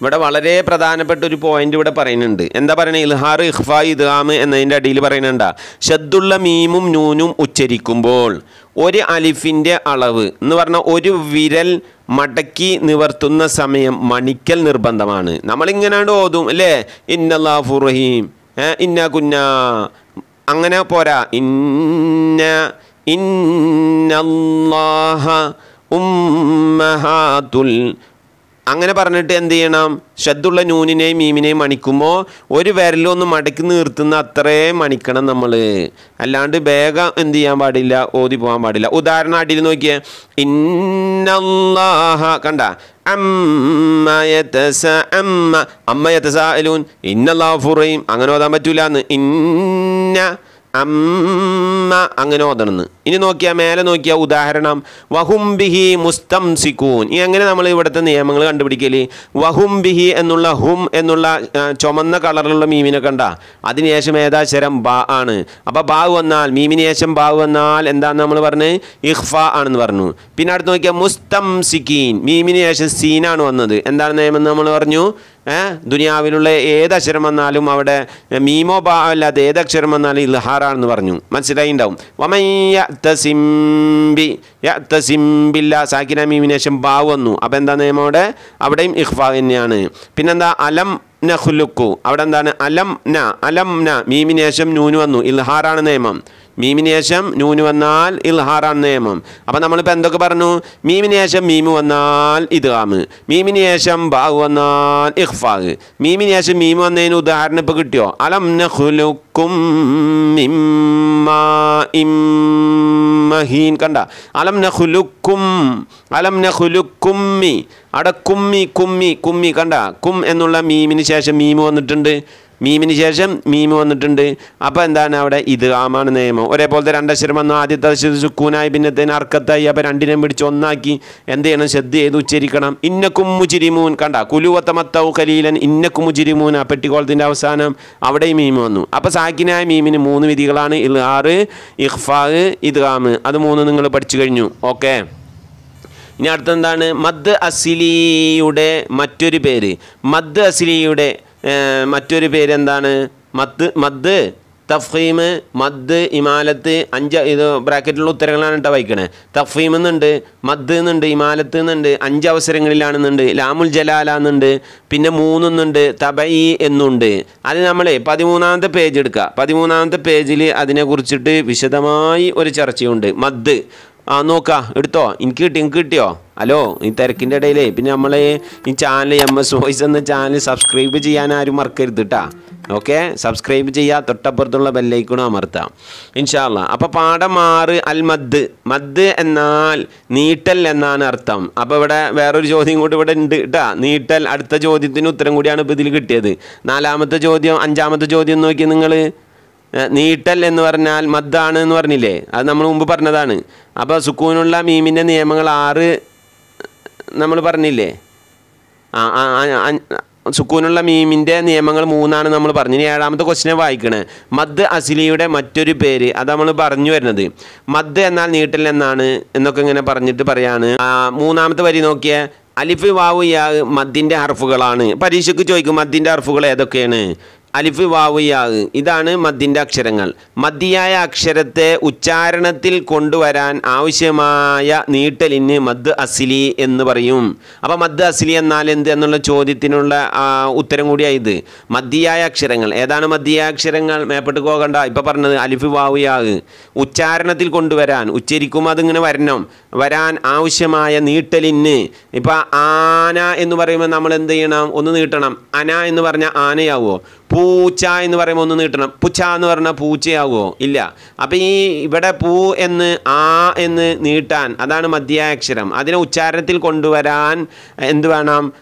A: ഇവിടെ വളരെ പ്രധാനപ്പെട്ട ഒരു പോയിന്റ് ഇവിടെ പറയുന്നുണ്ട്. എന്താ പറയുന്നത് ഇൽഹാർ ഇഖ്ഫാ ഇദ്ഗാം എന്നതിന്റെ അടിയിൽ പറയുന്നുണ്ടാ ഷദ്ദുള്ള മീമും നൂനും ഉച്ചരിക്കുമ്പോൾ ഒരു അലിഫിന്റെ അളവ് എന്ന് പറഞ്ഞാൽ ഒരു വിരൽ മടക്കി നിവർത്തുന്ന സമയം മണിക്കൽ നിർബന്ധമാണ്. നമ്മളിങ്ങനാണ്ട് ഓതും അല്ലേ? ഇന്നല്ലാഫു റഹീം. ഇന്ന കുന്ന. അങ്ങനെ പോരാ. ഇന്ന ഇന്നല്ലാഹ ഉമ്മഹാത്തുൽ അങ്ങനെ പറഞ്ഞിട്ട് എന്ത് ചെയ്യണം? ഷദ്ദുള്ള നൂനിനെയും മീമിനെയും മണിക്കുമ്പോൾ ഒരു വിരലൊന്ന് മടക്കി നിർത്തുന്ന അത്രയും മണിക്കണം നമ്മൾ അല്ലാണ്ട് വേഗം എന്ത് ചെയ്യാൻ പാടില്ല ഓതി പോകാൻ പാടില്ല. ഉദാഹരണം അടിയിൽ നോക്കിയേ. ഇന്നല്ലാഹ കണ്ട? അമ്മ യതസ അമ്മ. അമ്മ ഇന്നല്ലാഹു ഫുറയും അങ്ങനെ ഓതാൻ പറ്റൂല എന്ന് ഇന്ന അമ്മ അങ്ങനെ ഓതണമെന്ന് ഇനി നോക്കിയാൽ മേലെ നോക്കിയ ഉദാഹരണം വഹുംബിഹി മുസ്തംസിക്കൂൻ ഈ അങ്ങനെ നമ്മൾ ഇവിടുത്തെ നിയമങ്ങൾ കണ്ടുപിടിക്കൽ. വഹുംബിഹി എന്നുള്ള ഹും എന്നുള്ള ചുമന്ന കളറിലുള്ള മീമിനെ കണ്ട. അതിനുശേഷം ഏതാശരം ബാ ആണ്. അപ്പോൾ ബാവ് വന്നാൽ മീമിന് ശേഷം ബാവ് വന്നാൽ എന്താന്ന് നമ്മൾ പറഞ്ഞ്? ഇഹ്ഫ ആണെന്ന് പറഞ്ഞു. പിന്നെ അടുത്ത് നോക്കിയാൽ മുസ്തംസിക്കീൻ മീമിന് ശേഷം സീനാണ് വന്നത്. എന്താണ് നിയമം നമ്മൾ പറഞ്ഞു? ദുനിയാവിലുള്ള ഏത് അക്ഷരം വന്നാലും അവിടെ മീമോ ബാ അല്ലാതെ ഏത് അക്ഷരം വന്നാലും ഇൽഹാറാണെന്ന് പറഞ്ഞു. മനസ്സിലായി ഉണ്ടാവും വമയ്യസിംബി യസിംബില്ല സാക്കിന മീമിനേഷം ബാ വന്നു. അപ്പോൾ എന്താ നിയമം അവിടെ? അവിടെയും ഇഹ്ഫ തന്നെയാണ്. പിന്നെന്താ? അലം ന ഹുലുക്കു അവിടെ എന്താണ്? അലം ന അലം ന. മീമിനേഷം നൂന് വന്നു. ഇൽഹാറാണ് നിയമം. മീമിന് ശേഷം നൂന് വന്നാൽ ഇൽഹാറാണ് നിയമം. അപ്പം നമ്മളിപ്പോൾ എന്തൊക്കെ പറഞ്ഞു? മീമിന് ശേഷം മീമ് വന്നാൽ ഇദ്ഗാമ് മീമിന് ശേഷം ബാഗ് വന്നാൽ ഇഖ്ഫാഗ് മീമിന് ശേഷം മീമ് വന്നതിന് ഉദാഹരണം ഇപ്പോൾ കിട്ടിയോ? അലം നഖുലുക്കും ഇമ്മഹീൻ കണ്ട? അലം നഖുലുക്കും അലം നഖുലുക്കുമ്മി അവിടെ കുമ്മി കുമ്മി കുമ്മി കണ്ട? കും എന്നുള്ള മീമിന് ശേഷം മീമ് വന്നിട്ടുണ്ട്. മീമിന് ശേഷം മീമ് വന്നിട്ടുണ്ട്. അപ്പോൾ എന്താണ് അവിടെ? ഇത് ആമാണ് നിയമം. ഒരേപോലത്തെ രണ്ടക്ഷരം വന്നു. ആദ്യത്തെ അക്ഷരം സുക്കൂനായി പിന്നത്തേന് അർക്കത്തായി. അപ്പോൾ രണ്ടിനെയും പിടിച്ച് ഒന്നാക്കി. എന്ത് ചെയ്യണം? ശ്രദ്ധ ചെയ്ത് ഉച്ചരിക്കണം. ഇന്നക്കും ചിരിമൂൻ കണ്ട? കുലുവത്ത മത്തവ് കലീലൻ ഇന്നക്കും ചിരിമൂൻ ആ പെട്ടിക്കോളത്തിന്റെ അവസാനം അവിടെയും മീമ് വന്നു. അപ്പോൾ സാക്കിനായ മീമിന് മൂന്ന് വിധികളാണ്. ഇൽ ആറ് ഇഖ്ഫാഹ് ഇദ്ഗാമ് അത് മൂന്ന് നിങ്ങൾ പഠിച്ചു കഴിഞ്ഞു. ഓക്കെ? ഇനി അടുത്തെന്താണ് മദ് അസിലിയുടെ മറ്റൊരു പേര്. മദ് അസിലിയുടെ മറ്റൊരു പേരെന്താണ്? മദ് മദ് തഫീം മദ് ഇമാലത്ത് അഞ്ച് ഇത് ബ്രാക്കറ്റിലുള്ള ഉത്തരങ്ങളാണ് കേട്ടോ വായിക്കണേ. തഫീം എന്നുണ്ട് മദ് എന്നുണ്ട് ഇമാലത്ത് എന്നുണ്ട് അഞ്ച് അവസരങ്ങളിലാണെന്നുണ്ട് ലാമുൽ ജലാല എന്നുണ്ട് പിന്നെ മൂന്നെന്നുണ്ട് തബൈ എന്നുണ്ട്. അത് നമ്മൾ പതിമൂന്നാമത്തെ പേജ് എടുക്കുക പതിമൂന്നാമത്തെ പേജിൽ അതിനെക്കുറിച്ചിട്ട് വിശദമായി ഒരു ചർച്ചയുണ്ട്. മദ്. ആ നോക്കാം എടുത്തോ. എനിക്ക് കിട്ടി എനിക്ക് കിട്ടിയോ? ഹലോ ഈ തിരക്കിന്റെ ഇടയിലേ. പിന്നെ നമ്മൾ ഈ ചാനൽ എം എസ് വോയിസ് എന്ന ചാനൽ സബ്സ്ക്രൈബ് ചെയ്യാൻ ആരും മറക്കരുത് കേട്ടാ ഓക്കെ സബ്സ്ക്രൈബ് ചെയ്യുക തൊട്ടപ്പുറത്തുള്ള ബെല്ലൈക്കണും അമർത്താം. ഇൻഷാല്ല അപ്പോൾ പാഠം ആറ് അൽ മദ്. മദ് എന്നാൽ നീട്ടൽ എന്നാണ് അർത്ഥം. അപ്പോൾ ഇവിടെ വേറൊരു ചോദ്യം കൂടി ഇവിടെ ഉണ്ട് കേട്ടാ നീട്ടൽ അടുത്ത ചോദ്യത്തിന് ഉത്തരം കൂടിയാണ് ഇപ്പോൾ ഇതിൽ കിട്ടിയത്. നാലാമത്തെ ചോദ്യം അഞ്ചാമത്തെ ചോദ്യം നോക്കി നിങ്ങൾ നീട്ടൽ എന്ന് പറഞ്ഞാൽ മദ്ദാണ് എന്ന് പറഞ്ഞില്ലേ? അത് നമ്മൾ മുമ്പ് പറഞ്ഞതാണ്. അപ്പോൾ സുക്കൂനുള്ള മീമിന്റെ നിയമങ്ങൾ ആറ് നമ്മൾ പറഞ്ഞില്ലേ? ആ സുക്കൂനുള്ള മീമിന്റെ നിയമങ്ങൾ മൂന്നാണ് നമ്മൾ പറഞ്ഞു ഇനി ഏഴാമത്തെ ക്വസ്റ്റിനെ വായിക്കണേ. മദ് അസിലിയുടെ മറ്റൊരു പേര് അത് നമ്മൾ പറഞ്ഞു വരുന്നത്. മദ് എന്നാൽ നീട്ടൽ എന്നാണ് എന്നൊക്കെ ഇങ്ങനെ പറഞ്ഞിട്ട് പറയാണ്. മൂന്നാമത്തെ വരി നോക്കിയ. അലിഫ് വാവു യാ മദ്ദിന്റെ ഹർഫുകളാണ്. പരീക്ഷയ്ക്ക് ചോദിക്കും മദ്ദിന്റെ ഹർഫുകൾ ഏതൊക്കെയാണ്? അലിഫ് വാവുയാഹ് ഇതാണ് മദ്ദിന്റെ അക്ഷരങ്ങൾ. മദ്ദിയായ അക്ഷരത്തെ ഉച്ചാരണത്തിൽ കൊണ്ടുവരാൻ ആവശ്യമായ നീട്ടലിന് മദ് അസിലി എന്ന് പറയും. അപ്പോൾ മദ് അസിലി എന്നാൽ എന്ത് എന്നുള്ള ചോദ്യത്തിനുള്ള ഉത്തരം കൂടിയായി ഇത്. മദ്ദിയായ അക്ഷരങ്ങൾ. ഏതാണ് മദ്ദിയായ അക്ഷരങ്ങൾ? മേപ്പെട്ട് പോകണ്ട. ഇപ്പം പറഞ്ഞത് അലിഫ് വാവുയാഹ് ഉച്ചാരണത്തിൽ കൊണ്ടുവരാൻ. ഉച്ചരിക്കുമ്പോൾ അതിങ്ങനെ വരണം. വരാൻ ആവശ്യമായ നീട്ടലിന്. ഇപ്പോൾ ആന എന്ന് പറയുമ്പോൾ നമ്മൾ എന്ത് ചെയ്യണം? ഒന്ന് നീട്ടണം. അന എന്ന് പറഞ്ഞാൽ ആനയാവുമോ പൂച്ച എന്ന് പറയുമ്പോൾ ഒന്ന് നീട്ടണം. പുച്ച എന്ന് പറഞ്ഞാൽ പൂച്ചയാവുമോ ഇല്ല. അപ്പോൾ ഈ ഇവിടെ പൂ എന്ന് ആ എന്ന് നീട്ടാൻ അതാണ് മധ്യായ അക്ഷരം. അതിനെ ഉച്ചാരണത്തിൽ കൊണ്ടുവരാൻ എന്ത് വേണം?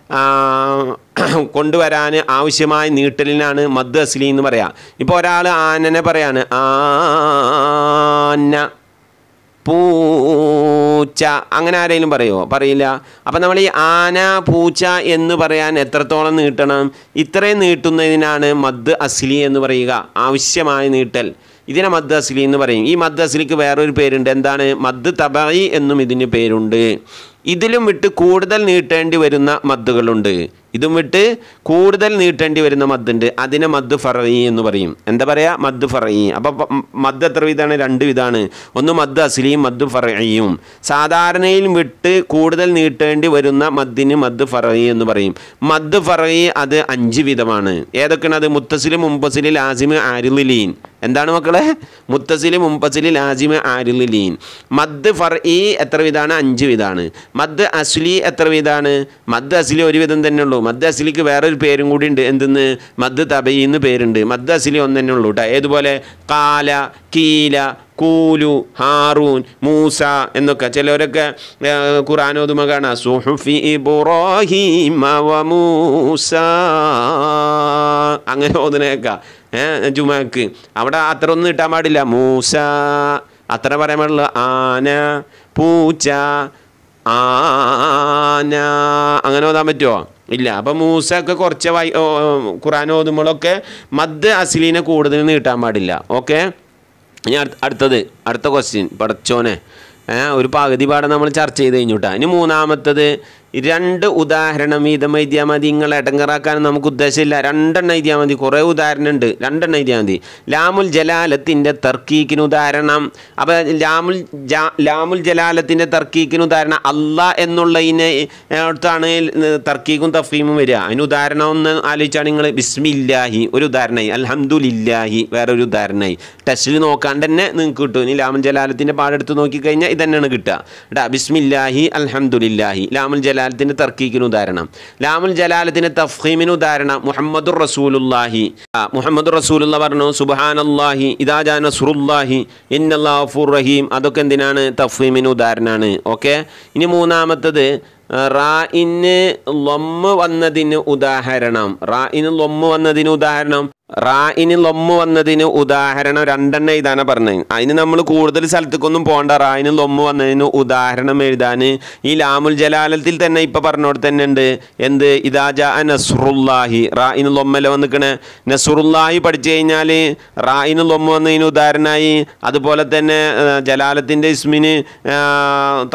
A: കൊണ്ടുവരാൻ ആവശ്യമായ നീട്ടലിനാണ് മദ് അസ്ലി എന്ന് പറയാം. ഇപ്പോൾ ഒരാൾ ആനനെ പറയാണ് ആന. പൂച്ച. അങ്ങനെ ആരെങ്കിലും പറയുമോ പറയില്ല. അപ്പം നമ്മൾ ഈ ആന പൂച്ച എന്ന് പറയാൻ എത്രത്തോളം നീട്ടണം? ഇത്രയും നീട്ടുന്നതിനാണ് മദ് അസ്ലി എന്ന് പറയുക. ആവശ്യമായ നീട്ടൽ. ഇതിനെ മദ് അസ്ലി എന്ന് പറയും. ഈ മദ് അസ്ലിക്ക് വേറൊരു പേരുണ്ട്. എന്താണ്? മദ് തബായി എന്നും ഇതിന് പേരുണ്ട്. ഇതിലും വിട്ട് കൂടുതൽ നീട്ടേണ്ടി വരുന്ന മദ്ദുകളുണ്ട്. ഇതും വിട്ട് കൂടുതൽ നീട്ടേണ്ടി വരുന്ന മദ്ദുണ്ട്. അതിനെ മദ് ഫറയി എന്ന് പറയും. എന്താ പറയുക മദ് ഫറയി അപ്പോൾ മദ് എത്ര വിധമാണ്? രണ്ട് വിധമാണ് ഒന്ന് മദ് അസ്ലിയും മദ് ഫറയിയും സാധാരണയിൽ വിട്ട് കൂടുതൽ നീട്ടേണ്ടി വരുന്ന മദ്ദിന് മദ് ഫറയി എന്ന് പറയും. മദ് ഫറയി അത് അഞ്ച് വിധമാണ്. ഏതൊക്കെയാണ് അത്? മുത്തസിൽ മുമ്പസിൽ ലാസിമ് ആരുലിലീൻ. എന്താണ് മക്കളെ? മുത്തസിൽ മുമ്പസിൽ ലാസിമ് ആരുലിലീൻ. മദ് ഫറയി എത്ര വിധമാണ്? അഞ്ച് വിധമാണ്. മദ് അസ്ലി എത്ര വീതമാണ് മദ് അസ്ലി ഒരു വിധം തന്നെ ഉള്ളൂ. മദ് അസ്ലിക്ക് വേറൊരു പേരും കൂടി ഉണ്ട്. എന്തെന്ന്? മദ് തബയി എന്ന് പേരുണ്ട്. മദ് അസ്ലി ഒന്ന് തന്നെ ഉള്ളൂ കേട്ടോ ഏതുപോലെ? കാല കീല കൂലു ഹാറൂൻ മൂസ എന്നൊക്കെ. ചിലവരൊക്കെ ഖുറാനോതുമ കാണാം. സുഹുഫി ഇബ്രാഹിമ വ മൂസ. അങ്ങനെ ഓതുനേക്കാം ഏഹ് ജുമാക്ക്. അവിടെ അത്ര ഒന്നും കിട്ടാൻ പാടില്ല. മൂസ. അത്ര പറയാൻ പാടില്ല. ആന പൂച്ച ആന. അങ്ങനെ ഓതാൻ പറ്റുമോ ഇല്ല. അപ്പം മൂസ ഒക്കെ കുറച്ച് വൈ ഖുറാൻ ഓതുമ്പോഴൊക്കെ മദ് അസ്ലീനെ കൂടുതൽ നീട്ടാൻ പാടില്ല. ഓക്കെ? ഇനി അടുത്ത അടുത്തത്. അടുത്ത ക്വസ്റ്റ്യൻ പടച്ചോനെ ഒരു പകുതി പാഠം നമ്മൾ ചർച്ച ചെയ്ത് കഴിഞ്ഞു കേട്ടോ ഇനി മൂന്നാമത്തത് രണ്ട് ഉദാഹരണം വീതം എഴുതിയാൽ മതി നിങ്ങളെ ഇടങ്ങറാക്കാൻ നമുക്ക് ഉദ്ദേശമില്ല. രണ്ടെണ്ണം എഴുതിയാൽ മതി കുറേ ഉദാഹരണം ഉണ്ട് രണ്ടെണ്ണം എഴുതിയാൽ മതി ലാമുൽ ജലാലത്തിന്റെ തർക്കീക്കിന് ഉദാഹരണം. അപ്പോൾ ലാമുൽ ലാമുൽ ജലാലത്തിന്റെ തർക്കീക്കിന് ഉദാഹരണം. അല്ല എന്നുള്ളതിനെ അടുത്താണ് തർക്കീക്കും തഫീമും വരിക. അതിന് ഉദാഹരണം ഒന്ന് ആലോചിച്ചാണ് നിങ്ങൾ ബിസ്മില്ലാഹി ഒരു ഉദാഹരണമായി അൽഹംദുലില്ലാഹി വേറൊരു ഉദാഹരണമായി ടെസ്റ്റിൽ നോക്കാണ്ട് തന്നെ നിങ്ങൾക്ക് കിട്ടും. ഇനി ലാമുൽ ജലാലത്തിന്റെ പാടെടുത്ത് നോക്കിക്കഴിഞ്ഞാൽ ഇതന്നെയാണ് കിട്ടുക. ഡാ ബിസ്മില്ലാഹി അൽഹംദുലില്ലാഹി. ലാമുൽ ജലാലത്തിന്റെ തർക്കീക്കിന് ഉദാഹരണം. ലാമുൽ ജലാലത്തിന് തഫീമിന് ഉദാഹരണം. മുഹമ്മദുർ റസൂലുല്ലാഹി മുഹമ്മദ് റസൂലുള്ള പറഞ്ഞു സുബഹാനല്ലാഹി ഇദാജാ നസുറുല്ലാഹി ഇന്നല്ലാഫുർ റഹീം. അതൊക്കെ എന്തിനാണ്? തഫീമിന് ഉദാഹരണമാണ് ഓക്കെ? ഇനി മൂന്നാമത്തത് റായിന് ലൊമ്മ് വന്നതിന് ഉദാഹരണം. റായിന് ലൊമ്മ് വന്നതിന് ഉദാഹരണം. റായിന് ലൊമ്മ് വന്നതിന് ഉദാഹരണം രണ്ടെണ്ണം എഴുതാനാ പറഞ്ഞത്. അതിന് നമ്മൾ കൂടുതൽ സ്ഥലത്തേക്കൊന്നും പോകണ്ട റായിന് ലൊമ്മ് വന്നതിന് ഉദാഹരണം എഴുതാൻ ഈ ലാമുൽ ജലാലത്തിൽ തന്നെ ഇപ്പം പറഞ്ഞോട് തന്നെ ഉണ്ട്. എന്ത്? ഇതാജ നസ്റുല്ലാഹി. റായിന് ലൊമ്മല വന്നിക്കണേ? നസ്റുല്ലാഹി പഠിച്ചു കഴിഞ്ഞാൽ റായിന് ലൊമ്മ വന്നതിന് ഉദാഹരണമായി. അതുപോലെ തന്നെ ജലാലത്തിന്റെ ഇസ്മിന്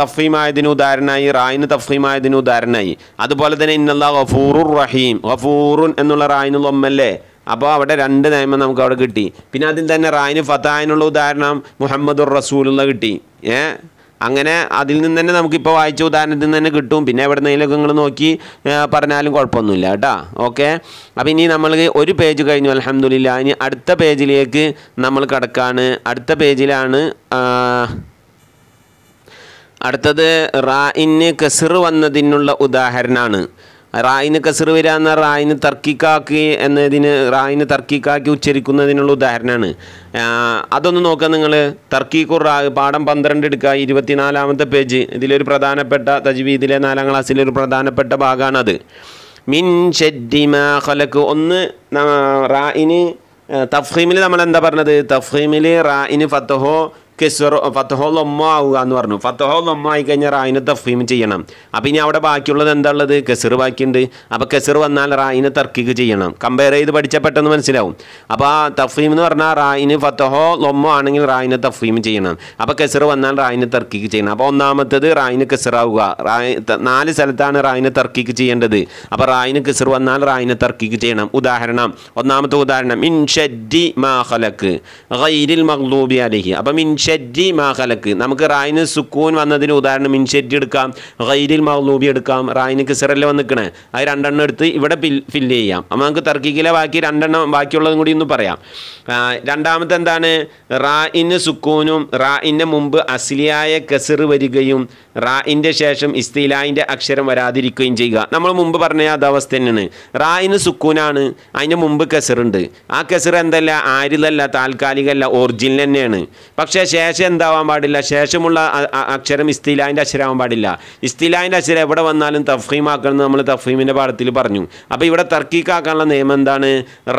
A: തഫീമായതിന് ഉദാഹരണമായി. റായിന് തഫീമായതിന് ഉദാഹരണമായി. അതുപോലെ തന്നെ ഇന്നല്ല ഗഫൂറുർ റഹീം. ഗഫൂറുൻ എന്നുള്ള റായിന് ലൊമ്മല്ലേ? അപ്പോൾ അവിടെ രണ്ട് നിയമം നമുക്ക് അവിടെ കിട്ടി. പിന്നെ അതിൽ തന്നെ റായിന് ഫത്താഹിനുള്ള ഉദാഹരണം മുഹമ്മദുർ റസൂലുള്ള കിട്ടി. ഏ? അങ്ങനെ അതിൽ നിന്ന് തന്നെ നമുക്കിപ്പോൾ വായിച്ച ഉദാഹരണത്തിൽ നിന്ന് തന്നെ കിട്ടും. പിന്നെ എവിടെ നിന്നെങ്കിലൊക്കെ നിങ്ങൾ നോക്കി പറഞ്ഞാലും കുഴപ്പമൊന്നുമില്ല കേട്ടോ. ഓക്കെ? അപ്പോൾ ഇനി നമ്മൾ ഒരു പേജ് കഴിഞ്ഞു. അലഹമുല്ല ഇനി അടുത്ത പേജിലേക്ക് നമ്മൾ കിടക്കാണ്. അടുത്ത പേജിലാണ് അടുത്തത് റായിന് കസിർ വന്നതിനുള്ള ഉദാഹരണമാണ് റായിന് കസർ വരിക എന്ന റായിന് തർക്കിക്കാക്കി എന്നതിന് റായിന് തർക്കിക്കാക്കി ഉച്ചരിക്കുന്നതിനുള്ള ഉദാഹരണമാണ്. അതൊന്ന് നോക്കുക നിങ്ങൾ. തർക്കീഖുർ റാ പാഠം പന്ത്രണ്ട് എടുക്കുക. ഇരുപത്തിനാലാമത്തെ പേജ്. ഇതിലൊരു പ്രധാനപ്പെട്ട തജ്വീദിലെ നാലാം ക്ലാസ്സിലെ ഒരു പ്രധാനപ്പെട്ട ഭാഗമാണത് മിൻ ഷെഡിമ ഖലക്ക് ഒന്ന് റായിന് തഫീമിൽ നമ്മൾ എന്താ പറഞ്ഞത്? തഫീമിൽ റായിന് ഫത്തഹോ എന്ന് പറഞ്ഞു. ഫത്തഹോ ലൊമ്മ ആയി കഴിഞ്ഞാൽ റായിനെ തഫീം ചെയ്യണം. അപ്പം ഇനി അവിടെ ബാക്കിയുള്ളത് എന്താ ഉള്ളത്? കെസർ ബാക്കിയുണ്ട്. അപ്പോൾ കെസർ വന്നാൽ റായിനെ തർക്കിക്ക് ചെയ്യണം. കമ്പയർ ചെയ്ത് പഠിച്ചാൽ പെട്ടെന്ന് മനസ്സിലാവും. അപ്പോൾ ആ തഫീം എന്ന് പറഞ്ഞാൽ റായിന് ഫത്തഹോ ലൊമ്മോ ആണെങ്കിൽ റായിനെ തഫീം ചെയ്യണം. അപ്പോൾ കെസർ വന്നാൽ റായിനെ തർക്കിക്ക് ചെയ്യണം. അപ്പോൾ ഒന്നാമത്തത് റായിന് കെസറാവുക. റായി നാല് സ്ഥലത്താണ് റായിനെ തർക്കിക്ക് ചെയ്യേണ്ടത്. അപ്പോൾ റായിന് കെസർ വന്നാൽ റായിനെ തർക്കിക്ക് ചെയ്യണം. ഉദാഹരണം ഒന്നാമത്തെ ഉദാഹരണം മിൻ മാഹലക്ക് ഗൈരിൽ മഗ്ലൂബി അലൈഹി. അപ്പോൾ മിൻ ഷഡ്ഡി മാ ഖലക്ക്. നമുക്ക് റായിന് സുക്കൂൻ വന്നതിന് ഉദാഹരണം മിൻ എടുക്കാം ഖൈരിൽ മൗലൂബി എടുക്കാം റായിന് കിസറല്ല വന്നിക്കണേ. അത് രണ്ടെണ്ണം എടുത്ത് ഇവിടെ ഫിൽ ഫില്ല് ചെയ്യാം. അപ്പം നമുക്ക് തർക്കിക്കിലെ ബാക്കി രണ്ടെണ്ണം ബാക്കിയുള്ളതും കൂടി ഒന്ന് പറയാം. രണ്ടാമത്തെ എന്താണ്? റായിന് സുക്കൂനും റായിന്റെ മുമ്പ് അസ്ലിയായ കസർ വരികയും റായിന്റെ ശേഷം ഇസ്തിലായിന്റെ അക്ഷരം വരാതിരിക്കുകയും ചെയ്യുക. നമ്മൾ മുമ്പ് പറഞ്ഞ അത് അവസ്ഥ തന്നെയാണ്. റായിന് സുക്കൂനാണ് അതിന്റെ മുമ്പ് കെസറുണ്ട്. ആ കെസർ എന്തല്ല ആരിതല്ല താൽക്കാലികമല്ല ഒറിജിനൽ തന്നെയാണ്. പക്ഷേ ശേഷം എന്താവാൻ പാടില്ല? ശേഷമുള്ള അക്ഷരം ഇസ്തിലായിന്റെ അക്ഷരമാവാൻ പാടില്ല. ഇസ്തിലായിന്റെ അക്ഷരം എവിടെ വന്നാലും തഫീമാക്കണം നമ്മൾ തഫീമിന്റെ പാഠത്തിൽ പറഞ്ഞു. അപ്പോൾ ഇവിടെ തർക്കീക്കാക്കാനുള്ള നിയമം എന്താണ്?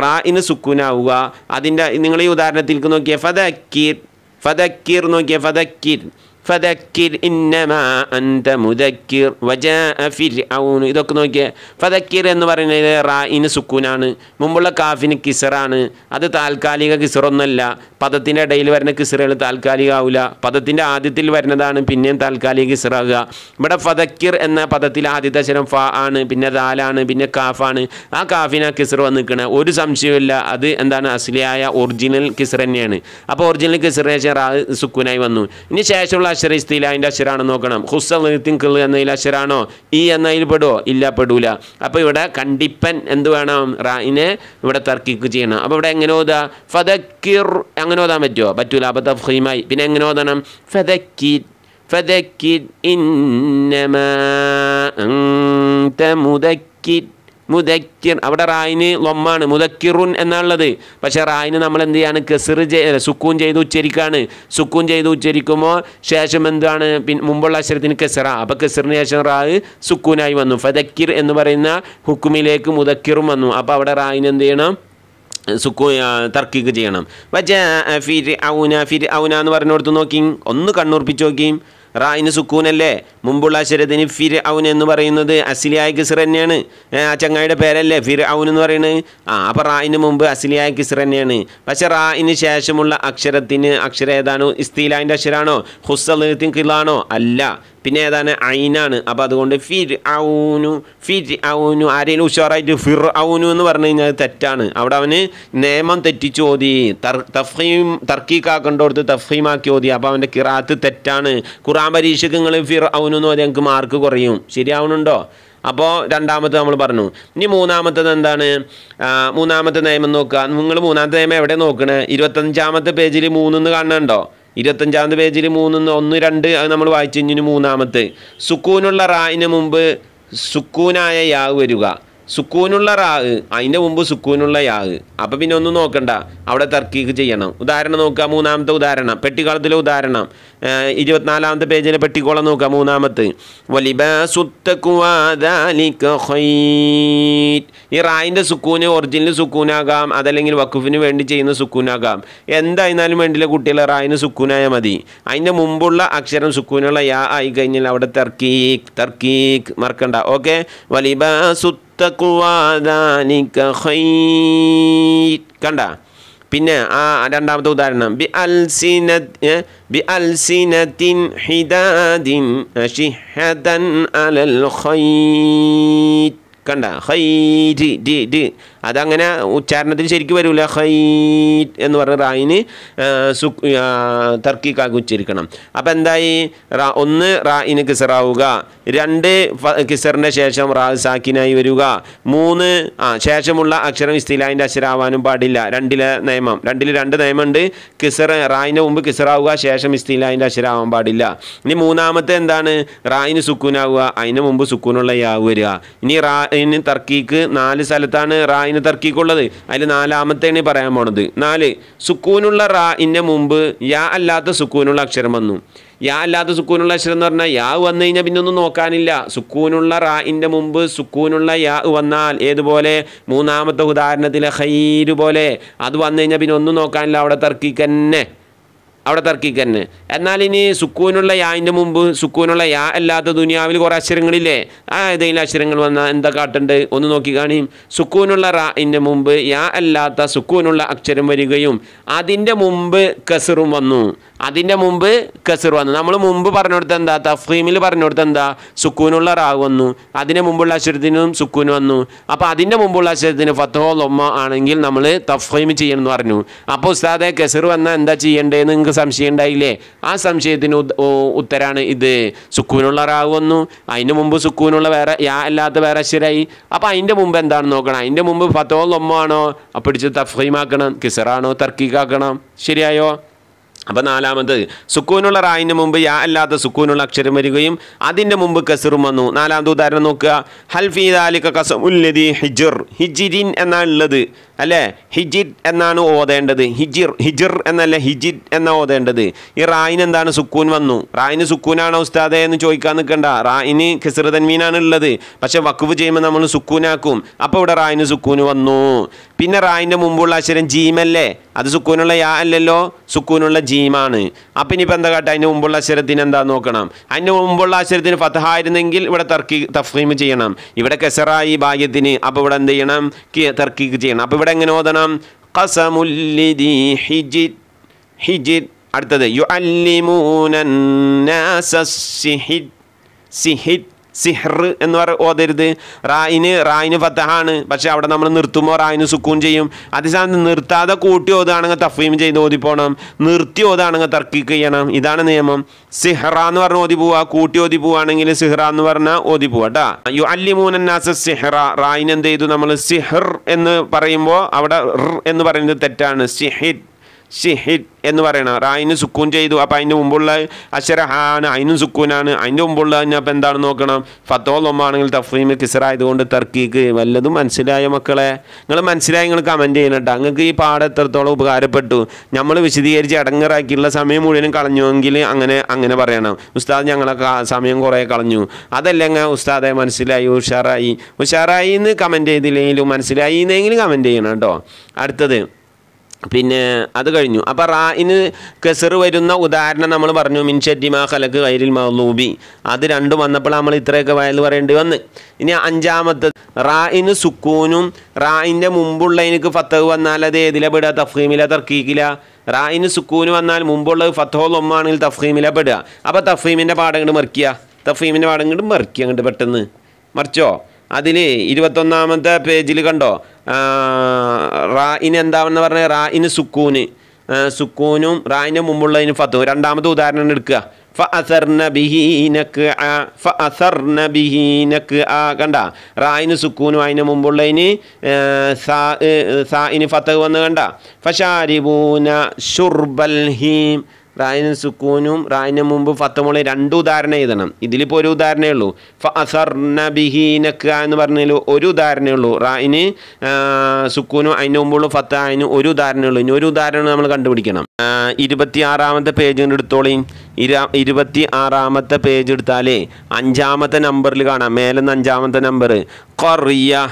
A: റായിന് സുക്കൂനാവുക. അതിന്റെ നിങ്ങൾ ഈ ഉദാഹരണത്തിലേക്ക് നോക്കിയ ഫതക്കീർ ഫതക്കീർ നോക്കിയ ഫതക്കീർ ഫതക്കിർ ഇന്നമാ അന്ത മുദക്കിർ വജാ ഫിർഔൻ ഇതൊക്കെ നോക്കിയേ. ഫതക്കിർ എന്ന് പറയുന്നത് റായിന് സുക്കൂനാണ്. മുമ്പുള്ള കാഫിന് കിസറാണ്. അത് താൽക്കാലിക കിസറൊന്നല്ല. പദത്തിന്റെ ഇടയിൽ വരുന്ന കിസറുകൾ താൽക്കാലികമാവില്ല പദത്തിന്റെ ആദ്യത്തിൽ വരുന്നതാണ് പിന്നെയും താൽക്കാലിക കിസറാകുക. ഇവിടെ ഫതക്കിർ എന്ന പദത്തിൽ ആദ്യത്തെ അക്ഷരം ഫ ആണ്. പിന്നെ ദാലാണ്. പിന്നെ കാഫാണ്. ആ കാഫിന് ആ കിസർ വന്ന് നിൽക്കണ ഒരു സംശയമില്ല അത് എന്താണ്? അസിലിയായ ഒറിജിനൽ കിസർ തന്നെയാണ് അപ്പോൾ ഒറിജിനൽ കിസറിന് ശേഷം റാ സുക്കൂനായി വന്നു. ഇനി ശേഷമുള്ള അക്ഷര ഇസ്തില അതിന്റെ അക്ഷരാണെന്ന് നോക്കണം. ഹുസ നിത്തിങ്കിൾ എന്നതിൽ അക്ഷരാണോ ഈ എന്നതിൽ പെടുമോ ഇല്ല പെടൂല. അപ്പോൾ ഇവിടെ കണ്ടിപ്പൻ എന്ത് വേണം? റായിനെ ഇവിടെ തർക്കിക്ക് ചെയ്യണം. അപ്പോൾ ഇവിടെ എങ്ങനെ ഓതാ? ഫതക്കിർ അങ്ങനെ ഓതാൻ പറ്റുമോ പറ്റൂല. അപ്പോൾ തഫീമായി പിന്നെ എങ്ങനെ ഓതണം? ഫതക്കി ഫതക്കി ഇന്നമാ അൻത മുദക്കിർ അവിടെ റായിന് ലൊമ്മാണ് മുദക്കിറുൻ എന്നുള്ളത് പക്ഷേ റായിന് നമ്മൾ എന്ത് ചെയ്യാണ് കെസിർ സുക്കൂൻ ചെയ്ത് ഉച്ചരിക്കുകയാണ് സുക്കൂൻ ചെയ്ത് ഉച്ചരിക്കുമ്പോൾ ശേഷം എന്താണ്? പിൻ മുമ്പുള്ള അക്ഷരത്തിന് കെസിറ. അപ്പോൾ കെസിറിന് ശേഷം റായ് സുക്കൂനായി വന്നു. ഫതക്കിർ എന്ന് പറയുന്ന ഹുക്കുമിലേക്ക് മുദക്കിറും വന്നു. അപ്പോൾ അവിടെ റായിന് എന്ത് ചെയ്യണം? സുക്കു തർക്കിക്ക് ചെയ്യണം. വജ ഫിർ ഔന ഫിർ ഔന എന്ന് പറഞ്ഞുകൊടുത്ത് നോക്കി ഒന്ന് കണ്ണുറപ്പിച്ച് നോക്കിയും. റായിന് സുക്കൂനല്ലേ? മുമ്പുള്ള അക്ഷരത്തിന് ഫിർ ഔൻ എന്ന് പറയുന്നത് അസിലിയായ കിസർ തന്നെയാണ്. ആ ചങ്ങായിയുടെ പേരല്ലേ? ഫിർ ഔൻ എന്ന് പറയുന്നത്? ആ അപ്പോൾ റായിന് മുമ്പ് അസിലിയായ കിസർ തന്നെയാണ്. പക്ഷേ റായിന് ശേഷമുള്ള അക്ഷരത്തിന് അക്ഷരം ഏതാണ്? ഇസ്തീലാന്റെ അക്ഷരാണോ? ഹുസ്സലീത്തിൻ കിലാണോ അല്ല. പിന്നെ ഏതാണ്? ഐനാണ്. അപ്പോൾ അതുകൊണ്ട് ഫിർ ഔനു ഫിർ ഔനു ആരെങ്കിലും ഉഷാറായിട്ട് ഫിർ ഔനു എന്ന് പറഞ്ഞു കഴിഞ്ഞാൽ തെറ്റാണ്. അവിടെ അവന് നിയമം തെറ്റിച്ച് ഓതി തഫീം തർക്കീക്കാക്കേണ്ടോടത്ത് തഫീമാക്കി ഓതി. അപ്പോൾ അവന്റെ കിറാത്ത് തെറ്റാണ്. ഖുറാൻ പരീക്ഷയ്ക്ക് നിങ്ങൾ ഫിർ ഔനു എന്ന് പറഞ്ഞാൽ ഞങ്ങൾക്ക് മാർക്ക് കുറയും. ശരിയാവണുണ്ടോ? അപ്പോൾ രണ്ടാമത്തെ നമ്മൾ പറഞ്ഞു. ഇനി മൂന്നാമത്തത് എന്താണ്? മൂന്നാമത്തെ നിയമം നോക്കുക. നിങ്ങൾ മൂന്നാമത്തെ നിയമം എവിടെ നോക്കണേ? ഇരുപത്തഞ്ചാമത്തെ പേജിൽ മൂന്നെന്ന് കാണുന്നുണ്ടോ? ഇരുപത്തഞ്ചാമത്തെ പേജിൽ മൂന്ന് ഒന്ന് രണ്ട് അത് നമ്മൾ വായിച്ചു കഴിഞ്ഞു മൂന്നാമത്തെ. സുക്കൂനുള്ള റായിന് മുമ്പ് സുക്കൂനായ യാവ് വരിക. സുക്കൂനുള്ള റാഹ് അതിന്റെ മുമ്പ് സുക്കൂനുള്ള യാഹ് അപ്പം പിന്നെ ഒന്നും നോക്കണ്ട. അവിടെ തർക്കീക്ക് ചെയ്യണം. ഉദാഹരണം നോക്കുക മൂന്നാമത്തെ ഉദാഹരണം. പെട്ടിക്കാളത്തിലെ ഉദാഹരണം. ഇരുപത്തിനാലാമത്തെ പേജിലെ പെട്ടിക്കോളം നോക്കുക മൂന്നാമത്തെ. ഈ റായിന്റെ സുക്കൂന് ഒറിജിനൽ സുക്കൂനാകാം. അതല്ലെങ്കിൽ വക്കുഫിന് വേണ്ടി ചെയ്യുന്ന സുക്കൂനാകാം. എന്തായിരുന്നാലും വേണ്ടിയില്ല കുട്ടികളെ റായിന് സുക്കൂനായാൽ മതി. അതിന്റെ മുമ്പുള്ള അക്ഷരം സുക്കൂനുള്ള യാ ആയി കഴിഞ്ഞാൽ അവിടെ തർക്കീക്ക് തർക്കീക്ക് മറക്കണ്ട. ഓക്കെ? വലിബാസുത്തക്കുവാദാലിക ഖൈർ. കണ്ട? പിന്നെ ആ രണ്ടാമത്തെ ഉദാഹരണം. ബി അൽസിന ബി അൽസിനത്തിൻ ഹിദാദിൻ ഷിഹദൻ അലൽ ഖൈർ. കണ്ട? ഹൈറ്റ് ഡി ഡി അതങ്ങനെ ഉച്ചാരണത്തിൽ ശരിക്കും വരില്ല ഹൈറ്റ് എന്ന് പറഞ്ഞ റായിന് സു തർക്കിക്കാക്കി ഉച്ചരിക്കണം. അപ്പം എന്തായി? റാ ഒന്ന് റായിന് കിസറാവുക. രണ്ട് കിസറിന്റെ ശേഷം റാ സാക്കിനായി വരിക. മൂന്ന് ആ ശേഷമുള്ള അക്ഷരം ഇസ്തിലായിന്റെ അക്ഷരാവാനും പാടില്ല. രണ്ടിലെ നിയമം. രണ്ടിൽ രണ്ട് നിയമമുണ്ട്. കിസർ റായിന്റെ മുമ്പ് കിസറാവുക ശേഷം ഇസ്തിലായിന്റെ അക്ഷരാവാൻ പാടില്ല. ഇനി മൂന്നാമത്തെ എന്താണ്? റായിന് സുക്കൂനാവുക. അതിന് മുമ്പ് സുക്കൂനുള്ള യാവ് വരിക. ഇനി റായിന് തർക്കിക്ക് നാല് സ്ഥലത്താണ് റായിന് തർക്കിക്കുള്ളത്. അതിൽ നാലാമത്തേണ് പറയാൻ പോണത്. നാല് സുക്കൂനുള്ള റാ ഇന്റെ മുമ്പ് യാ അല്ലാത്ത സുക്കൂനുള്ള അക്ഷരം വന്നു. യാ അല്ലാത്ത സുക്കൂനുള്ള അക്ഷരം എന്ന് പറഞ്ഞാൽ യാ വന്നു കഴിഞ്ഞാൽ പിന്നെ ഒന്നും നോക്കാനില്ല. സുക്കൂനുള്ള റായിന്റെ മുമ്പ് സുക്കൂനുള്ള യാ വന്നാൽ ഏതുപോലെ? മൂന്നാമത്തെ ഉദാഹരണത്തിലെ ഹൈര് പോലെ. അത് വന്നു കഴിഞ്ഞാൽ പിന്നെ ഒന്നും നോക്കാനില്ല. അവിടെ തർക്കിക്കന്നെ. അവിടെ തർക്കിക്ക് തന്നെ എന്നാൽ ഇനി സുക്കൂനുള്ള യാന്റെ മുമ്പ് സുക്കൂനുള്ള യാ അല്ലാത്ത ദുനിയാവിൽ കുറേ അക്ഷരങ്ങളില്ലേ? ആ ഏതെങ്കിലും അക്ഷരങ്ങൾ വന്നാൽ എന്താ കാട്ടുണ്ട്? ഒന്ന് നോക്കി കാണിയും സുക്കൂനുള്ള റായിന്റെ മുമ്പ് യാ അല്ലാത്ത സുക്കൂനുള്ള അക്ഷരം വരികയും അതിന്റെ മുമ്പ് കസറും വന്നു. അതിന്റെ മുമ്പ് കസർ വന്നു. നമ്മൾ മുമ്പ് പറഞ്ഞുകൊടുത്ത എന്താ? തഫീമിൽ പറഞ്ഞുകൊടുത്ത എന്താ? സുക്കൂനുള്ള റാ വന്നു. അതിന് മുമ്പുള്ള അക്ഷരത്തിനും സുക്കൂൻ വന്നു. അപ്പോൾ അതിന്റെ മുമ്പുള്ള അക്ഷരത്തിന് ഫത്തഹോ ലൊമ്മ ആണെങ്കിൽ നമ്മൾ തഫീം ചെയ്യണമെന്ന് പറഞ്ഞു. അപ്പോൾ ഉസ്താദെ കസർ വന്നാൽ എന്താ ചെയ്യേണ്ടതെന്ന് നിങ്ങൾക്ക് സംശയം ഉണ്ടായില്ലേ? ആ സംശയത്തിന് ഉത്തരാണ് ഇത്. സുക്കൂനുള്ള റാവ് വന്നു. അതിന് മുമ്പ് സുക്കൂനുള്ള വേറെ യാ അല്ലാത്ത വേറെ അശ്വരായി. അപ്പോൾ അതിന്റെ മുമ്പ് എന്താണ് നോക്കണം? അതിന്റെ മുമ്പ് ഫത്തോ ലൊമ്മാണോ? പിടിച്ച് തഫീമാക്കണം കിസറാണോ തർക്കീക്കാക്കണം ശരിയായോ? അപ്പം നാലാമത് സുക്കൂനുള്ള റായിന് മുമ്പ് യാ അല്ലാത്ത സുക്കൂനുള്ള അക്ഷരം വരികയും അതിന്റെ മുമ്പ് കസിറും വന്നു. നാലാമത് ഉദാഹരണം നോക്കുക. ഹൽഫീദാലിക കസമുല്ലതി ഹിജിർ. ഹിജിരിൻ എന്നാണ് ഉള്ളത്. അല്ലേ? ഹിജിർ എന്നാണ് ഓതേണ്ടത്. ഹിജിർ ഹിജിർ എന്നല്ല ഹിജിർ എന്നാണ് ഓതേണ്ടത്. ഈ റായിന് എന്താണ് സുക്കൂൻ വന്നു? റായിന് സുക്കൂനാണോ ഉസ്താദെ എന്ന് ചോദിക്കാൻ നിൽക്കണ്ട. റായിന് ഖിസർ തൻമീനാണ് ഉള്ളത്. പക്ഷെ വക്കുവ് ചെയ്യുമ്പോൾ നമ്മൾ സുക്കൂനാക്കും. അപ്പോൾ ഇവിടെ റായിന് സുക്കൂന് വന്നു. പിന്നെ റായിന്റെ മുമ്പുള്ള അക്ഷരം ജീമല്ലേ? അത് സുക്കൂനുള്ള യാ അല്ലല്ലോ? സുക്കൂനുള്ള ജീമാണ് അപ്പം ഇനിയിപ്പോൾ എന്താ കാട്ടെ? അതിന്റെ മുമ്പുള്ള അക്ഷരത്തിന് എന്താ നോക്കണം? അതിന്റെ മുമ്പുള്ള അക്ഷരത്തിന് ഫതഹായിരുന്നെങ്കിൽ ഇവിടെ തർക്കി തഫീം ചെയ്യണം. ഇവിടെ കെസറായി ഭാഗ്യത്തിന്. അപ്പോൾ ഇവിടെ എന്ത് ചെയ്യണം? തർക്കീക്ക് ചെയ്യണം. അപ്പോൾ ഇവിടെ എങ്ങനെ ഓതണം? ഖസമുല്ലിദി ഹിജിത് ഹിജിത് അടുത്തത്. യു സിഹിത് സിഹിർ സിഹർ എന്ന് പറ ഓതരുത്. റായിന് റായിന് ഫത്തഹാണ് പക്ഷേ അവിടെ നമ്മൾ നിർത്തുമ്പോൾ റായിന് സുക്കൂൺ ചെയ്യും. അതേസമയം നിർത്താതെ കൂട്ടി ഓതാണെങ്കിൽ തഫീം ചെയ്ത് ഓതി പോകണം നിർത്തി ഓതാണെങ്കിൽ തർക്കിക്ക് ചെയ്യണം ഇതാണ് നിയമം. സിഹ്റ എന്ന് പറഞ്ഞ ഓതി പോവുക. കൂട്ടി ഓതി പോവുകയാണെങ്കിൽ സിഹ്റ എന്ന് പറഞ്ഞാൽ ഓതി പോവാ കേട്ടാ യു അല്ലിമൂനാസ സിഹ്റ. റായിന് എന്ത് ചെയ്തു നമ്മൾ? സിഹർ എന്ന് പറയുമ്പോൾ അവിടെ എന്ന് പറയുന്നത് തെറ്റാണ്. സിഹിർ ഷിഹിദ് എന്ന് പറയണം. റായിന് സുക്കൂൻ ചെയ്തു. അപ്പം അതിന്റെ മുമ്പുള്ള അക്ഷര ഹാണ് അതിനും സുക്കൂനാണ്. അതിന്റെ മുമ്പുള്ള അപ്പം എന്താണ് നോക്കണം? ഫത്തോളൊമ്മാണെങ്കിൽ തഫീം കിസറായതുകൊണ്ട് തർക്കീക്ക് വല്ലതും മനസ്സിലായ മക്കളെ. നിങ്ങൾ മനസ്സിലായി നിങ്ങൾ കമന്റ് ചെയ്യണം കേട്ടോ. നിങ്ങൾക്ക് ഈ പാഠം എത്രത്തോളം ഉപകാരപ്പെട്ടു. നമ്മൾ വിശദീകരിച്ച് അടങ്ങറാക്കിയുള്ള സമയം മുഴുവനും കളഞ്ഞുവെങ്കിൽ അങ്ങനെ അങ്ങനെ പറയണം. ഉസ്താദ് ഞങ്ങളെ ക- സമയം കുറേ കളഞ്ഞു. അതല്ലെങ്കിൽ ഉസ്താദെ മനസ്സിലായി? ഉഷാറായി. ഉഷാറായി എന്ന് കമന്റ് ചെയ്തില്ലെങ്കിലും മനസ്സിലായി എന്നെങ്കിലും കമന്റ് ചെയ്യണം കേട്ടോ. അടുത്തത്. പിന്നെ അത് കഴിഞ്ഞു. അപ്പോൾ റായിന് കെസർ വരുന്ന ഉദാഹരണം നമ്മൾ പറഞ്ഞു മിൻഷറ്റിമാ ഖലക്ക് കൈരിൽ മഹ്ലൂബി അത് രണ്ടും വന്നപ്പോൾ നമ്മൾ ഇത്രയൊക്കെ വയൽ പറയേണ്ടി വന്ന്. ഇനി അഞ്ചാമത്തെ റായിന് സുക്കൂനും റായിന്റെ മുമ്പുള്ള എനിക്ക് ഫത്തഹ് വന്നാൽ അത് ഏതിലെ പെടുക? തഫീമില തർക്കീക്കില റായിന് സുക്കൂന് വന്നാൽ മുമ്പുള്ളത് ഫത്തോൾ ഒമ്മാണെങ്കിൽ തഫീമില പെടുക. അപ്പോൾ തഫീമിന്റെ പാടം ഇങ്ങോട്ട് മറിക്കുക. തഫീമിന്റെ പാടം ഇങ്ങോട്ട് മറിക്കുക അങ്ങോട്ട് പെട്ടെന്ന്. മറിച്ചോ? അതിൽ ഇരുപത്തൊന്നാമത്തെ പേജിൽ കണ്ടോ? റാ ഇന് എന്താണെന്ന് പറഞ്ഞ? റായിന് സുക്കൂന്. സുക്കൂനും സുക്കൂനും റായിന്റെ മുമ്പുള്ളതിന് ഫത്തു രണ്ടാമത്തെ ഉദാഹരണം എടുക്കുക. ഫ അസർന ബിഹീനക്ക് ആ ഫ അസർന ബിഹീനക്ക് ആ കണ്ട? റായിന് സുക്കൂനും അതിന് മുമ്പുള്ളതിന് സാ സാ ഏ, സായിന് ഫത്തഹ് വന്ന് കണ്ട? ഫഷാരിബൂന ഷുർബൽ ഹീം. റായിന് സുക്കൂനും റായിന് മുമ്പ് ഫത്തമോളെ രണ്ട് ഉദാഹരണം എഴുതണം. ഇതിലിപ്പോൾ ഒരു ഉദാഹരണമേ ഉള്ളൂ. ഫ അസർ നബിഹി നക്ക എന്ന് പറഞ്ഞതിൽ ഒരു ഉദാഹരണമേ ഉള്ളൂ. റായിന് സുക്കൂനും അതിന് മുമ്പുള്ള ഫത്ത അതിന് ഒരു ഉദാഹരണമേ ഉള്ളൂ. ഇനി ഒരു ഉദാഹരണം നമ്മൾ കണ്ടുപിടിക്കണം. ഇരുപത്തി ആറാമത്തെ പേജ് എടുത്തോളീം. ഇര ഇരുപത്തി ആറാമത്തെ പേജ് എടുത്താലേ അഞ്ചാമത്തെ നമ്പറിൽ കാണാം. മേലെന്ന് അഞ്ചാമത്തെ നമ്പർ കൊറിയ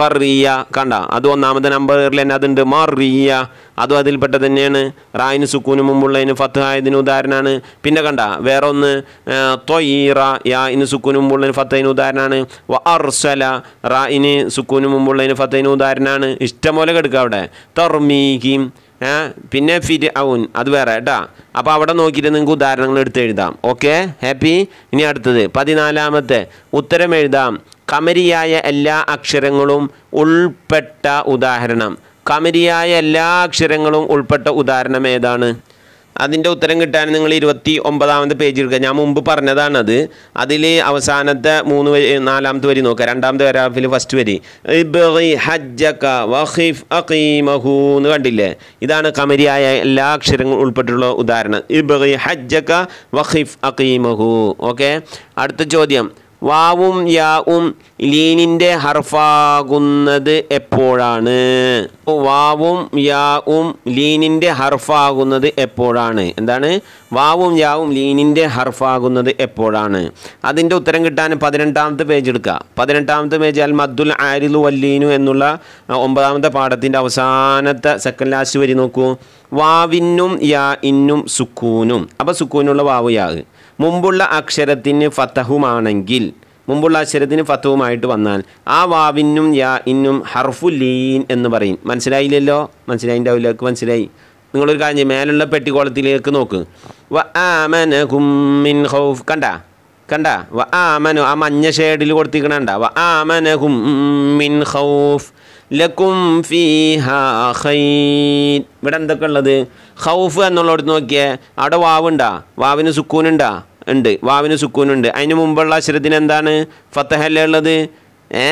A: കറിയ കണ്ട? അത് ഒന്നാമത്തെ നമ്പറിൽ തന്നെ അതുണ്ട്. മറിയ അതും അതിൽപ്പെട്ട തന്നെയാണ്. റായിന് സുക്കൂന് മുമ്പുള്ളതിന് ഫത്ത് ആയതിന് ഉദാഹരണമാണ്. പിന്നെ കണ്ട? വേറെ ഒന്ന് തൊയ്റ യായിന് സുക്കൂന് മുമ്പുള്ളതിന് ഫത്തതിന് ഉദാഹരണമാണ്. വ അർസല റായിന് സുക്കൂന് മുമ്പുള്ളതിന് ഫത്തതിന് ഉദാഹരണമാണ്. ഇഷ്ടം പോലെ കെടുക്കുക അവിടെ. തൊർമീഹിം ഏ പിന്നെ ഫിര് ഔൻ അത് വേറെ കേട്ടാ. അപ്പോൾ അവിടെ നോക്കിയിട്ട് നിങ്ങൾക്ക് ഉദാഹരണങ്ങൾ എടുത്ത് എഴുതാം. ഓക്കെ? ഹാപ്പി? ഇനി അടുത്തത്. പതിനാലാമത്തെ. ഉത്തരം എഴുതാം. കമരിയായ എല്ലാ അക്ഷരങ്ങളും ഉൾപ്പെട്ട ഉദാഹരണം. കമരിയായ എല്ലാ അക്ഷരങ്ങളും ഉൾപ്പെട്ട ഉദാഹരണം ഏതാണ്? അതിന്റെ ഉത്തരം കിട്ടാൻ നിങ്ങൾ ഇരുപത്തി ഒമ്പതാമത് പേജ് എടുക്കുക ഞാൻ മുമ്പ് പറഞ്ഞതാണത്. അതിൽ അവസാനത്തെ മൂന്ന് വരി നാലാമത്തെ വരി നോക്കുക. രണ്ടാമത്തെ വരാഫിൽ ഫസ്റ്റ് വരി. എന്ന് കണ്ടില്ലേ? ഇതാണ് കമരിയായ എല്ലാ അക്ഷരങ്ങളും ഉൾപ്പെട്ടുള്ള ഉദാഹരണം. ഇബ് ഹജ്ജക വഖിഫ് അഖീമഹു. ഓക്കെ? അടുത്ത ചോദ്യം. വാവും യാവും ലീനിന്റെ ഹർഫാകുന്നത് എപ്പോഴാണ്? വാവും യാവും ലീനിന്റെ ഹർഫാകുന്നത് എപ്പോഴാണ്? എന്താണ്? വാവും യാവും ലീനിന്റെ ഹർഫാകുന്നത് എപ്പോഴാണ്? അതിന്റെ ഉത്തരം കിട്ടാൻ പതിനെട്ടാമത്തെ പേജ് എടുക്കുക. പതിനെട്ടാമത്തെ പേജ് അൽ മദ്ദുൽ ആരിലു വല്ലീനു എന്നുള്ള ഒമ്പതാമത്തെ പാഠത്തിന്റെ അവസാനത്തെ സെക്കൻഡ് ലാസ്റ്റ് വരി നോക്കൂ. വാവിനും യാ ഇന്നും സുക്കൂനും. അപ്പോൾ സുക്കൂനുള്ള വാവ് യാ. മുമ്പുള്ള അക്ഷരത്തിന് ഫത്തഹുമാണെങ്കിൽ മുമ്പുള്ള അക്ഷരത്തിന് ഫത്തവുമായിട്ട് വന്നാൽ ആ വാവിനും യാ ഇന്നും ലീൻ എന്ന് പറയും. മനസ്സിലായില്ലല്ലോ? മനസ്സിലായിന്റെ അവലേക്ക് മനസ്സിലായി? നിങ്ങളൊരു കാര്യം മേലുള്ള പെട്ടിക്കോളത്തിലേക്ക് നോക്ക്. വ ആമന മിൻ ഖൗഫ്. കണ്ട? കണ്ട? വ ആമനു ആ മഞ്ഞ ഷേഡിൽ കൊടുത്തിരിക്കണണ്ട വ ആമന മിൻ ഖൗഫ്. ലക്കും ഫീഹ ഇവിടെ എന്തൊക്കെ ഉള്ളത് ഖൗഫ് എന്നുള്ളടത്ത് നോക്കിയേ അവിടെ വാവുണ്ടാ വാവിന് സുക്കൂനുണ്ടാ ഉണ്ട് വാവിന് സുക്കൂനുണ്ട്. അതിന് മുമ്പുള്ള അക്ഷരത്തിന് എന്താണ്? ഫത്തഹല്ലേ ഉള്ളത്? ഏ?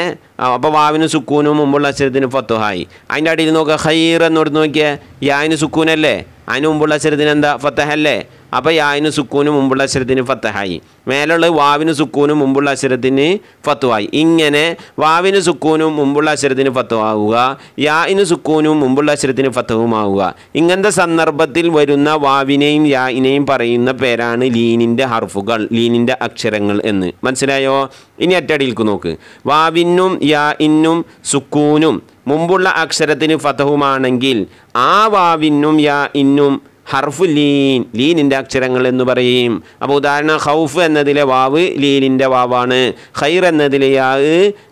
A: അപ്പോൾ വാവിന് സുക്കൂനും മുമ്പുള്ള അക്ഷരത്തിന് ഫത്തുഹായി. അതിന്റെ അടിയിൽ നോക്കുക ഖൈർ എന്നോട് നോക്കിയേ യാന് സുക്കൂനല്ലേ? അതിന് മുമ്പുള്ള അക്ഷരത്തിന് എന്താ? ഫത്തഹല്ലേ? അപ്പോൾ യാവിന് സുക്കൂന് മുമ്പുള്ള അക്ഷരത്തിന് ഫത്തഹായി. മേലുള്ള വാവിന് സുക്കൂന് മുമ്പുള്ള അക്ഷരത്തിന് ഫത്തുവായി. ഇങ്ങനെ വാവിന് സുക്കൂനും മുമ്പുള്ള അക്ഷരത്തിന് ഫത്തുവാകുക യാവിന് സുക്കൂനും മുമ്പുള്ള അക്ഷരത്തിന് ഫത്തവുമാവുക ഇങ്ങനത്തെ സന്ദർഭത്തിൽ വരുന്ന വാവിനെയും യാഇനെയും പറയുന്ന പേരാണ് ലീനിന്റെ ഹർഫുകൾ ലീനിന്റെ അക്ഷരങ്ങൾ എന്ന്. മനസ്സിലായോ? ഇനി അറ്റടിയിൽക്ക് നോക്ക്. വാവിനും യാ ഇന്നും സുക്കൂനും മുമ്പുള്ള അക്ഷരത്തിന് ഫതഹുമാണെങ്കിൽ ആ വാവിനും യാ ഇന്നും ഹർഫു ലീൻ ലീനിന്റെ അക്ഷരങ്ങൾ എന്ന് പറയും. അപ്പോൾ ഉദാഹരണം ഹൗഫ് എന്നതിലെ വാവ് ലീനിന്റെ വാവാണ്. ഖൈർ എന്നതിലെ യാ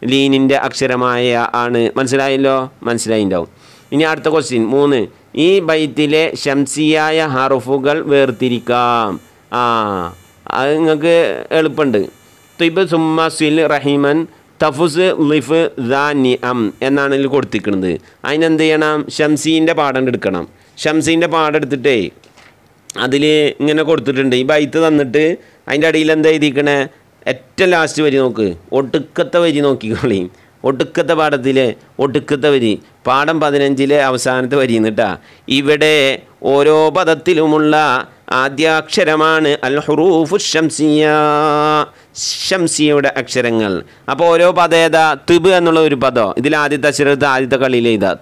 A: ലീനിന്റെ അക്ഷരമായ ആണ്. മനസ്സിലായല്ലോ? മനസ്സിലായിണ്ടാവും. ഇനി അടുത്ത ക്വസ്റ്റ്യൻ മൂന്ന്. ഈ ബൈത്തിലെ ശംസിയായ ഹർഫുകൾ വേർതിരിക്കാം. ആ അത് നിങ്ങൾക്ക് എളുപ്പമുണ്ട് തിബ് സുമ്മ സിൽ റഹിമൻ തഫുസ് ലിഫ് ദാനി അം എന്നാണ് ഇതിൽ കൊടുത്തിരിക്കുന്നത് അതിനെന്ത് ചെയ്യണം? ഷംസീന്റെ പാഠം എടുക്കണം. ഷംസീന്റെ പാടെടുത്തിട്ടേ അതിൽ ഇങ്ങനെ കൊടുത്തിട്ടുണ്ട്. ഈ ബൈത്ത് തന്നിട്ട് അതിന്റെ അടിയിൽ എന്താ എഴുതിക്കണേ ഏറ്റവും ലാസ്റ്റ് വരി നോക്ക്. ഒടുക്കത്തെ വരി നോക്കിക്കോളി. ഒടുക്കത്തെ പാഠത്തിലെ ഒടുക്കത്തെ വരി. പാഠം പതിനഞ്ചിലെ അവസാനത്തെ വരി എന്നിട്ടാ ഇവിടെ ഓരോ പദത്തിലുമുള്ള ആദ്യാക്ഷരമാണ് അൽ ഹുറൂഫു ഷംസിയ ഷംസിയയുടെ അക്ഷരങ്ങൾ. അപ്പോൾ ഓരോ പദം ഏതാ? തിബ് എന്നുള്ള ഒരു പദം. ഇതിൽ ആദ്യത്തെ അക്ഷരത്ത് ആദ്യത്തെ കളിയിൽ എഴുതാ.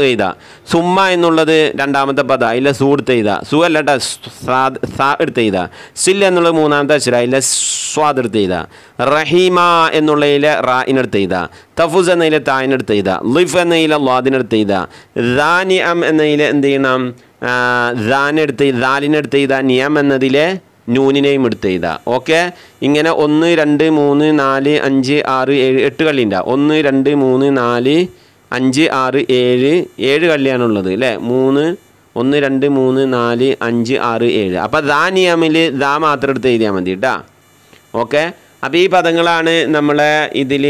A: എഴുതാ. സുമ്മ എന്നുള്ളത് രണ്ടാമത്തെ പദ. അതിലെ സു എടുത്ത് എഴുതാ. സു അല്ലട്ട സാ എടുത്ത് എഴുതാ. സിൽ എന്നുള്ളത് മൂന്നാമത്തെ അക്ഷരം. അതിലെ സ്വാദ് എടുത്ത് എഴുതാ. റഹീമ എന്നുള്ളതിലെ റായിനെടുത്ത് എഴുതാ. തഫുസ് എന്നതിലെ തായിനെടുത്ത് എഴുതാ. ലിഫ് എന്നതിലെ ലാദിനെടുത്ത് എഴുതാ. റാനി അം എന്നതിലെ എന്ത് ചെയ്യണം? ദാനെടുത്ത് ദാലിനെടുത്ത് എഴുതാ. നിയം എന്നതിലെ നൂനിനെയും എടുത്ത് എഴുതാം. ഓക്കെ? ഇങ്ങനെ ഒന്ന് രണ്ട് മൂന്ന് നാല് അഞ്ച് ആറ് ഏഴ് എട്ട് കള്ളിന്റെ ഒന്ന് രണ്ട് മൂന്ന് നാല് അഞ്ച് ആറ് ഏഴ് ഏഴ് കള്ളിയാണുള്ളത് അല്ലേ മൂന്ന് ഒന്ന് രണ്ട് മൂന്ന് നാല് അഞ്ച് ആറ് ഏഴ്. അപ്പോൾ ദാ നിയമിൽ ദാ മാത്രം എടുത്ത് എഴുതിയാൽ മതി കേട്ടോ ഓക്കെ? അപ്പോൾ ഈ പദങ്ങളാണ് നമ്മളെ ഇതിൽ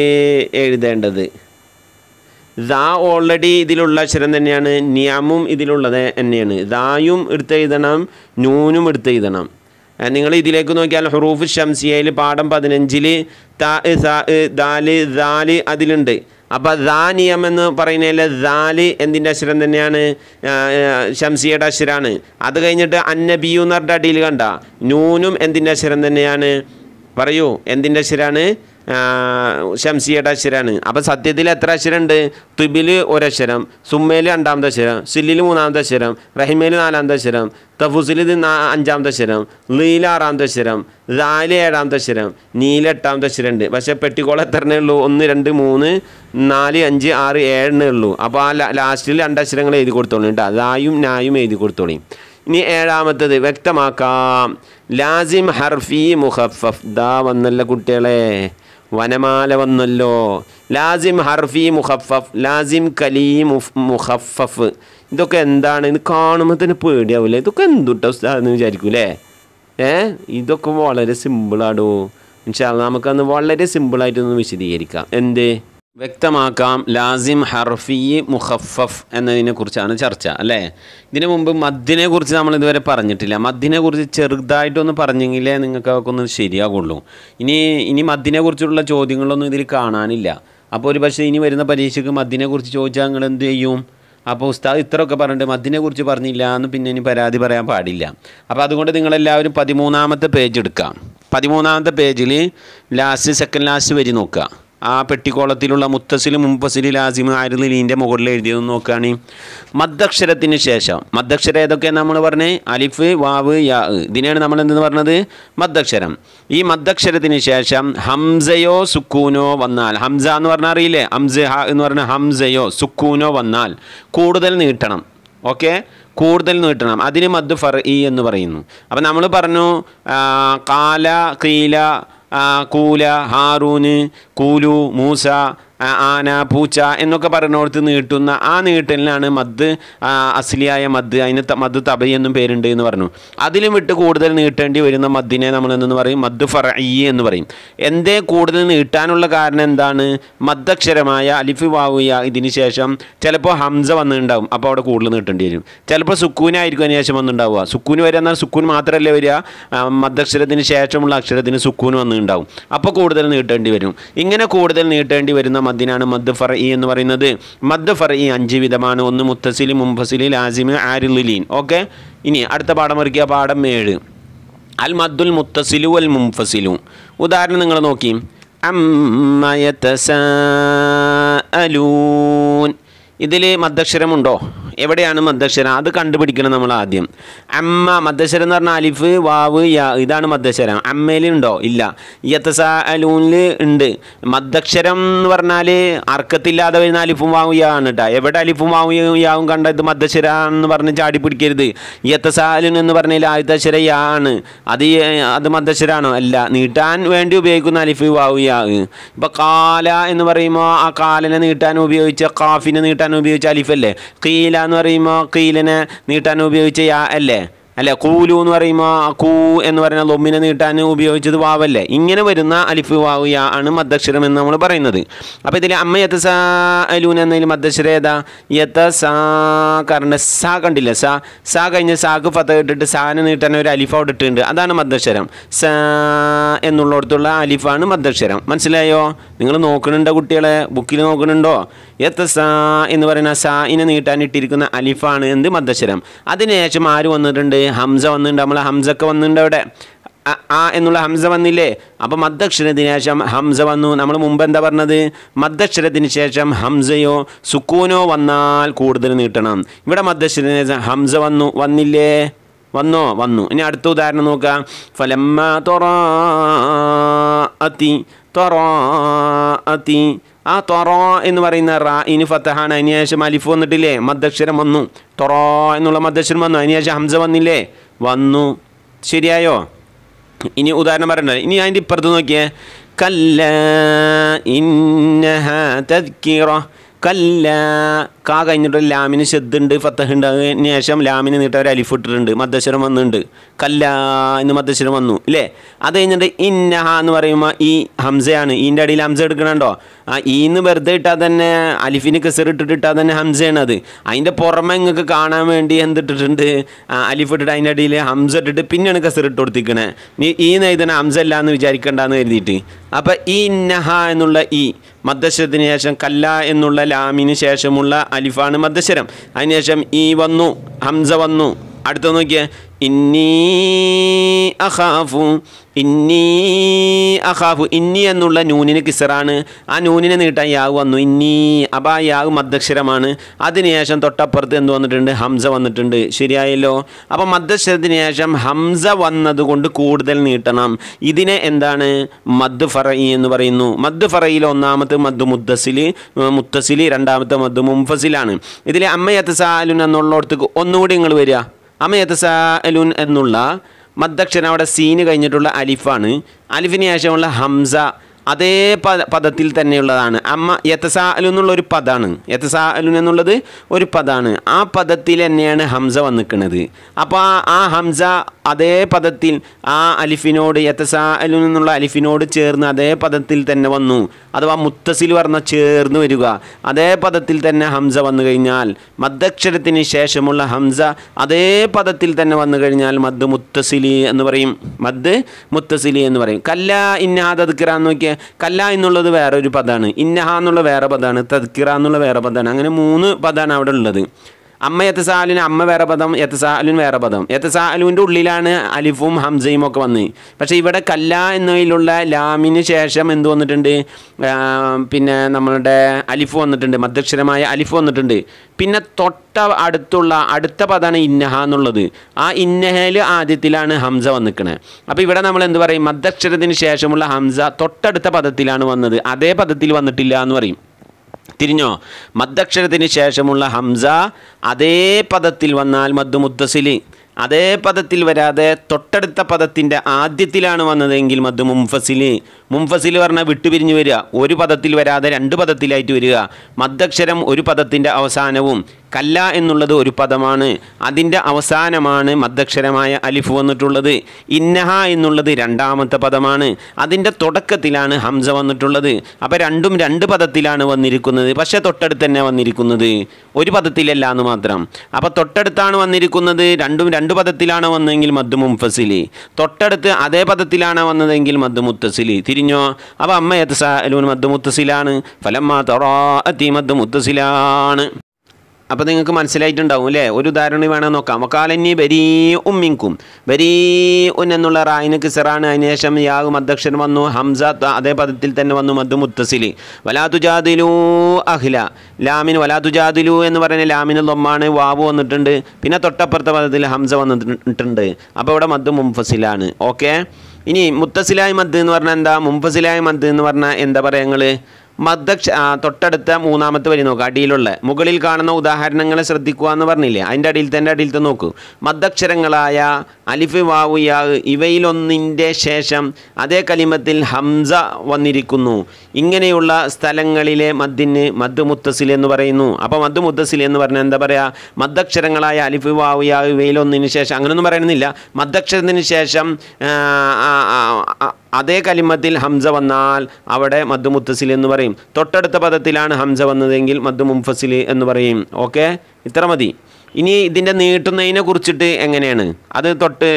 A: എഴുതേണ്ടത്. ദാ ഓൾറെഡി ഇതിലുള്ള അക്ഷരം തന്നെയാണ് നിയമം ഇതിലുള്ളത് തന്നെയാണ്. ദായും എടുത്ത് എഴുതണം നൂനും എടുത്ത് എഴുതണം. നിങ്ങൾ ഇതിലേക്ക് നോക്കിയാൽ ഹുറൂഫ് ഷംസിയയിൽ പാഠം പതിനഞ്ചിൽ താ ദാൽ അതിലുണ്ട്. അപ്പോൾ ദാ നിയം എന്ന് പറയുന്നതിൽ ദാൽ എന്തിന്റെ അക്ഷരം തന്നെയാണ്? ഷംസിയുടെ അക്ഷരമാണ് അത് കഴിഞ്ഞിട്ട് അന്നബിയു എന്ന് പറഞ്ഞിട്ട് അടിയിൽ കണ്ട. നൂനും എന്തിന്റെ അക്ഷരം തന്നെയാണ്? പറയൂ എന്തിന്റെ അക്ഷരമാണ് ഷംസിയുടെ അക്ഷരമാണ് അപ്പം സത്യത്തിൽ എത്ര അക്ഷരമുണ്ട്? തുബിൽ ഒരക്ഷരം സുമ്മയിൽ രണ്ടാമത്തെ അക്ഷരം സില്ലിൽ മൂന്നാമത്തെ അക്ഷരം റഹിമയിൽ നാലാമത്തെ അക്ഷരം തഫുസിൽ ഇത് അഞ്ചാമത്തെ അക്ഷരം ലീൽ ആറാമത്തെ അക്ഷരം ലാൽ ഏഴാമത്തെ അക്ഷരം നീല എട്ടാമത്തെ അക്ഷരം ഉണ്ട്. പക്ഷേ പെട്ടിക്കോളം എത്രണ്ണേ ഉള്ളൂ? ഒന്ന് രണ്ട് മൂന്ന് നാല് അഞ്ച് ആറ് ഏഴെണ്ണേ ഉള്ളൂ. അപ്പോൾ ആ ലാസ്റ്റിൽ രണ്ട് അക്ഷരങ്ങൾ എഴുതി കൊടുത്തോളൂ കേട്ടോ. ദായും നായും എഴുതി കൊടുത്തോളി. ഇനി ഏഴാമത്തത് വ്യക്തമാക്കാം. ലാസിം ഹർഫി മുഹഫഫ്. ദാ വന്നല്ല കുട്ടികളെ. വനമാല വന്നല്ലോ. ലാസിം ഹർഫി മുഹഫഫ് ലാസിം കലീ മുഹഫഫ് ഇതൊക്കെ എന്താണ്? ഇത് കാണുമ്പോൾ തന്നെ പേടിയാവില്ലേ ഇതൊക്കെ എന്തുട്ടോ എന്ന് വിചാരിക്കൂലേ? ഏ? ഇതൊക്കെ വളരെ സിമ്പിളാടോ ഇൻഷാല്ല നമുക്കന്ന് വളരെ സിമ്പിളായിട്ടൊന്ന് വിശദീകരിക്കാം. എന്ത്? വ്യക്തമാക്കാം. ലാസിം ഹർഫി മുഖഫഫ് എന്നതിനെ കുറിച്ചാണ് ചർച്ച അല്ലേ? ഇതിനു മുമ്പ് മദ്ദിനെ കുറിച്ച് നമ്മൾ ഇതുവരെ പറഞ്ഞിട്ടില്ല. മദ്ദിനെ കുറിച്ച് ചെറുതായിട്ടൊന്ന് പറഞ്ഞെങ്കിലേ നിങ്ങൾക്ക് അതൊക്കെ ഒന്ന് ശരിയാകുള്ളൂ. ഇനി ഇനി മദ്ദിനെ കുറിച്ചുള്ള ചോദ്യങ്ങളൊന്നും ഇതിൽ കാണാനില്ല. അപ്പോൾ ഒരു പക്ഷേ ഇനി വരുന്ന പരീക്ഷയ്ക്ക് മദ്ദിനെ കുറിച്ച് ചോദിച്ചാൽ നിങ്ങൾ എന്ത് ചെയ്യും? അപ്പോൾ ഉസ്താദ് ഇത്രയൊക്കെ പറഞ്ഞിട്ട് മദ്ദിനെ കുറിച്ച് പറഞ്ഞില്ല എന്ന് പിന്നെ ഇനി പരാതി പറയാൻ പാടില്ല. അപ്പോൾ അതുകൊണ്ട് നിങ്ങളെല്ലാവരും പതിമൂന്നാമത്തെ പേജ് എടുക്കാം. പതിമൂന്നാമത്തെ പേജിൽ ലാസ്റ്റ് സെക്കൻഡ് ലാസ്റ്റ് വരി നോക്കുക. ആ പെട്ടിക്കോളത്തിലുള്ള മുത്തസിൽ മുമ്പസിൽ ആയിരുന്നു ലീന്റെ മുകളിൽ എഴുതിയത് നോക്കുകയാണ്. മദ്ദക്ഷരത്തിന് ശേഷം. മദ്ദക്ഷരം ഏതൊക്കെ നമ്മൾ പറഞ്ഞേ? അലിഫ് വാവ് യാ ഇതിനെയാണ് നമ്മൾ എന്തെന്ന് പറഞ്ഞത്? മദ്ദക്ഷരം. ഈ മദ്ദക്ഷരത്തിന് ശേഷം ഹംസയോ സുക്കൂനോ വന്നാൽ ഹംസ എന്ന് പറഞ്ഞാൽ അറിയില്ലേ? ഹംസ ഹ എന്ന് പറഞ്ഞാൽ ഹംസയോ സുക്കൂനോ വന്നാൽ കൂടുതൽ നീട്ടണം. ഓക്കെ? കൂടുതൽ നീട്ടണം. അതിന് മദ് ഫർ എന്ന് പറയുന്നു. അപ്പം നമ്മൾ പറഞ്ഞു കാല കീല കൂല ഹാറൂന് കൂലു മൂസ ആ, ആന പൂച്ച എന്നൊക്കെ പറയുന്നിടത്ത് നീട്ടുന്ന ആ നീട്ടലിനാണ് മദ് അസിലിയായ മദ് അതിന് മദ് തബൈ എന്നും പേരുണ്ട് എന്ന് പറഞ്ഞു. അതിലും വിട്ട് കൂടുതൽ നീട്ടേണ്ടി വരുന്ന മദ്ദിനെ നമ്മൾ എന്തെന്ന് പറയും? മദ് ഫറഈ എന്ന് പറയും. എന്തേ കൂടുതൽ നീട്ടാനുള്ള കാരണം എന്താണ്? മദ്ദക്ഷരമായ അലിഫ് വാവുയ ഇതിന് ശേഷം ചിലപ്പോൾ ഹംസ വന്നിട്ടുണ്ടാവും അപ്പോൾ അവിടെ കൂടുതൽ നീട്ടേണ്ടി വരും. ചിലപ്പോൾ സുക്കൂനായിരിക്കും അതിന് ശേഷം വന്നിട്ടുണ്ടാവുക. സുക്കൂന് വരിക എന്നാൽ സുക്കൂൻ മാത്രമല്ലേ വരിക? മദ്ദക്ഷരത്തിന് ശേഷമുള്ള അക്ഷരത്തിന് സുക്കൂൻ വന്നിട്ടുണ്ടാവും. അപ്പോൾ കൂടുതൽ നീട്ടേണ്ടി വരും. ഇങ്ങനെ കൂടുതൽ നീട്ടേണ്ടി വരുന്ന മദ്ദിനാണ് മദ് ഫറഈ എന്ന് പറയുന്നത്. മദ് ഫറഈ അഞ്ച് വിധമാണ്. ഒന്ന് മുത്തസിൽ മുംഫസിൽ ലാസിമ് ആരിലീൻ ഓക്കെ? ഇനി അടുത്ത പാഠം ഒരുക്കിയ പാഠം ഏഴ്. അൽ മദ്ദുൽ മുത്തസിലു അൽ മുംഫസിലു. ഉദാഹരണം നിങ്ങൾ നോക്കി. യതസാഅലൂൻ ഇതിൽ മദ്ദക്ഷരമുണ്ടോ എവിടെയാണ് മദ്ദക്ഷരം അത് കണ്ടുപിടിക്കണം നമ്മൾ ആദ്യം അമ്മ മദ്ദക്ഷരം എന്ന് പറഞ്ഞാൽ അലിഫ് വാവ് യാ ഇതാണ് മദ്ദക്ഷരം അമ്മയിലുണ്ടോ ഇല്ല. യത്തസാ അലൂനിൽ ഉണ്ട്. മദ്ദക്ഷരം എന്ന് പറഞ്ഞാൽ അർക്കത്തില്ലാതെ വരുന്ന അലിഫും വാവും യാ ആണ് കേട്ടോ എവിടെ അലിഫും വാവും യാവും കണ്ട ഇത് മദ്ദക്ഷര എന്ന് പറഞ്ഞ് ചാടി പിടിക്കരുത്. യത്തസാലുൻ എന്ന് പറഞ്ഞാൽ ആദ്യത്തെ യാ ആണ്. അത് അത് മദ്ദക്ഷരാണോ അല്ല. നീട്ടാൻ വേണ്ടി ഉപയോഗിക്കുന്ന അലിഫ് വാവ് യാ ഇപ്പം കാല എന്ന് പറയുമ്പോൾ ആ കാലിനെ നീട്ടാൻ ഉപയോഗിച്ച കാഫിനെ നീട്ടാൻ ഉപയോഗിച്ച അലിഫല്ലേ കീല എന്ന് പറയുമ്പോൾ കീലിനെ നീട്ടാൻ ഉപയോഗിച്ച യാ അല്ലേ? അല്ലെ? കൂലു എന്ന് പറയുമ്പോൾ കൂ എന്ന് പറയുന്ന ലൊമ്മിനെ നീട്ടാൻ ഉപയോഗിച്ചത് വാവല്ലേ? ഇങ്ങനെ വരുന്ന അലിഫ് വാവ് യാ ആണ് മദ്ദക്ഷരം എന്ന് നമ്മൾ പറയുന്നത്. അപ്പോൾ ഇതിൽ അമ്മ യത്ത സാ അലൂൻ എന്നതിൽ മദ്ദക്ഷരം ഏതാ? യത്ത സാ കാരണം സാ കണ്ടില്ല? സാ സാ കഴിഞ്ഞ് സാക്ക് ഫത്ത ഇട്ടിട്ട് സാനെ നീട്ടാൻ ഒരു അലിഫ് അവിടെ ഇട്ടിട്ടുണ്ട്. അതാണ് മദ്ദക്ഷരം. സാ എന്നുള്ളിടത്തുള്ള അലിഫാണ് മദ്ദക്ഷരം. മനസ്സിലായോ? നിങ്ങൾ നോക്കുന്നുണ്ടോ കുട്ടികളെ? ബുക്കിൽ നോക്കുന്നുണ്ടോ യത്ത സാ എന്ന് പറയുന്ന സാ ഇനെ നീട്ടാൻ ഇട്ടിരിക്കുന്ന അലിഫാണ് എന്ത് മദ്ദശരം? അതിനുശേഷം ആര് വന്നിട്ടുണ്ട്? ഹംസ വന്നിട്ടുണ്ട്. നമ്മളെ ഹംസൊക്കെ വന്നിട്ടുണ്ട് അവിടെ. ആ എന്നുള്ള ഹംസ വന്നില്ലേ? അപ്പോൾ മദ്ദക്ഷരത്തിന് ശേഷം ഹംസ വന്നു. നമ്മൾ മുമ്പ് എന്താ പറഞ്ഞത്? മദ്ദക്ഷരത്തിന് ശേഷം ഹംസയോ സുക്കൂനോ വന്നാൽ കൂടുതൽ നീട്ടണം. ഇവിടെ മദ്ദക്ഷരത്തിന് ശേഷം ഹംസ വന്നു. വന്നില്ലേ? വന്നോ? വന്നു. ഇനി അടുത്ത ഉദാഹരണം നോക്കാം. ഫലമ്മ തൊറ അതി തൊറ അതി ആ തൊറോ എന്ന് പറയുന്ന റാ ഇനി ഫത്തഹാണ് അതിന് ശേഷം അലിഫ് വന്നിട്ടില്ലേ? മദ്ദക്ഷരം വന്നു. തൊറോ എന്നുള്ള മദ്ദക്ഷരം വന്നു. അതിന് ശേഷം ഹംസ വന്നില്ലേ? വന്നു. ശരിയായോ? ഇനി ഉദാഹരണം പറയണ്ടോ? ഇനി അതിന്റെ ഇപ്പുറത്ത് നോക്കിയേ. കല്ല ഇന്നഹ തദ്കിറ. കല്ല. കാ കഴിഞ്ഞിട്ട് ലാമിന് ശബ്ദുണ്ട് ഫത്തഹുണ്ട്. അതിന് ശേഷം ലാമിന് നീട്ട ഒരു അലിഫ് ഇട്ടിട്ടുണ്ട്. വന്നിട്ടുണ്ട്. കല്ല എന്ന് മദ്ദശ്വരം വന്നു ഇല്ലേ? അത് കഴിഞ്ഞിട്ട് ഇന്നഹ എന്ന് പറയുമ്പോൾ ഈ ഹംസയാണ്. ഈന്റെ അടിയിൽ ഹംസ എടുക്കണുണ്ടോ? ആ ഈന്ന് വെറുതെ ഇട്ടാൽ തന്നെ അലിഫിന് കസർ ഇട്ടിട്ട് ഇട്ടാൽ തന്നെ ഹംസയാണ് അത്. അതിന്റെ പുറമെ നിങ്ങൾക്ക് കാണാൻ വേണ്ടി എന്തിട്ടിട്ടുണ്ട് അലിഫ് ഇട്ടിട്ട് അതിന്റെ അടിയിൽ ഹംസ ഇട്ടിട്ട് പിന്നെയാണ് കസർ ഇട്ട് കൊടുത്തിരിക്കണേ. നീ ഈ നെയ്തന ഹംസ അല്ല എന്ന് വിചാരിക്കണ്ടെന്ന് കരുതിയിട്ട്. അപ്പം ഈ ഇന്നഹ എന്നുള്ള ഈ മദ്ദശ്വരത്തിന് ശേഷം കല്ല എന്നുള്ള ലാമിന് ശേഷമുള്ള അലിഫാണ് മദ്ദശ്വരം അതിനുശേഷം ഈ വന്നു ഹംസ വന്നു. അടുത്ത നോക്കിയേ. ഇന്നീ അഖാഫു ഇന്നി അഖാഫു ഇന്നി എന്നുള്ള നൂനിന് കിസറാണ്. ആ നൂനിനെ നീട്ടാൻ യാവ് വന്നു. ഇന്നി അപ്പം ആ യാവ് മദ്ദക്ഷരമാണ് അതിനുശേഷം തൊട്ടപ്പുറത്ത് എന്ത് വന്നിട്ടുണ്ട്? ഹംസ വന്നിട്ടുണ്ട്. ശരിയായല്ലോ? അപ്പം മദ്ദക്ഷരത്തിന് ശേഷം ഹംസ വന്നതുകൊണ്ട് കൂടുതൽ നീട്ടണം. ഇതിനെ എന്താണ്? മദ് ഫറയി എന്ന് പറയുന്നു. മദ് ഫറയിൽ ഒന്നാമത്തെ മദ് മുദ്ദസിൽ മുത്തസിൽ രണ്ടാമത്തെ മദ് മുംഫസിലാണ്. ഇതിൽ അമ്മയത്ത് സാലുൻ എന്നുള്ളടത്തേക്ക് ഒന്നുകൂടി നിങ്ങൾ വരിക. അമയത്തസാലുൻ എന്നുള്ള മദ്ദക്ഷരം അവിടെ സീന് കഴിഞ്ഞിട്ടുള്ള അലിഫാണ്. അലിഫിന് ശേഷമുള്ള ഹംസ അതേ പദ പദത്തിൽ തന്നെയുള്ളതാണ്. അമ്മ യത്തസാലു എന്നുള്ളൊരു പദമാണ് യത്തസാലു എന്നുള്ളത് ഒരു പദമാണ് ആ പദത്തിൽ തന്നെയാണ് ഹംസ വന്നിക്കുന്നത് അപ്പോൾ ആ ആ ഹംസ അതേ പദത്തിൽ ആ അലിഫിനോട് യത്തസാലു എന്നുള്ള അലിഫിനോട് ചേർന്ന് അതേ പദത്തിൽ തന്നെ വന്നു. അഥവാ മുത്തസിൽ പറഞ്ഞ ചേർന്ന് വരിക. അതേ പദത്തിൽ തന്നെ ഹംസ വന്നു കഴിഞ്ഞാൽ മദ്ദക്ഷരത്തിന് ശേഷമുള്ള ഹംസ അതേ പദത്തിൽ തന്നെ വന്നു കഴിഞ്ഞാൽ മദ് മുത്തസിലി എന്ന് പറയും. മദ് മുത്തസിലി എന്ന് പറയും. കല്ല ഇന്നാദ് തദ്ക്കിറ എന്ന് നോക്കിയാൽ കല്ല എന്നുള്ളത് വേറെ ഒരു പദമാണ് ഇന്നഹ എന്നുള്ള വേറെ പദമാണ് തദ്ക്കിറ എന്നുള്ള വേറെ പദമാണ് അങ്ങനെ മൂന്ന് പദമാണ് അവിടെ ഉള്ളത്. അമ്മ യത്തസാലുന് അമ്മ വേറെ പദം യത്തസാലുൻ വേറെ പദം. യത്തസാലുവിന്റെ ഉള്ളിലാണ് അലിഫും ഹംസയും ഒക്കെ വന്നത് പക്ഷേ ഇവിടെ കല്ല എന്നതിലുള്ള ലാമിന് ശേഷം എന്ത് വന്നിട്ടുണ്ട്? പിന്നെ നമ്മളുടെ അലിഫ് വന്നിട്ടുണ്ട് മധ്യക്ഷരമായ അലിഫ് വന്നിട്ടുണ്ട്. പിന്നെ തൊട്ട അടുത്തുള്ള അടുത്ത പദമാണ് ഇന്നഹ എന്നുള്ളത്. ആ ഇന്നഹയിൽ ആദ്യത്തിലാണ് ഹംസ വന്നിക്കണത് അപ്പോൾ ഇവിടെ നമ്മൾ എന്ത് പറയും? മധ്യക്ഷരത്തിന് ശേഷമുള്ള ഹംസ തൊട്ടടുത്ത പദത്തിലാണ് വന്നത്. അതേ പദത്തിൽ വന്നിട്ടില്ല എന്ന് പറയും. തിരിഞ്ഞോ? മദ്ദക്ഷരത്തിന് ശേഷമുള്ള ഹംസ അതേ പദത്തിൽ വന്നാൽ മദ്ദു മുത്തസിലി അതേ പദത്തിൽ വരാതെ തൊട്ടടുത്ത പദത്തിന്റെ ആദ്യത്തിലാണ് വന്നതെങ്കിൽ മദ്ദു മുംഫസിൽ. മുംഫസിൽ പറഞ്ഞാൽ വിട്ടുപിരിഞ്ഞ് വരിക. ഒരു പദത്തിൽ വരാതെ രണ്ട് പദത്തിലായിട്ട് വരിക. മദ്ദക്ഷരം ഒരു പദത്തിന്റെ അവസാനവും കല്ല എന്നുള്ളത് ഒരു പദമാണ്. അതിന്റെ അവസാനമാണ് മദ്ദക്ഷരമായ അലിഫ് വന്നിട്ടുള്ളത്. ഇന്നഹ എന്നുള്ളത് രണ്ടാമത്തെ പദമാണ്. അതിന്റെ തുടക്കത്തിലാണ് ഹംസ വന്നിട്ടുള്ളത്. അപ്പോൾ രണ്ടും രണ്ട് പദത്തിലാണ് വന്നിരിക്കുന്നത്. പക്ഷേ തൊട്ടടുത്ത് തന്നെ വന്നിരിക്കുന്നത്. ഒരു പദത്തിലല്ല എന്ന് മാത്രം. അപ്പോൾ തൊട്ടടുത്താണ് വന്നിരിക്കുന്നത്. രണ്ടും രണ്ട് പദത്തിലാണ് വന്നതെങ്കിൽ മദ് മുംഫസിലി തൊട്ടടുത്ത് അതേ പദത്തിലാണ് വന്നതെങ്കിൽ മദ് മുത്തസിലി. തിരിഞ്ഞോ? അവ അമ്മയത്ത് സലൂൻ മദ് മുത്തസിലാണ് ഫലമ്മ തൊറാ അത്തി അപ്പോൾ നിങ്ങൾക്ക് മനസ്സിലായിട്ടുണ്ടാവും അല്ലേ ഒരു ഉദാഹരണം വേണം നോക്കാം. വക്കാലന്നി ബരീ ഉമ്മിങ്കും ബരീ ഉൻ എന്നുള്ള റായിന് കിസറാണ്. അതിനുശേഷം യാഗ് മദ്ദക്ഷരം വന്നു. ഹംസ അതേ പദത്തിൽ തന്നെ വന്നു മദ് മുത്തസിലി വലാതുജാദിലു അഹ്ല ലാമിൻ വലാതുജാദിലു എന്ന് പറയുന്ന ലാമിന് ലൊമ്മാണ് വാവ് വന്നിട്ടുണ്ട്. പിന്നെ തൊട്ടപ്പുറത്തെ പദത്തിൽ ഹംസ വന്നിട്ടുണ്ട്. അപ്പോൾ ഇവിടെ മദ് മുംഫസിലാണ്. ഓക്കെ? ഇനി മുത്തസിലായ മദ് എന്ന് പറഞ്ഞാൽ എന്താ? മുംഫസിലായ മദ് എന്ന് പറഞ്ഞാൽ എന്താ പറയുക നിങ്ങൾ മദ്ദക്ഷ തൊട്ടടുത്ത മൂന്നാമത്തെ വരി നോക്കുക അടിയിലുള്ള. മുകളിൽ കാണുന്ന ഉദാഹരണങ്ങളെ ശ്രദ്ധിക്കുക എന്ന് പറഞ്ഞില്ലേ? അതിന്റെ അടിയിൽ തന്നെ അടിയിലത്തെ നോക്കൂ. മദ്ദക്ഷരങ്ങളായ അലിഫ് വാവു യാ ഇവയിലൊന്നിന്റെ ശേഷം അതേ കലിമത്തിൽ ഹംസ വന്നിരിക്കുന്നു. ഇങ്ങനെയുള്ള സ്ഥലങ്ങളിലെ മദ്ദിന് മദ് മുത്തസിൽ എന്ന് പറയുന്നു. അപ്പോൾ മദ് മുത്തസിൽ എന്ന് പറഞ്ഞാൽ എന്താ പറയുക? മദ്ദക്ഷരങ്ങളായ അലിഫ് വാവു യാ ഇവയിലൊന്നിന് ശേഷം അങ്ങനെയൊന്നും പറയണമെന്നില്ല മദ്ദക്ഷരത്തിന് ശേഷം അതേ കലിമത്തിൽ ഹംസ വന്നാൽ അവിടെ മദ്ദു മുത്തസിൽ എന്ന് പറയും. തൊട്ടടുത്ത പദത്തിലാണ് ഹംസ വന്നതെങ്കിൽ മദ്ദു മുംഫസിൽ എന്ന് പറയും. ഓക്കെ? ഇത്ര മതി. ഇനി ഇതിന്റെ നീട്ടുന്നതിനെ കുറിച്ചിട്ട് എങ്ങനെയാണ്? അത് തൊട്ട്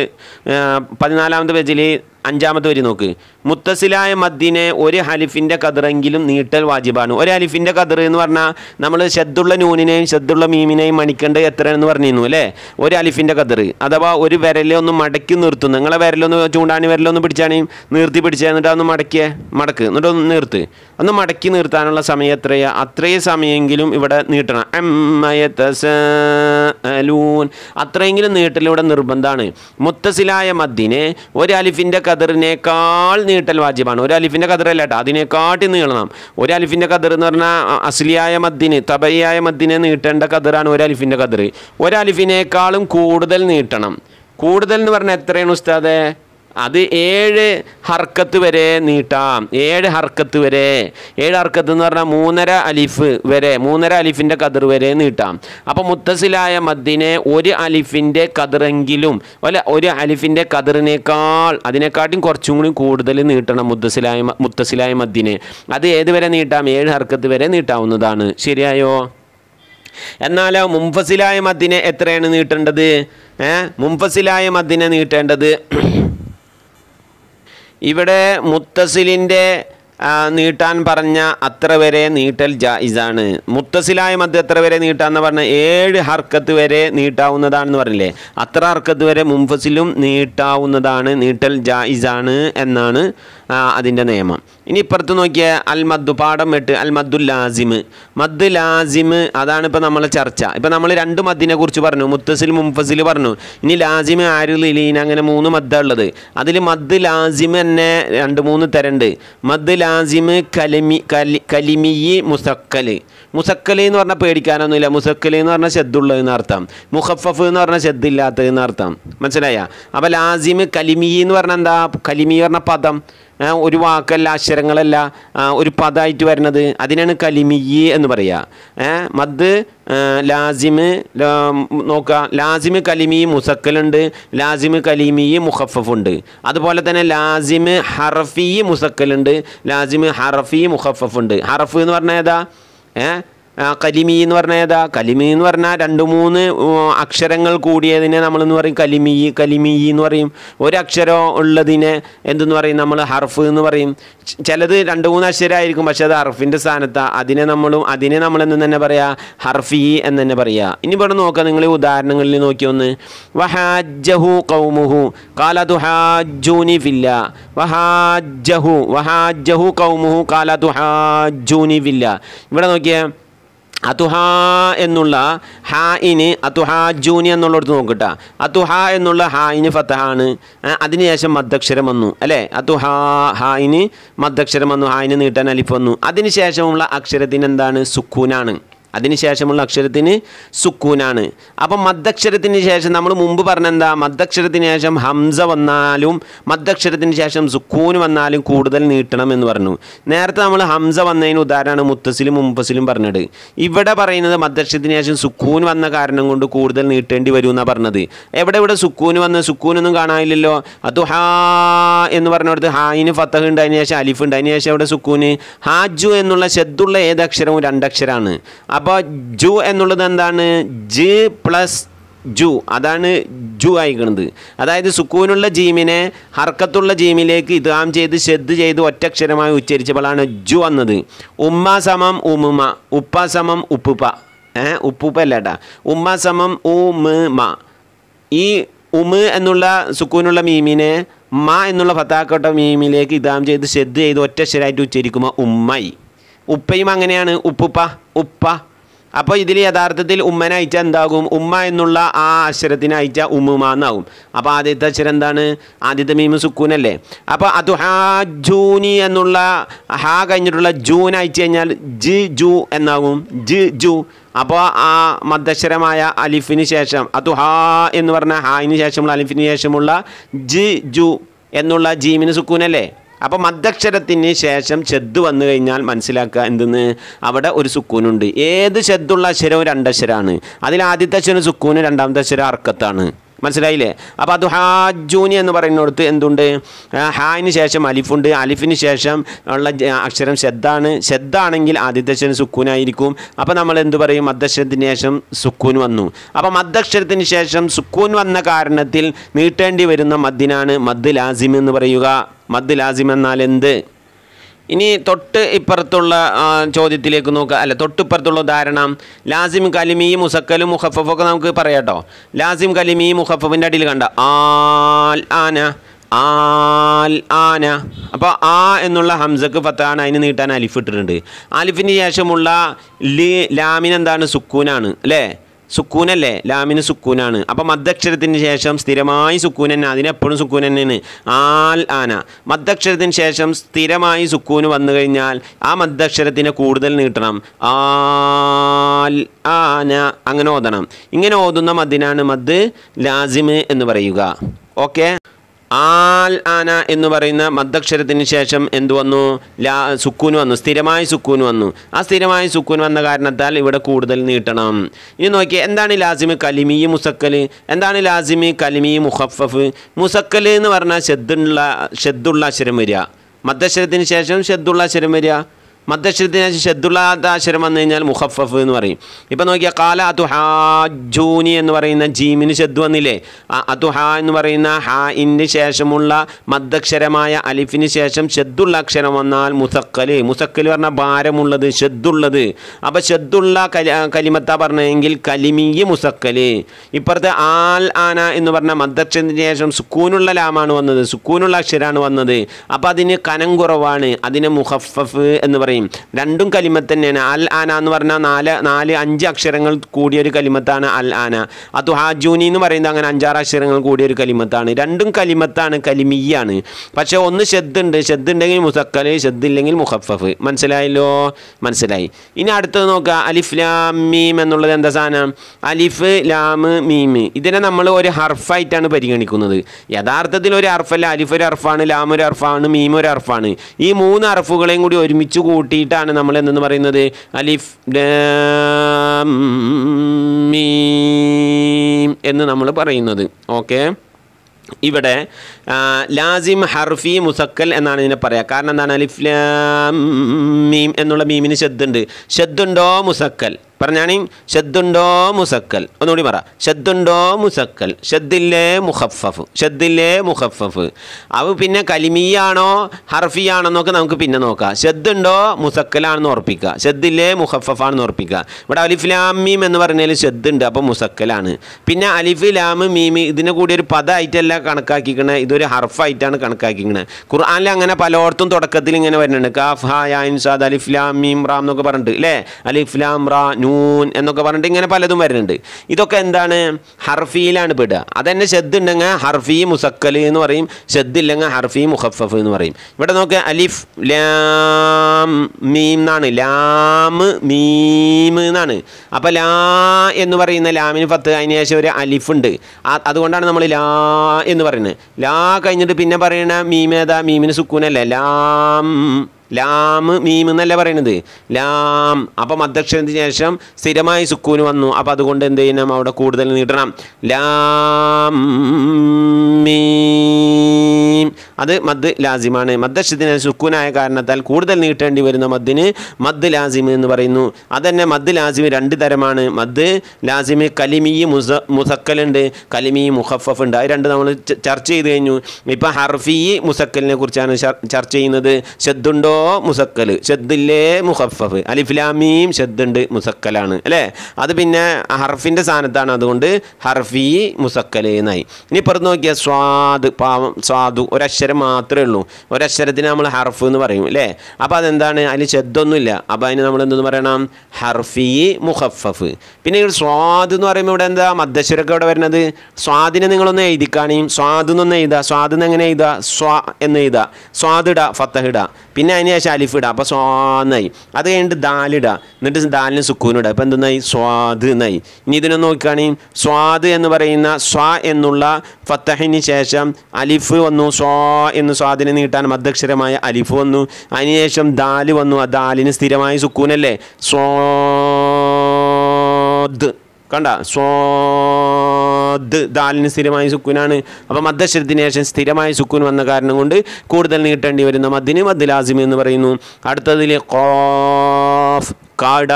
A: പതിനാലാമത് പേജിൽ അഞ്ചാമത്തെ വരി നോക്ക്. മുത്തസിലായ മദ്ദിനെ ഒരു ഹലിഫിന്റെ കതിറെങ്കിലും നീട്ടൽ വാജിബാണ്. ഒരു ഹലിഫിന്റെ കതിർ എന്ന് പറഞ്ഞാൽ നമ്മൾ ശദ്ദുള്ള നൂനിനെയും ശദ്ദുള്ള മീമിനെയും മണിക്കേണ്ടത് എത്രയാണെന്ന് പറഞ്ഞിരുന്നു അല്ലേ? ഒരു ഹലിഫിന്റെ കതിർ അഥവാ ഒരു വിരലെ ഒന്ന് മടക്കി നിർത്തും നിങ്ങളെ വിരലൊന്ന് ചൂണ്ടാണി വിരലൊന്ന് പിടിച്ചാണെങ്കിൽ നിർത്തി പിടിച്ച് എന്നിട്ട് അതൊന്ന് മടക്കിയേ? മടക്ക്. എന്നിട്ട് ഒന്ന് നിർത്ത്. ഒന്ന് മടക്കി നിർത്താനുള്ള സമയം എത്രയാ? അത്രയും സമയമെങ്കിലും ഇവിടെ നീട്ടണം. അത്രയെങ്കിലും നീട്ടൽ ഇവിടെ നിർബന്ധമാണ് മുത്തസിലായ മദ്ദിനെ ഒരു അലിഫിന്റെ കതിറിനേക്കാൾ നീട്ടൽ വാജിബാണ്. ഒരു അലിഫിന്റെ കതിറല്ല കേട്ടോ. അതിനെക്കാട്ടി നീളണം ഒരു അലിഫിന്റെ കതിർ എന്ന് പറഞ്ഞാൽ അസ്ലിയായ മദ്ദിന് തബയ്യായ മദ്ദിനെ നീട്ടേണ്ട കതിറാണ് ഒരു അലിഫിന്റെ കതിർ ഒരു അലിഫിനേക്കാളും കൂടുതൽ നീട്ടണം. കൂടുതൽ എന്ന് പറഞ്ഞാൽ എത്രയാണ് ഉസ്താദേ? അത് ഏഴ് ഹർക്കത്ത് വരെ നീട്ടാം. ഏഴ് ഹർക്കത്ത് വരെ. ഏഴ് ഹർക്കത്ത് എന്ന് പറഞ്ഞാൽ മൂന്നര അലിഫ് വരെ മൂന്നര അലിഫിന്റെ കതിർ വരെ നീട്ടാം. അപ്പോൾ മുത്തസിലായ മദ്ദിനെ ഒരു അലിഫിന്റെ കതിറെങ്കിലും അല്ല ഒരു അലിഫിന്റെ കതിറിനേക്കാൾ അതിനെക്കാട്ടും കുറച്ചും കൂടി കൂടുതൽ നീട്ടണം മുത്തസിലായ മുത്തസിലായ മദ്ദിനെ. അത് ഏത് വരെ നീട്ടാം? ഏഴ് ഹർക്കത്ത് വരെ നീട്ടാവുന്നതാണ്. ശരിയായോ? എന്നാലോ മുംഫസിലായ മദ്ദിനെ എത്രയാണ് നീട്ടേണ്ടത്? ഏ? മുംഫസിലായ മദ്ദിനെ നീട്ടേണ്ടത്? ഇവിടെ മുത്തസിലിന്റെ നീട്ടാൻ പറഞ്ഞ അത്ര വരെ നീട്ടൽ ജായിസാണ്. മുത്തസിലായ മധ്യ എത്ര വരെ നീട്ടാന്ന് പറഞ്ഞ ഏഴ് ഹർക്കത്ത് വരെ നീട്ടാവുന്നതാണെന്ന് പറഞ്ഞില്ലേ? അത്ര ഹർക്കത്ത് വരെ മുംഫസിലും നീട്ടാവുന്നതാണ് നീട്ടൽ ജായിസാണ് എന്നാണ് അതിന്റെ നിയമം. ഇനി ഇപ്പുറത്ത് നോക്കിയ അൽ മദ്ദു പാഠം എട്ട് അൽ മദ്ദു ലാസിമ്. മദ് ലാസിമ് അതാണ് ഇപ്പോൾ നമ്മൾ ചർച്ച. ഇപ്പം നമ്മൾ രണ്ട് മദ്ദിനെ കുറിച്ച് പറഞ്ഞു മുത്തസിൽ മുംഫസിൽ പറഞ്ഞു. ഇനി ലാസിമ് ആരു ലീൻ അങ്ങനെ മൂന്ന് മദ്ദ ഉള്ളത്. അതിൽ മദ് ലാസിമ് തന്നെ രണ്ട് മൂന്ന് തരണ്ട്. മദ് ലാസിമ് കലിമി കലി കലിമിയി മുസക്കൽ മുസക്കൽ എന്ന് പറഞ്ഞാൽ പേടിക്കാനൊന്നുമില്ല. മുസക്കൽ എന്ന് പറഞ്ഞാൽ ശബ്ദുള്ളത് അർത്ഥം. മുഹഫഫ് എന്ന് പറഞ്ഞാൽ ശബ്ദില്ലാത്തത് അർത്ഥം. മനസ്സിലായ? അപ്പോൾ ലാസിമ് കലിമി എന്ന് പറഞ്ഞാൽ എന്താ? കലിമി പറഞ്ഞ പദം. ഒരു വാക്കല്ല അക്ഷരങ്ങളല്ല ഒരു പദമായിട്ട് വരുന്നത്. അതിനാണ് കലിമിയ എന്ന് പറയുക മദ് ലാസിമ് നോക്കുക ലാസിമ് കലിമി മുസക്കലുണ്ട്. ലാസിമ് കലിമി മുഹഫഫുണ്ട് അതുപോലെ തന്നെ ലാസിമ് ഹറഫി മുസക്കലുണ്ട്. ലാസിമ് ഹറഫി മുഹഫഫുണ്ട് ഹറഫ് എന്ന് പറഞ്ഞാൽ ഏതാ? ഏ ആ, കലിമി എന്ന് പറഞ്ഞാൽ ഏതാ? കലിമി എന്ന് പറഞ്ഞാൽ രണ്ട് മൂന്ന് അക്ഷരങ്ങൾ കൂടിയതിനെ നമ്മളെന്ന് പറയും കലിമി കലിമി എന്ന് പറയും. ഒരക്ഷരം ഉള്ളതിനെ എന്തെന്ന് പറയും നമ്മൾ ഹർഫ് എന്ന് പറയും. ചിലത് രണ്ട് മൂന്ന് അക്ഷരമായിരിക്കും പക്ഷെ അത് ഹർഫിന്റെ സ്ഥാനത്താണ് അതിനെ നമ്മളും അതിനെ നമ്മൾ എന്ന് തന്നെ പറയാം ഹർഫി എന്ന് തന്നെ പറയാ. ഇനി ഇവിടെ നോക്കാം നിങ്ങൾ ഉദാഹരണങ്ങളിൽ നോക്കി ഒന്ന്. വഹാജഹു കൗമുഹു കാലതു ഹാജൂനി ഫില്ല. വഹാജഹു വഹാജഹു കൗമുഹു കാലതു ഹാജൂനി ഫില്ല. ഇവിടെ നോക്കിയേ അതുഹാ എന്നുള്ള ഹാ ഇന് അതുഹ ജൂനി എന്നുള്ളടത്ത് നോക്കട്ട. അതുഹ എന്നുള്ള ഹായിന് ഫത്തഹാണ് ആ, അതിനുശേഷം മദ്ദക്ഷരം വന്നു അല്ലേ? അതുഹാ ഇന് മദ്ദക്ഷരം വന്നു ഹായിന് നീട്ടാൻ അലിഫ് വന്നു. അതിനുശേഷമുള്ള അക്ഷരത്തിന് എന്താണ് സുക്കൂനാണ്. അതിനുശേഷമുള്ള അക്ഷരത്തിന് സുക്കൂനാണ്. അപ്പം മദ്ദക്ഷരത്തിന് ശേഷം നമ്മൾ മുമ്പ് പറഞ്ഞെന്താ? മദ്ദക്ഷരത്തിന് ശേഷം ഹംസ വന്നാലും മദ്ദക്ഷരത്തിന് ശേഷം സുക്കൂന് വന്നാലും കൂടുതൽ നീട്ടണം എന്ന് പറഞ്ഞു. നേരത്തെ നമ്മൾ ഹംസ വന്നതിന് ഉദാഹരണമാണ് മുത്തസിലും മുമ്പസിലും പറഞ്ഞത്. ഇവിടെ പറയുന്നത് മദ്ദക്ഷരത്തിന് ശേഷം സുക്കൂൻ വന്ന കാരണം കൊണ്ട് കൂടുതൽ നീട്ടേണ്ടി വരും എന്നാണ് പറഞ്ഞത്. എവിടെ ഇവിടെ സുക്കൂന് വന്ന് സുക്കൂനൊന്നും കാണാനില്ലല്ലോ. അത് ഹാ എന്ന് പറഞ്ഞിടത്ത് ഹായിന് ഫത്തഹ് ഉണ്ട് അതിന് ശേഷം അലിഫ് ഉണ്ട് അതിന് ശേഷം എവിടെ സുക്കൂന്? ഹാജു എന്നുള്ള ശബ്ദുള്ള ഏതക്ഷരവും രണ്ടക്ഷരമാണ് അപ്പോൾ ജു എന്നുള്ളത് എന്താണ്? ജ് പ്ലസ് ജു. അതാണ് ജു ആയിക്കണത്. അതായത് സുക്കൂനുള്ള ജീമിനെ ഹർക്കത്തുള്ള ജീമിലേക്ക് ഇതാം ചെയ്ത് ശ്രദ്ധ ചെയ്ത് ഒറ്റക്ഷരമായി ഉച്ചരിച്ചപ്പോഴാണ് ജു വന്നത്. ഉമ്മ സമം ഉമ്മുമ ഉപ്പ സമം ഉപ്പുപ്പ. ഏ ഉപ്പുപ്പ അല്ല കേട്ടാ. ഉമ്മ സമം ഉമ്മ. ഈ ഉമ് എന്നുള്ള സുക്കൂനുള്ള മീമിനെ മ എന്നുള്ള ഫത്താക്കോട്ട മീമിലേക്ക് ഇതാം ചെയ്ത് ശ്രദ്ധ ചെയ്ത് ഒറ്റ അക്ഷരമായിട്ട് ഉച്ചരിക്കുമ്പോൾ ഉമ്മയി. ഉപ്പയും അങ്ങനെയാണ്. ഉപ്പുപ്പ ഉപ്പ. അപ്പോൾ ഇതിൽ യഥാർത്ഥത്തിൽ ഉമ്മനെ അയച്ചാൽ എന്താകും? ഉമ്മ എന്നുള്ള ആ അക്ഷരത്തിന് അയച്ചാൽ ഉമ്മുമ എന്നാകും. അപ്പോൾ ആദ്യത്തെ അക്ഷരം എന്താണ്? ആദ്യത്തെ മീമ് സുക്കൂനല്ലേ? അപ്പോൾ അത് ഹാ ജൂനി എന്നുള്ള ഹാ കഴിഞ്ഞിട്ടുള്ള ജൂൻ അയച്ചു കഴിഞ്ഞാൽ ജി ജു എന്നാകും. ജി ജു. അപ്പോൾ ആ മദ്ദക്ഷരമായ അലിഫിന് ശേഷം അത് ഹാ എന്ന് പറഞ്ഞ ഹായിന് ശേഷമുള്ള അലിഫിന് ശേഷമുള്ള ജി ജു എന്നുള്ള ജീമിന് സുക്കൂനല്ലേ? അപ്പോൾ മദ്ദക്ഷരത്തിന് ശേഷം ഷെദ് വന്നു കഴിഞ്ഞാൽ മനസ്സിലാക്കുക എന്തെന്ന്? അവിടെ ഒരു സുക്കൂനുണ്ട്. ഏത് ഷെദ്ദുള്ള അക്ഷരവും രണ്ടക്ഷരമാണ് അതിൽ ആദ്യത്തെ അക്ഷരം സുക്കൂന് രണ്ടാമത്തെ അക്ഷരം അർക്കത്താണ്. മനസ്സിലായില്ലേ? അപ്പോൾ അത് ഹാജൂനി എന്ന് പറയുന്നിടത്ത് എന്തുണ്ട്? ഹായിന് ശേഷം അലിഫുണ്ട്. അലിഫിന് ശേഷം ഉള്ള അക്ഷരം ഷെദ്ദാണ് ഷെദ്ദാണെങ്കിൽ ആദ്യത്തെ സുക്കൂനായിരിക്കും. അപ്പോൾ നമ്മൾ എന്ത് പറയും? മദ്ദക്ഷരത്തിന് ശേഷം സുക്കൂൻ വന്നു. അപ്പോൾ മദ്ദക്ഷരത്തിന് ശേഷം സുക്കൂൻ വന്ന കാരണത്തിൽ നീട്ടേണ്ടി വരുന്ന മദ്ദിനാണ് മദ് ലാസിം എന്ന് പറയുക. മദ് ലാസിം എന്നാൽ എന്ത്? ഇനി തൊട്ട് ഇപ്പുറത്തുള്ള ചോദ്യത്തിലേക്ക് നോക്കുക. അല്ല തൊട്ടിപ്പുറത്തുള്ള ഉദാഹരണം ലാസിം കലിമി മുസക്കലും മുഹഫഫൊക്കെ നമുക്ക് പറയാട്ടോ ലാസിം കലിമി മുഹഫഫിന്റെ അടിയിൽ കണ്ട ആൽ ആന ആൽ ആന. അപ്പോൾ ആ എന്നുള്ള ഹംസക്ക് ഫത്താണ് അതിന് നീട്ടാൻ അലിഫ് ഇട്ടിട്ടുണ്ട്. അലിഫിന് ശേഷമുള്ള ലി ലാമിനെന്താണ് സുക്കൂനാണ് അല്ലേ? സുക്കൂനല്ലേ? ലാമിന് സുക്കൂനാണ്. അപ്പോൾ മദ്ദക്ഷരത്തിന് ശേഷം സ്ഥിരമായി സുക്കൂൻ അതിനെപ്പോഴും സുക്കൂൻ തന്നെയാണ്. ആൽ ആന. മദ്ദക്ഷരത്തിന് ശേഷം സ്ഥിരമായി സുക്കൂന് വന്നു കഴിഞ്ഞാൽ ആ മദ്ദക്ഷരത്തിനെ കൂടുതൽ നീട്ടണം. ആൽ ആന. അങ്ങനെ ഓതണം. ഇങ്ങനെ ഓതുന്ന മദ്ദിനാണ് മദ് ലാസിമ് എന്ന് പറയുക. ഓക്കെ? ആൽ ആന എന്ന് പറയുന്ന മദ്ദക്ഷരത്തിന് ശേഷം എന്ത് വന്നു? ലാ സുക്കൂന് വന്നു. സ്ഥിരമായ സുക്കൂന് വന്നു. ആ സ്ഥിരമായ സുക്കൂൻ വന്ന കാരണത്താൽ ഇവിടെ കൂടുതൽ നീട്ടണം. ഇനി നോക്കിയാൽ എന്താണ് ലാസിമി കലിമി മുസക്കൽ? എന്താണ് ലാസിമി കലിമി മുഹഫഫ്? മുസക്കൽ എന്ന് പറഞ്ഞാൽ ഷെദ്ദുള്ള ഷെദ്ദുള്ള അക്ഷരം വരിക. മദ്ദക്ഷരത്തിന് ശേഷം ഷെദ്ദുള്ള അക്ഷരം വരിക. മദ്ദക്ഷരത്തിന് ശേഷം ഷെദ്ദുള്ളാത്ത അക്ഷരം വന്നു കഴിഞ്ഞാൽ മുഹഫഫ് എന്ന് പറയും. ഇപ്പം നോക്കിയാൽ കാല അതു ഹാജൂനി എന്ന് പറയുന്ന ജീമിന് ഷെദ് വന്നില്ലേ? അതു ഹാ എന്ന് പറയുന്ന ഹാ ഇന് ശേഷമുള്ള മദ്ദക്ഷരമായ അലിഫിന് ശേഷം ഷെദ്ദുള്ള അക്ഷരം വന്നാൽ മുസക്കൽ മുസക്കൽ പറഞ്ഞാൽ ഭാരമുള്ളത് ഷെദ്ദുള്ളത്. അപ്പോൾ ഷെദ്ദുള്ള കലി കലിമത്ത പറഞ്ഞെങ്കിൽ കലിമിയ മുസക്കൽ ഇപ്പുറത്തെ ആൽ ആന എന്ന് പറഞ്ഞ മദ്ദക്ഷരത്തിന് ശേഷം സുക്കൂനുള്ള ലാമാണ് വന്നത് സുക്കൂനുള്ള അക്ഷരമാണ് വന്നത്. അപ്പോൾ അതിന് കനം കുറവാണ് അതിന് മുഹഫഫ് എന്ന് പറയും. രണ്ടും കലിമത്ത് തന്നെയാണ്. അൽ ആന എന്ന് പറഞ്ഞാൽ നാല് നാല് അഞ്ച് അക്ഷരങ്ങൾ കൂടിയ ഒരു കലിമത്താണ് അൽ ആന. അത് ഹാജൂനി എന്ന് പറയുന്നത് അങ്ങനെ അഞ്ചാറ് അക്ഷരങ്ങൾ കൂടിയ ഒരു കലിമത്താണ്. രണ്ടും കലിമത്താണ് കലിമിയാണ് പക്ഷേ ഒന്ന് ഉണ്ട് ഷെദ് ഉണ്ടെങ്കിൽ മുസക്കൽ ഷെദ് ഇല്ലെങ്കിൽ മുഹഫഫ് മനസ്സിലായല്ലോ? മനസ്സിലായി. ഇനി അടുത്തത് നോക്കുക. അലിഫ് ലാം മീം എന്നുള്ളത് എന്താ സാധനം? അലിഫ് ലാം മീം. ഇതിനെ നമ്മൾ ഒരു ഹർഫായിട്ടാണ് പരിഗണിക്കുന്നത്. യഥാർത്ഥത്തിൽ ഒരു ഹർഫല്ല. അലിഫ് ഒരു ഹർഫാണ് ലാം ഒരു ഹർഫാണ് മീം ഒരു ഹർഫാണ്. ഈ മൂന്ന് ഹർഫുകളെയും കൂടി ഒരുമിച്ച് കൂട്ടിയിട്ടാണ് നമ്മൾ എന്തെന്ന് പറയുന്നത്? അലിഫ് എന്ന് നമ്മൾ പറയുന്നത്. ഓക്കെ? ഇവിടെ ലാസിം ഹർഫി മുസക്കൽ എന്നാണ് ഇതിനെ പറയുക കാരണം എന്താണ്? അലിഫ് മീം എന്നുള്ള മീമിന് ഷെദ്ദുണ്ട് ഷെദ്ദുണ്ടോ മുസക്കൽ. പറഞ്ഞാണി ഷെദ്ദുണ്ടോ മുസക്കൽ. ഒന്നുകൂടി പറ. ഷെദ്ദുണ്ടോ മുസക്കൽ. ഷദ്ദില്ലേ മുഹഫഫ് ഷദ്ദില്ലേ മുഹഫഫ് അവ പിന്നെ കലിമിയാണോ ഹർഫിയാണോ എന്നൊക്കെ നമുക്ക് പിന്നെ നോക്കാം. ഷെദ്ദുണ്ടോ മുസക്കലാണെന്ന് ഉറപ്പിക്കുക ഷെദ്ദില്ലേ മുഹഫഫാണെന്ന് ഉറപ്പിക്കുക ഇവിടെ അലിഫ് ലാം മീം എന്ന് പറഞ്ഞാൽ ഷദ്ദുണ്ട് അപ്പോൾ മുസക്കലാണ്. പിന്നെ അലിഫ് ലാം മീം ഇതിനെ കൂടി ഒരു പദമായിട്ടല്ല കണക്കാക്കിക്കണേ. ഇതൊരു ഹർഫായിട്ടാണ് കണക്കാക്കിക്കണേ. ഖുർആാനിൽ അങ്ങനെ പലയിടത്തും തുടക്കത്തിൽ ഇങ്ങനെ വരുന്നുണ്ട്. കാഫ് ഹാ യാ സാദ് അലിഫ് ലാം മീം റാം എന്നൊക്കെ പറഞ്ഞിട്ട് അല്ലേ അലിഫ് ലാം റാ നൂൻ എന്നൊക്കെ പറഞ്ഞിട്ട് ഇങ്ങനെ പലതും വരുന്നുണ്ട്. ഇതൊക്കെ എന്താണ്? ഹർഫിയിലാണ് പെടുക. അതന്നെ ഷെദ് ഉണ്ടെങ്കിൽ ഹർഫി മുസക്കൽ എന്ന് പറയും. ഷെദ് ഇല്ലെങ്കിൽ ഹർഫി മുഹഫഫ് എന്ന് പറയും. ഇവിടെ നോക്കുക അലിഫ് ലാം മീം എന്നാണ്. ലാം മീം എന്നാണ്. അപ്പോൾ ലാ എന്ന് പറയുന്ന ലാമിന് പത്ത് അതിന് ശേഷം ഒരു അലിഫ് ഉണ്ട്. അതുകൊണ്ടാണ് നമ്മൾ ലാ എന്ന് പറയുന്നത്. ലാ കഴിഞ്ഞിട്ട് പിന്നെ പറയണ മീമേതാ മീമിന് സുക്കൂനല്ലേ? ലാം. ലാം മീം എന്നല്ല പറയണത്? ലാം. അപ്പം മധ്യക്ഷരത്തിന് ശേഷം സ്ഥിരമായി സുക്കൂന് വന്നു. അപ്പം അതുകൊണ്ട് എന്ത് ചെയ്യണം? അവിടെ കൂടുതൽ നീട്ടണം. ലാം മീം. അത് മദ് ലാസിമാണ്. മദ്ദക്ഷത്തിന് സുക്കൂനായ കാരണത്താൽ കൂടുതൽ നീട്ടേണ്ടി വരുന്ന മദ്ദിന് മദ് ലാസിം എന്ന് പറയുന്നു. അതന്നെ മദ് ലാസിം രണ്ട് തരമാണ്. മദ് ലാസിം കലിമി മുസ മുസക്കലുണ്ട്. കലിമി മുഹഫഫ് ഉണ്ട്. അത് രണ്ട് നമ്മൾ ചർച്ച ചെയ്ത് കഴിഞ്ഞു. ഇപ്പം ഹർഫി മുസക്കലിനെ കുറിച്ചാണ് ചർച്ച ചെയ്യുന്നത്. ഷെദ്ദുണ്ടോ മുസക്കൽ ഷെദ്ദില്ലേ മുഹഫഫ് അലിഫ്ലാമീം ഷെദ്ദുണ്ട് മുസക്കലാണ്. അല്ലേ? അത് പിന്നെ ഹർഫിന്റെ സ്ഥാനത്താണ്. അതുകൊണ്ട് ഹർഫി മുസക്കൽ എന്നായി. ഇനി പുറത്ത് നോക്കിയാൽ സ്വാദ് പാവം സ്വാദു ഒരക്ഷരം മാത്രമേ ഉള്ളൂ. ഒരക്ഷരത്തിന് നമ്മൾ ഹർഫ് എന്ന് പറയും അല്ലേ? അപ്പോൾ അതെന്താണ്? അതിൽ ഷെദ്ദൊന്നുമില്ല അപ്പോൾ അതിന് നമ്മൾ എന്തെന്ന് പറയണം? ഹർഫി മുഹഫഫ് പിന്നെ സ്വാദ് എന്ന് പറയുമ്പോൾ ഇവിടെ എന്താ? മദ്ദശ്വരൊക്കെ ഇവിടെ വരുന്നത്? സ്വാദിനെ നിങ്ങളൊന്ന് എഴുതിക്കാണിയും സ്വാദ് എന്നൊന്ന് എഴുതുക സ്വാദ് എന്ന് എങ്ങനെ എഴുതുക സ്വാ എന്ന് എഴുതുക സ്വാദിട ഫത്തഹിട ഫത്തഹ് പിന്നെ അതിന് ശേഷം അലിഫ് ഇടുക അപ്പോൾ സ്വാന്നായി. അത് കഴിഞ്ഞിട്ട് ദാലിടുക എന്നിട്ട് ദാലിന് സുക്കൂനിടുക അപ്പോൾ എന്തെന്നായി? സ്വാദ് എന്നായി. ഇനി ഇതിനെ നോക്കുകയാണെങ്കിൽ സ്വാദ് എന്ന് പറയുന്ന സ്വാ എന്നുള്ള ഫത്തഹിന് ശേഷം അലിഫ് വന്നു. സ്വാ എന്ന് സ്വാദിനെ നീട്ടാൻ മധ്യക്ഷരമായ അലിഫ് വന്നു. അതിനുശേഷം ദാൽ വന്നു. ആ ദാലിന് സ്ഥിരമായ സുക്കൂനല്ലേ? സ്വാദ്. കണ്ട? സ്വാദ് ദാലിന് സ്ഥിരമായ സുക്കൂനാണ്. അപ്പം മദ്ദശരത്തിന് ശേഷം സ്ഥിരമായ സുക്കൂൻ വന്ന കാരണം കൊണ്ട് കൂടുതൽ നീട്ടേണ്ടി വരുന്ന മദ്ദിന് മദ് ലാസിം എന്ന് പറയുന്നു. അടുത്തതിൽ കോഫ് കാട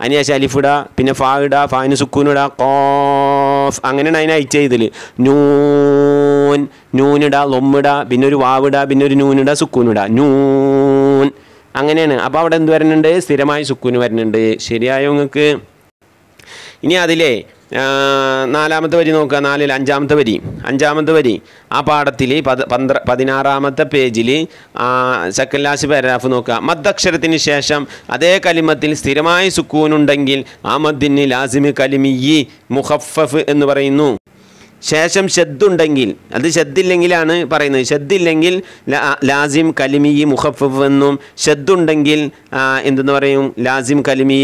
A: അതിനുശേഷം അലിഫിട പിന്നെ ഫാ ഇട ഫാന് സുക്കൂനിട കോഫ് അങ്ങനെയാണ് അതിനെ അയച്ച ഇതിൽ നൂൻ നൂനിട ലൊമ്മിട പിന്നെ ഒരു വാവിട പിന്നെ ഒരു നൂനിട സുക്കൂനിട. നൂൻ. അങ്ങനെയാണ്. അപ്പോൾ അവിടെ എന്ത് വരുന്നുണ്ട്? സ്ഥിരമായി സുക്കൂന് വരുന്നുണ്ട്. ശരിയായോ നിങ്ങൾക്ക്? ഇനി അതിലെ നാലാമത്തെ വരി നോക്കുക. നാലിൽ അഞ്ചാമത്തെ വരി. അഞ്ചാമത്തെ വരി. ആ പാഠത്തിൽ പത് പന്ത്ര പതിനാറാമത്തെ പേജിൽ സെക്കൻഡ് ലാസ്റ്റ് പാരഗ്രാഫ് നോക്കുക. മദ്ദക്ഷരത്തിന് ശേഷം അതേ കലിമത്തിൽ സ്ഥിരമായ സുക്കൂനുണ്ടെങ്കിൽ ആ മദ്ദിന് ലാസിമ് കലിമിയി മുഹഫഫ് എന്ന് പറയുന്നു. ശേഷം ഷദ്ദുണ്ടെങ്കിൽ അത് ഷദ്ദില്ലെങ്കിലാണ് പറയുന്നത്. ഷദ്ദില്ലെങ്കിൽ ലാസിം കലിമി മുഖഫഫ് എന്നും ഷദ്ദുണ്ടെങ്കിൽ എന്തെന്ന് പറയും? ലാസിം കലിമി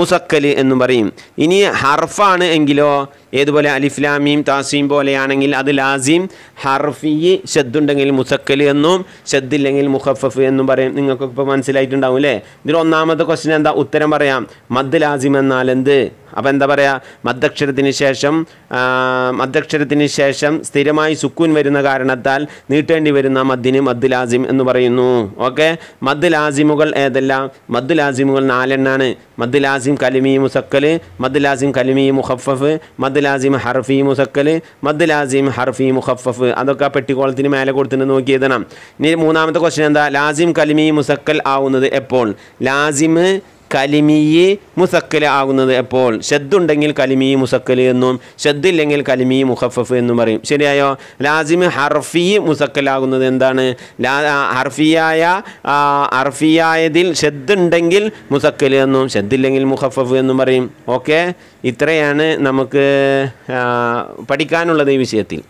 A: മുസക്കൽ എന്നും പറയും. ഇനി ഹർഫാണ് എങ്കിലോ ഏതുപോലെ അലിഫ്ലാമീം താസീം പോലെയാണെങ്കിൽ അത് ലാസീം ഹർഫി ഷദ്ദുണ്ടെങ്കിൽ മുസക്കൽ എന്നും ഷദ്ദില്ലെങ്കിൽ മുഹഫഫ് എന്നും പറയും. നിങ്ങൾക്ക് ഇപ്പോൾ മനസ്സിലായിട്ടുണ്ടാവും അല്ലേ? ഇതിൽ ഒന്നാമത്തെ ക്വസ്റ്റ്യൻ എന്താ? ഉത്തരം പറയാം. മദ് ലാസിം എന്നാൽ എന്ത്? അപ്പോൾ എന്താ പറയുക മദ്ദക്ഷരത്തിന് ശേഷം മദ്ദക്ഷരത്തിന് ശേഷം സ്ഥിരമായി സുക്കൂൻ വരുന്ന കാരണത്താൽ നീട്ടേണ്ടി വരുന്ന മദ്ദിന് മദ് ലാസിം എന്ന് പറയുന്നു. ഓക്കെ? മദ് ലാസിമുകൾ ഏതെല്ലാം? മദ് ലാസിമുകൾ നാലെണ്ണാണ്. മദ് ലാസിം കലിമി മുസക്കൽ മദ് ലാസിം കലിമി മുഹഫഫ് മദ് ലാസിം ഹർഫി മുസക്കൽ മദ് ലാസിം ഹർഫി മുഖഫഫ് അതൊക്കെ ആ പെട്ടിക്കോളത്തിന് മേലെ കൊടുത്തിട്ട് നോക്കി എഴുതണം. ഇനി മൂന്നാമത്തെ ക്വസ്റ്റ്യൻ എന്താ? ലാസിം കലിമി മുസക്കൽ ആവുന്നത് എപ്പോൾ? ലാസിം കലിമിയെ മുസക്കൽ ആകുന്നത് എപ്പോൾ? ഷെദ്ദുണ്ടെങ്കിൽ കലിമി മുസക്കൽ എന്നും ഷെദ്ദില്ലെങ്കിൽ കലിമി മുഹഫഫ് എന്നും പറയും. ശരിയായോ? ലാസിമ് ഹർഫി മുസക്കലാകുന്നത് എന്താണ്? ഹർഫിയായ ഹർഫിയായതിൽ ഷെദ്ദുണ്ടെങ്കിൽ മുസക്കൽ എന്നും ഷെദ്ദില്ലെങ്കിൽ മുഹഫഫ് എന്നും പറയും. ഓക്കെ? ഇത്രയാണ് നമുക്ക് പഠിക്കാനുള്ളത് ഈ വിഷയത്തിൽ.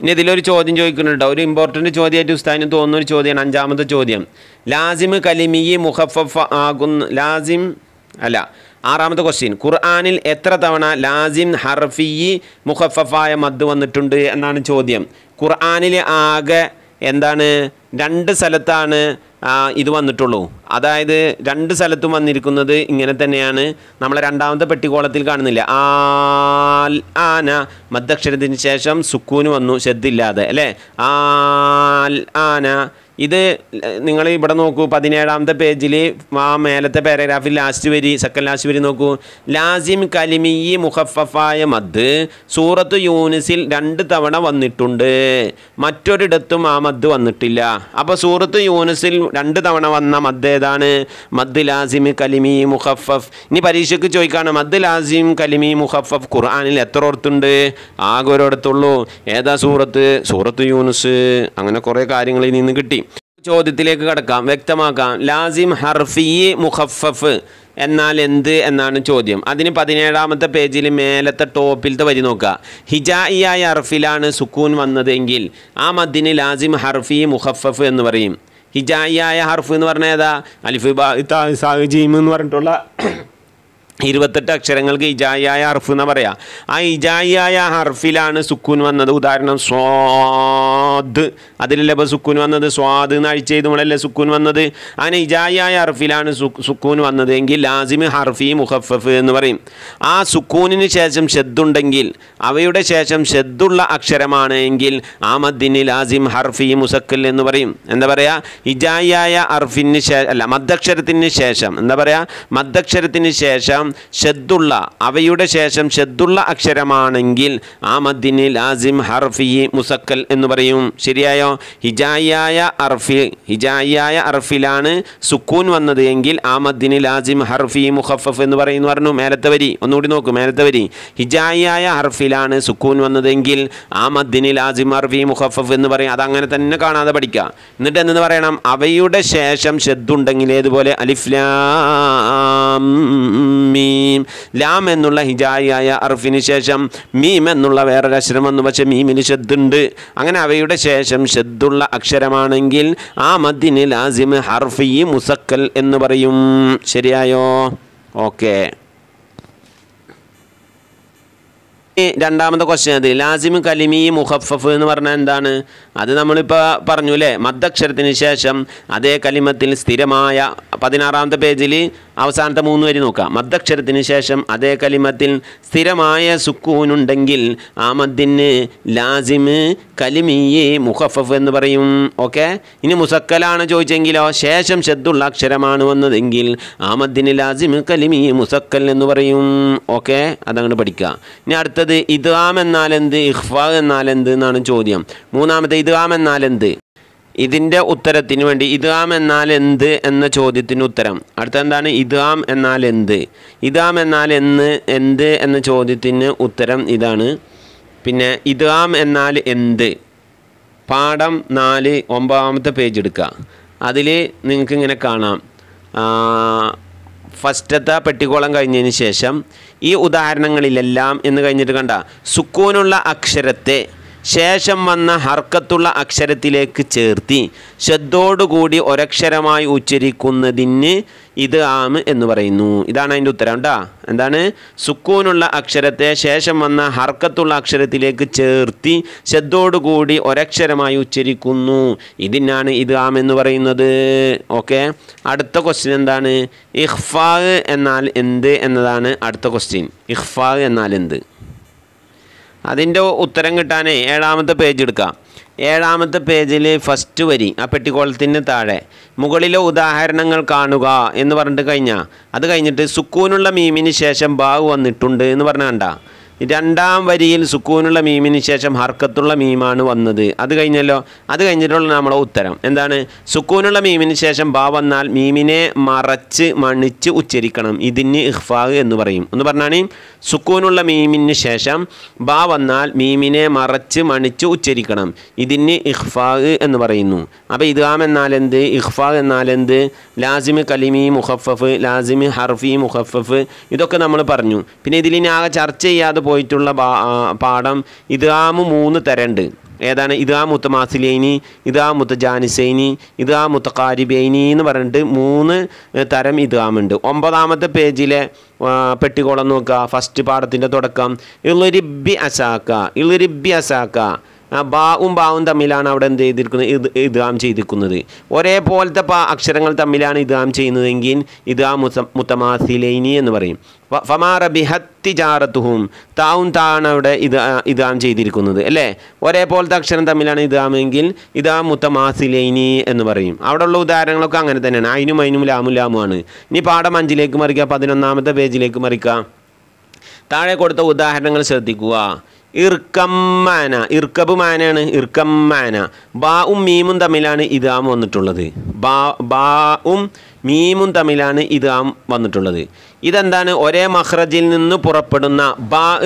A: ഇനി ഇതിലൊരു ചോദ്യം ചോദിക്കുന്നുണ്ട്. ഒരു ഇമ്പോർട്ടന്റ് ചോദ്യമായിട്ട് ഉസ്താദിന് തോന്നുന്ന ഒരു ചോദ്യമാണ്. അഞ്ചാമത്തെ ചോദ്യം. ലാസിം കലിമിയി മുഖഫഫ് ആകുന്ന ലാസിം അല്ല ആറാമത്തെ ക്വസ്റ്റ്യൻ ഖുർആാനിൽ എത്ര തവണ ലാസിം ഹർഫി മുഹഫഫായ മദ് വന്നിട്ടുണ്ട് എന്നാണ് ചോദ്യം. ഖുർആാനിലെ ആകെ എന്താണ്? രണ്ട് സ്ഥലത്താണ് ഇത് വന്നിട്ടുള്ളൂ. അതായത് രണ്ട് സ്ഥലത്തും വന്നിരിക്കുന്നത് ഇങ്ങനെ തന്നെയാണ്. നമ്മൾ രണ്ടാമത്തെ പെട്ടിക്കോളത്തിൽ കാണുന്നില്ല. ആൽ ആന മദ്ദക്ഷരത്തിന് ശേഷം സുക്കൂന് വന്നു ശബ്ദില്ലാതെ അല്ലേ? ആൽ ആന ഇത് നിങ്ങൾ ഇവിടെ നോക്കൂ പതിനേഴാമത്തെ പേജിൽ ആ മേലത്തെ പാരഗ്രാഫിൽ ലാസ്റ്റ് വരി സെക്കൻഡ് ലാസ്റ്റ് വരി നോക്കൂ. ലാസിം കലിമി മുഖഫഫായ മദ് സൂറത്ത് യൂനിസിൽ രണ്ട് തവണ വന്നിട്ടുണ്ട്. മറ്റൊരിടത്തും ആ മദ് വന്നിട്ടില്ല. അപ്പോൾ സൂറത്ത് യൂനിസിൽ രണ്ട് തവണ വന്ന മദ് ഏതാണ്? മദ് ലാസിം കലിമി മുഹഫഫ്. ഇനി പരീക്ഷയ്ക്ക് ചോദിക്കാണ് മദ് ലാസിം കലിമി മുഹഫഫ് ഖുർആാനിൽ എത്ര ഓർത്തുണ്ട്? ആകെ ഒരിടത്തുള്ളൂ. ഏതാ സൂറത്ത്? സൂറത്ത് യൂനിസ്. അങ്ങനെ കുറേ കാര്യങ്ങളിൽ നിന്ന് കിട്ടി. ചോദ്യത്തിലേക്ക് കടക്കാം. വ്യക്തമാക്കാം. ലാസിം ഹർഫി മുഖഫഫ്. എന്നാൽ എന്ത് എന്നാണ് ചോദ്യം. അതിന് പതിനേഴാമത്തെ പേജിൽ മേലത്തെ ടോപ്പിലത്തെ വരി നോക്കുക. ഹിജായിയായ ഹർഫിലാണ് സുക്കൂൻ വന്നതെങ്കിൽ ആ മദ്ദിന് ലാസിം ഹർഫി മുഖഫഫ് എന്ന് പറയും. ഹിജായിയായ ഹർഫ് എന്ന് പറഞ്ഞാൽ ഏതാ? അലിഫ് ബാ എന്ന് പറഞ്ഞിട്ടുള്ള ഇരുപത്തെട്ട് അക്ഷരങ്ങൾക്ക് ഇജായിയായ ഹർഫ് എന്ന് പറയാം. ആ ഇജായിയായ ഹർഫിലാണ് സുക്കൂൻ വന്നത്. ഉദാഹരണം സ്വാദ്. അതിലല്ലേ ഇപ്പോൾ സുക്കൂൻ വന്നത്? സ്വാദ് എന്ന് അഴിച്ച് ചെയ്തുമ്പോഴല്ലേ സുക്കൂൻ വന്നത്? അങ്ങനെ ഇജായിയായ ഹർഫിലാണ് സുക്കുൻ വന്നത് എങ്കിൽ ലാസിമ് ഹർഫി മുഹഫഫ് എന്ന് പറയും. ആ സുക്കൂനിന് ശേഷം ഷെദ്ദുണ്ടെങ്കിൽ അവയുടെ ശേഷം ഷെദ്ദുള്ള അക്ഷരമാണ് എങ്കിൽ ആ മദ്ദിന് ലാസിം ഹർഫി മുസക്കൽ എന്ന് പറയും. എന്താ പറയുക ഇജായിയായ ഹർഫിന് ശേഷം അല്ല മദ്ദക്ഷരത്തിന് ശേഷം. എന്താ പറയുക മദ്ദക്ഷരത്തിന് ശേഷം ശേഷം ഷദ്ദുള്ള അവയുടെ ശേഷം ഷദ്ദുള്ള അക്ഷരമാണെങ്കിൽ ആ മദ്ദിന് ലാസിം ഹർഫി മുസക്കൽ എന്ന് പറയും. ശരിയായോ? ഹിജായിയായ അർഫി ഹിജായിയായ അർഫിലാണ് സുക്കൂൻ വന്നത് എങ്കിൽ ആ മദ്ദിന് ലാസിം ഹർഫി മുഹഫഫ് എന്ന് പറയുന്നു. പറഞ്ഞു മേലത്തെ വരി. ഒന്നുകൂടി നോക്കൂ മേലത്തെ വരി. ഹിജായിയായ ഹർഫിലാണ് സുക്കൂൻ വന്നതെങ്കിൽ ആ മദ്ദിന് ലാസിം ഹർഫി മുഹഫഫ് എന്ന് പറയും. അതങ്ങനെ തന്നെ കാണാതെ പഠിക്കുക എന്നിട്ട് എന്തെന്ന് പറയണം? അവയുടെ ശേഷം ഷെദ്ദുണ്ടെങ്കിൽ ഏതുപോലെ? അലിഫ്ലാം മീം. ലാം എന്നുള്ള ഹിജായിയായ അർഫിന് ശേഷം മീം എന്നുള്ള വേറൊരു അക്ഷരം വന്നു. പക്ഷേ മീമിന് ഷെദ്ദുണ്ട് അങ്ങനെ അവയുടെ ശേഷം ഷെദ്ദുള്ള അക്ഷരമാണെങ്കിൽ ആ മദ്ദിന് ലാസിം ഹർഫി മുസക്കൽ എന്ന് പറയും. ശരിയായോ? ഓക്കെ. രണ്ടാമത്തെ ക്വസ്റ്റ്യൻ അത് ലാസിം കലിമി മുഹഫഫ് എന്ന് പറഞ്ഞാൽ എന്താണ്? അത് നമ്മളിപ്പോൾ പറഞ്ഞു അല്ലേ മദ്ദക്ഷരത്തിന് ശേഷം അതേ കലിമത്തിൽ സ്ഥിരമായ പതിനാറാമത്തെ പേജിൽ അവസാനത്തെ മൂന്ന് വരി നോക്കാം. മദ്ദക്ഷരത്തിന് ശേഷം അതേ കലിമത്തിൽ സ്ഥിരമായ സുക്കൂനുണ്ടെങ്കിൽ ആ മദ്ദിന് ലാസിമ് കലിമിയെ മുഹഫഫ് എന്ന് പറയും. ഓക്കെ? ഇനി മുസക്കലാണ് ചോദിച്ചെങ്കിലോ ശേഷം ഷെദ്ദുള്ള അക്ഷരമാണ് വന്നതെങ്കിൽ ആ മദ്ദിന് ലാസിമ് കലിമി മുസക്കൽ എന്ന് പറയും. ഓക്കെ? അതങ്ങോട്ട് പഠിക്കുക ഇനി അടുത്തത് ഇദ്ഗാം എന്നാൽ എന്ത് ഇഹ്ഫ എന്നാൽ എന്ത് എന്നാണ് ചോദ്യം. മൂന്നാമത്തെ ഇദ്ഗാം എന്നാൽ എന്ത് ഇതിന്റെ ഉത്തരത്തിന് വേണ്ടി ഇതാം എന്നാൽ എന്ത് എന്ന ചോദ്യത്തിന് ഉത്തരം. അടുത്ത എന്താണ് ഇതാം എന്നാൽ എന്ത്. ഇതാം എന്നാൽ എന്ന് എന്ത് എന്ന ചോദ്യത്തിന് ഉത്തരം ഇതാണ്. പിന്നെ ഇതാം എന്നാൽ എന്ത്. പാഠം നാല് ഒമ്പതാമത്തെ പേജ് എടുക്കുക. അതിൽ നിങ്ങൾക്ക് ഇങ്ങനെ കാണാം. ഫസ്റ്റത്തെ പെട്ടിക്കോളം കഴിഞ്ഞതിന് ശേഷം ഈ ഉദാഹരണങ്ങളിലെല്ലാം എന്ന് കഴിഞ്ഞിട്ട് കണ്ട. സുക്കൂനുള്ള അക്ഷരത്തെ ശേഷം വന്ന ഹർക്കത്തുള്ള അക്ഷരത്തിലേക്ക് ചേർത്തി. ശബ്ദോടുകൂടി ഒരക്ഷരമായി ഉച്ചരിക്കുന്നതിന് ഇത് ആമ് എന്ന് പറയുന്നു. ഇതാണ് അതിന്റെ ഉത്തരം കേട്ടോ എന്താണ്? സുക്കൂനുള്ള അക്ഷരത്തെ ശേഷം വന്ന ഹർക്കത്തുള്ള അക്ഷരത്തിലേക്ക് ചേർത്തി ശബ്ദോടുകൂടി ഒരക്ഷരമായി ഉച്ചരിക്കുന്നു. ഇതിനാണ് ഇത് ആം എന്ന് പറയുന്നത്. ഓക്കെ. അടുത്ത ക്വസ്റ്റ്യൻ എന്താണ്? ഇഖ്ഫാ എന്നാൽ എന്ത് എന്നതാണ് അടുത്ത ക്വസ്റ്റ്യൻ ഇഖ്ഫാ എന്നാൽ എന്ത്? അതിന്റെ ഉത്തരം കിട്ടാനേ ഏഴാമത്തെ പേജ് എടുക്കാം. ഏഴാമത്തെ പേജിൽ ഫസ്റ്റ് വരി ആ പെട്ടിക്കോളത്തിന് താഴെ. മുകളിലെ ഉദാഹരണങ്ങൾ കാണുക എന്ന് പറഞ്ഞിട്ട് കഴിഞ്ഞാൽ അത് കഴിഞ്ഞിട്ട് സുക്കൂനുള്ള മീമിന് ശേഷം ബാഗ് വന്നിട്ടുണ്ട് എന്ന് പറഞ്ഞാൽ കണ്ട. രണ്ടാം വരിയിൽ സുക്കൂനുള്ള മീമിന് ശേഷം ഹർക്കത്തുള്ള മീമാണ് വന്നത്. അത് കഴിഞ്ഞല്ലോ? അത് കഴിഞ്ഞിട്ടുള്ള നമ്മളെ ഉത്തരം. എന്താണ്? സുക്കൂനുള്ള മീമിന് ശേഷം ബാ വന്നാൽ മീമിനെ മറച്ച് മണിച്ച് ഉച്ചരിക്കണം. ഇതിന് ഇഹ്ഫാഗ് എന്ന് പറയും. എന്ന് പറഞ്ഞാണ് സുക്കൂനുള്ള മീമിന് ശേഷം ബാ വന്നാൽ മീമിനെ മറച്ച് മണിച്ച് ഉച്ചരിക്കണം. ഇതിന് ഇഹ്ഫാഗ് എന്ന് പറയുന്നു. അപ്പോൾ ഇദ്ഗാം എന്നാൽ എന്ത് ഇഹ്ഫാഗ് എന്നാൽ എന്ത് ലാസിമ് കലിമി മുഹഫഫ് ലാസിമ് ഹർഫി മുഹഫഫ് ഇതൊക്കെ നമ്മൾ പറഞ്ഞു. പിന്നെ ഇതിൽ ഇനി ആകെ ചർച്ച ചെയ്യാതെ പോയിട്ടുള്ള ആ, പാഠം ഇദ്ഗാമ് മൂന്ന് തരണ്ട്. ഏതാണ്? ഇതാ ജാനിസൈനി ഇതാ മുത്തജാനിസൈനി ഇതാ കാരിബേനി എന്ന് പറഞ്ഞിട്ട് മൂന്ന് തരം ഇതാമുണ്ട്. ഒമ്പതാമത്തെ പേജിലെ പെട്ടിക്കോളം നോക്കുക. ഫസ്റ്റ് പാഠത്തിന്റെ തുടക്കം. ഇളുരിബി അസാക്ക ഇളുരിബി അസാക്ക. ആ ബാവും ബാവും തമ്മിലാണ് അവിടെ എന്ത് ചെയ്തിരിക്കുന്നത്? ഇത് ഇതാം ചെയ്തിരിക്കുന്നത്. ഒരേപോലത്തെ അക്ഷരങ്ങൾ തമ്മിലാണ് ഇതാം ചെയ്യുന്നതെങ്കിൽ ഇതാ മുസ മുത്തമാസിലൈനി എന്ന് പറയും. ഫമാറ ഫമാ റബിഹത്തി ജാറത്തുഹും. താവും താണ് അവിടെ ഇത് ഇതാം ചെയ്തിരിക്കുന്നത് അല്ലേ? ഒരേപോലത്തെ അക്ഷരം തമ്മിലാണ് ഇതാമെങ്കിൽ ഇതാ മുത്തമാസിലൈനി എന്ന് പറയും. അവിടെയുള്ള ഉദാഹരണങ്ങളൊക്കെ അങ്ങനെ തന്നെയാണ്. അയിനും അയിനും ലാമു ലാമുമാണ് ഇനി പാഠം അഞ്ചിലേക്ക് മറിക്കുക പതിനൊന്നാമത്തെ പേജിലേക്ക് മറിക്കുക താഴെ കൊടുത്ത ഉദാഹരണങ്ങൾ ശ്രദ്ധിക്കുക. ഇർക്കമ്മാന ഇർക്കബ് മാനാണ് ഇർക്കമ്മാന ബാവും മീമും തമ്മിലാണ് ഇതാം വന്നിട്ടുള്ളത്. ബാ ബാവും മീമും തമ്മിലാണ് ഇതാം വന്നിട്ടുള്ളത്. ഇതെന്താണ്? ഒരേ മഹ്റജിൽ നിന്ന് പുറപ്പെടുന്ന ബാ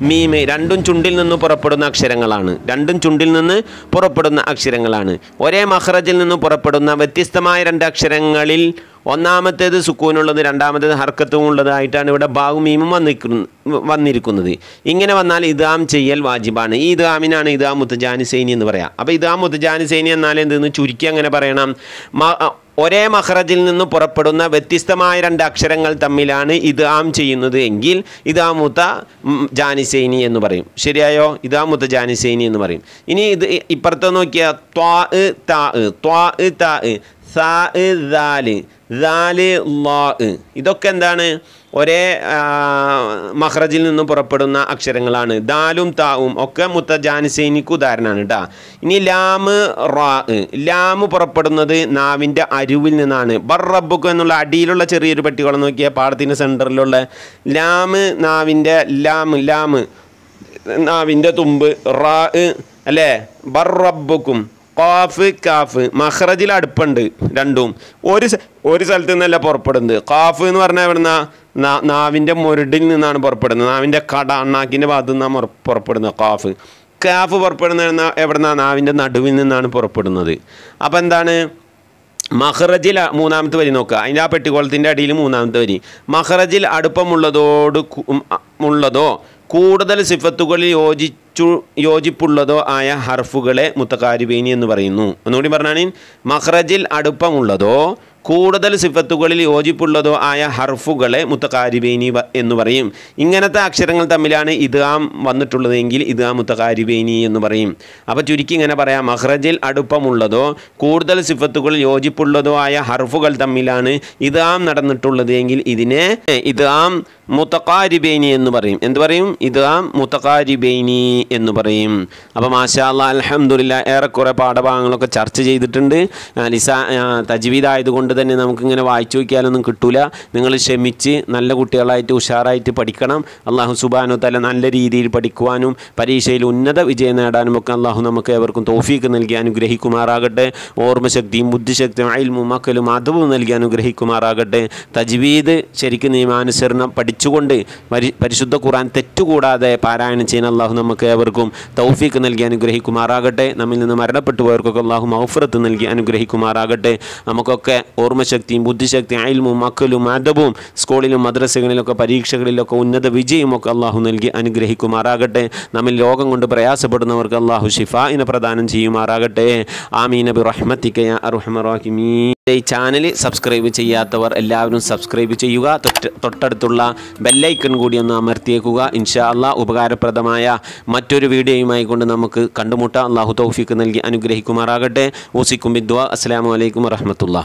A: മീമ് രണ്ടും ചുണ്ടിൽ നിന്ന് പുറപ്പെടുന്ന അക്ഷരങ്ങളാണ്. രണ്ടും ചുണ്ടിൽ നിന്ന് പുറപ്പെടുന്ന അക്ഷരങ്ങളാണ്. ഒരേ മഹ്റജിൽ നിന്ന് പുറപ്പെടുന്ന വ്യത്യസ്തമായ രണ്ട് അക്ഷരങ്ങളിൽ ഒന്നാമത്തേത് സുക്കൂനുള്ളത് രണ്ടാമത്തേത് ഹർക്കത്തും ഉള്ളതായിട്ടാണ് ഇവിടെ ബാവും മീമും വന്നിരിക്കുന്നു വന്നിരിക്കുന്നത്. ഇങ്ങനെ വന്നാൽ ഇതാം ചെയ്യൽ വാജിബാണ്. ഈ ഇതാമിനാണ് ഇതാം മുത്തജാനിസൈനി എന്ന് പറയാം. അപ്പോൾ ഇതാം മുത്തജാനിസൈനി എന്നാൽ എന്തെന്ന്? ചുരുക്കി അങ്ങനെ പറയണം. ഒരേ മഹ്റജിൽ നിന്ന് പുറപ്പെടുന്ന വ്യത്യസ്തമായ രണ്ട് അക്ഷരങ്ങൾ തമ്മിലാണ് ഇത് ആം ചെയ്യുന്നത് എങ്കിൽ ഇതാമുത്ത ജാനിസൈനി എന്ന് പറയും. ശരിയായോ? ഇതാമുത്ത ജാനിസൈനി എന്ന് പറയും. ഇനി ഇത് ഇപ്പുറത്ത് നോക്കിയാൽ ത്വാ താ ത്വാ താ. ഇതൊക്കെ എന്താണ്? ഒരേ മഹ്റജിൽ നിന്ന് പുറപ്പെടുന്ന അക്ഷരങ്ങളാണ്. ദാലും താവും ഒക്കെ മുത്തജാനിസൈനിക്ക് ഉദാഹരണമാണ് കേട്ടോ ഇനി ലാമ് റാ ലാമ് പുറപ്പെടുന്നത് നാവിന്റെ അരുവിൽ നിന്നാണ്. ബർ റബ്ബുക്ക് എന്നുള്ള അടിയിലുള്ള ചെറിയൊരു പെട്ടികോളം നോക്കിയാൽ പാടത്തിന്റെ സെന്ററിലുള്ള ലാമ് നാവിന്റെ ലാമ് ലാമ് നാവിന്റെ തുമ്പ് റാ അല്ലേ? ബർ റബ്ബുക്കും കാഫ് കാഫ് മഹ്റജിൽ അടുപ്പുണ്ട് രണ്ടും. ഒരു ഒരു സ്ഥലത്ത് നിന്നല്ല പുറപ്പെടുന്നത്. കാഫ് എന്ന് പറഞ്ഞാൽ എവിടുന്ന? നാവിന്റെ മുരടിൽ നിന്നാണ് പുറപ്പെടുന്നത്. നാവിന്റെ കട അണ്ണാക്കിന്റെ ഭാഗത്തു നിന്നാണ് പുറപ്പെടുന്നത് കാഫ് കാഫ് പുറപ്പെടുന്ന എവിടുന്ന? നാവിന്റെ നടുവിൽ നിന്നാണ് പുറപ്പെടുന്നത്. അപ്പോൾ എന്താണ്? മഹ്റജിൽ മൂന്നാമത്തെ വരി നോക്കുക. അതിന്റെ ആ പെട്ടിക്കോളത്തിന്റെ അടിയിൽ മൂന്നാമത്തെ വരി. മഹ്റജിൽ അടുപ്പമുള്ളതോട് ഉള്ളതോ? കൂടുതൽ സിഫത്തുകളിൽ യോജിച്ചു യോജിപ്പുള്ളതോ ആയ ഹർഫുകളെ മുത്തക്കാരിബേനി എന്ന് പറയുന്നു. ഒന്നുകൂടി പറഞ്ഞാണ് മഹ്റജിൽ അടുപ്പമുള്ളതോ കൂടുതൽ സിഫത്തുകളിൽ യോജിപ്പുള്ളതോ ആയ ഹർഫുകളെ മുത്തക്കാരിബേനി എന്ന് പറയും. ഇങ്ങനത്തെ അക്ഷരങ്ങൾ തമ്മിലാണ് ഇദ്ഗാം വന്നിട്ടുള്ളതെങ്കിൽ ഇദ്ഗാം മുത്തക്കാരിബേനി എന്ന് പറയും. അപ്പോൾ ചുരുക്കി ഇങ്ങനെ പറയാം. മഹ്റജിൽ അടുപ്പമുള്ളതോ കൂടുതൽ സിഫത്തുകളിൽ യോജിപ്പുള്ളതോ ആയ ഹർഫുകൾ തമ്മിലാണ് ഇത് നടന്നിട്ടുള്ളത് നടന്നിട്ടുള്ളതെങ്കിൽ ഇതിനെ ഇദ്ഗാം മുത്തക്കാരിബേനി എന്ന് പറയും. എന്ത് പറയും? ഇദ്ഗാം മുത്തക്കാരിബേനി എന്ന് പറയും. അപ്പോൾ മാഷാ അല്ലാ അൽഹംദുലില്ല ഏറെക്കുറെ പാഠഭാഗങ്ങളൊക്കെ ചർച്ച ചെയ്തിട്ടുണ്ട്. ആ, ലിസ തജ്വീദായതുകൊണ്ട് തന്നെ നമുക്കിങ്ങനെ വായിച്ചു നോക്കിയാലൊന്നും കിട്ടൂല. നിങ്ങൾ ക്ഷമിച്ച് നല്ല കുട്ടികളായിട്ട് ഉഷാറായിട്ട് പഠിക്കണം. അള്ളാഹു സുബാനു തല നല്ല രീതിയിൽ പഠിക്കുവാനും പരീക്ഷയിൽ ഉന്നത വിജയം നേടാനും ഒക്കെ അള്ളാഹു നമുക്ക് ഏവർക്കും തോഫീക്ക് നൽകി അനുഗ്രഹിക്കുമാറാകട്ടെ. ഓർമ്മശക്തിയും ബുദ്ധിശക്തിയും അയൽമും മക്കളും അതവും നൽകി അനുഗ്രഹിക്കുമാറാകട്ടെ. തജ്വീദ് ശരിക്കും നിയമാനുസരണം പഠിച്ചുകൊണ്ട് പരി പരിശുദ്ധ ഖുറാൻ തെറ്റുകൂടാതെ പാരായണം ചെയ്യുന്ന അള്ളാഹു നമുക്ക് ഏവർക്കും തൗഫീക്ക് നൽകി അനുഗ്രഹിക്കുമാറാകട്ടെ. നമ്മിൽ നിന്ന് മരണപ്പെട്ടു പോയവർക്കൊക്കെ അള്ളാഹു മൗഫറത്ത് നൽകി അനുഗ്രഹിക്കുമാറാകട്ടെ. നമുക്കൊക്കെ ഓർമ്മശക്തിയും ബുദ്ധിശക്തിയും അയൽമും മക്കളും അദബും സ്കൂളിലും മദ്രസകളിലൊക്കെ പരീക്ഷകളിലൊക്കെ ഉന്നത വിജയമൊക്കെ അള്ളാഹു നൽകി അനുഗ്രഹിക്കുമാറാകട്ടെ. നമ്മൾ ലോകം കൊണ്ട് പ്രയാസപ്പെടുന്നവർക്ക് അള്ളാഹു ഷിഫായിനെ പ്രദാനം ചെയ്യുമാറാകട്ടെ. ആമീൻ. നബി റഹ്മത്തിക്കയ അറുഹമറാഹിമീ ഈ ചാനൽ സബ്സ്ക്രൈബ് ചെയ്യാത്തവർ എല്ലാവരും സബ്സ്ക്രൈബ് ചെയ്യുക. തൊട്ട് തൊട്ടടുത്തുള്ള ബെല്ലൈക്കൺ കൂടി ഒന്ന് അമർത്തിയേക്കുക. ഇൻഷാ അള്ളാ ഉപകാരപ്രദമായ മറ്റൊരു വീഡിയോയുമായി കൊണ്ട് നമുക്ക് കണ്ടുമുട്ടാം. അള്ളാഹു തൗഫീക്ക് നൽകി അനുഗ്രഹിക്കുമാറാകട്ടെ. ഓസിക്കും ബിദ്വ അസ്സാം വലൈക്കും വറഹമത്തുള്ള.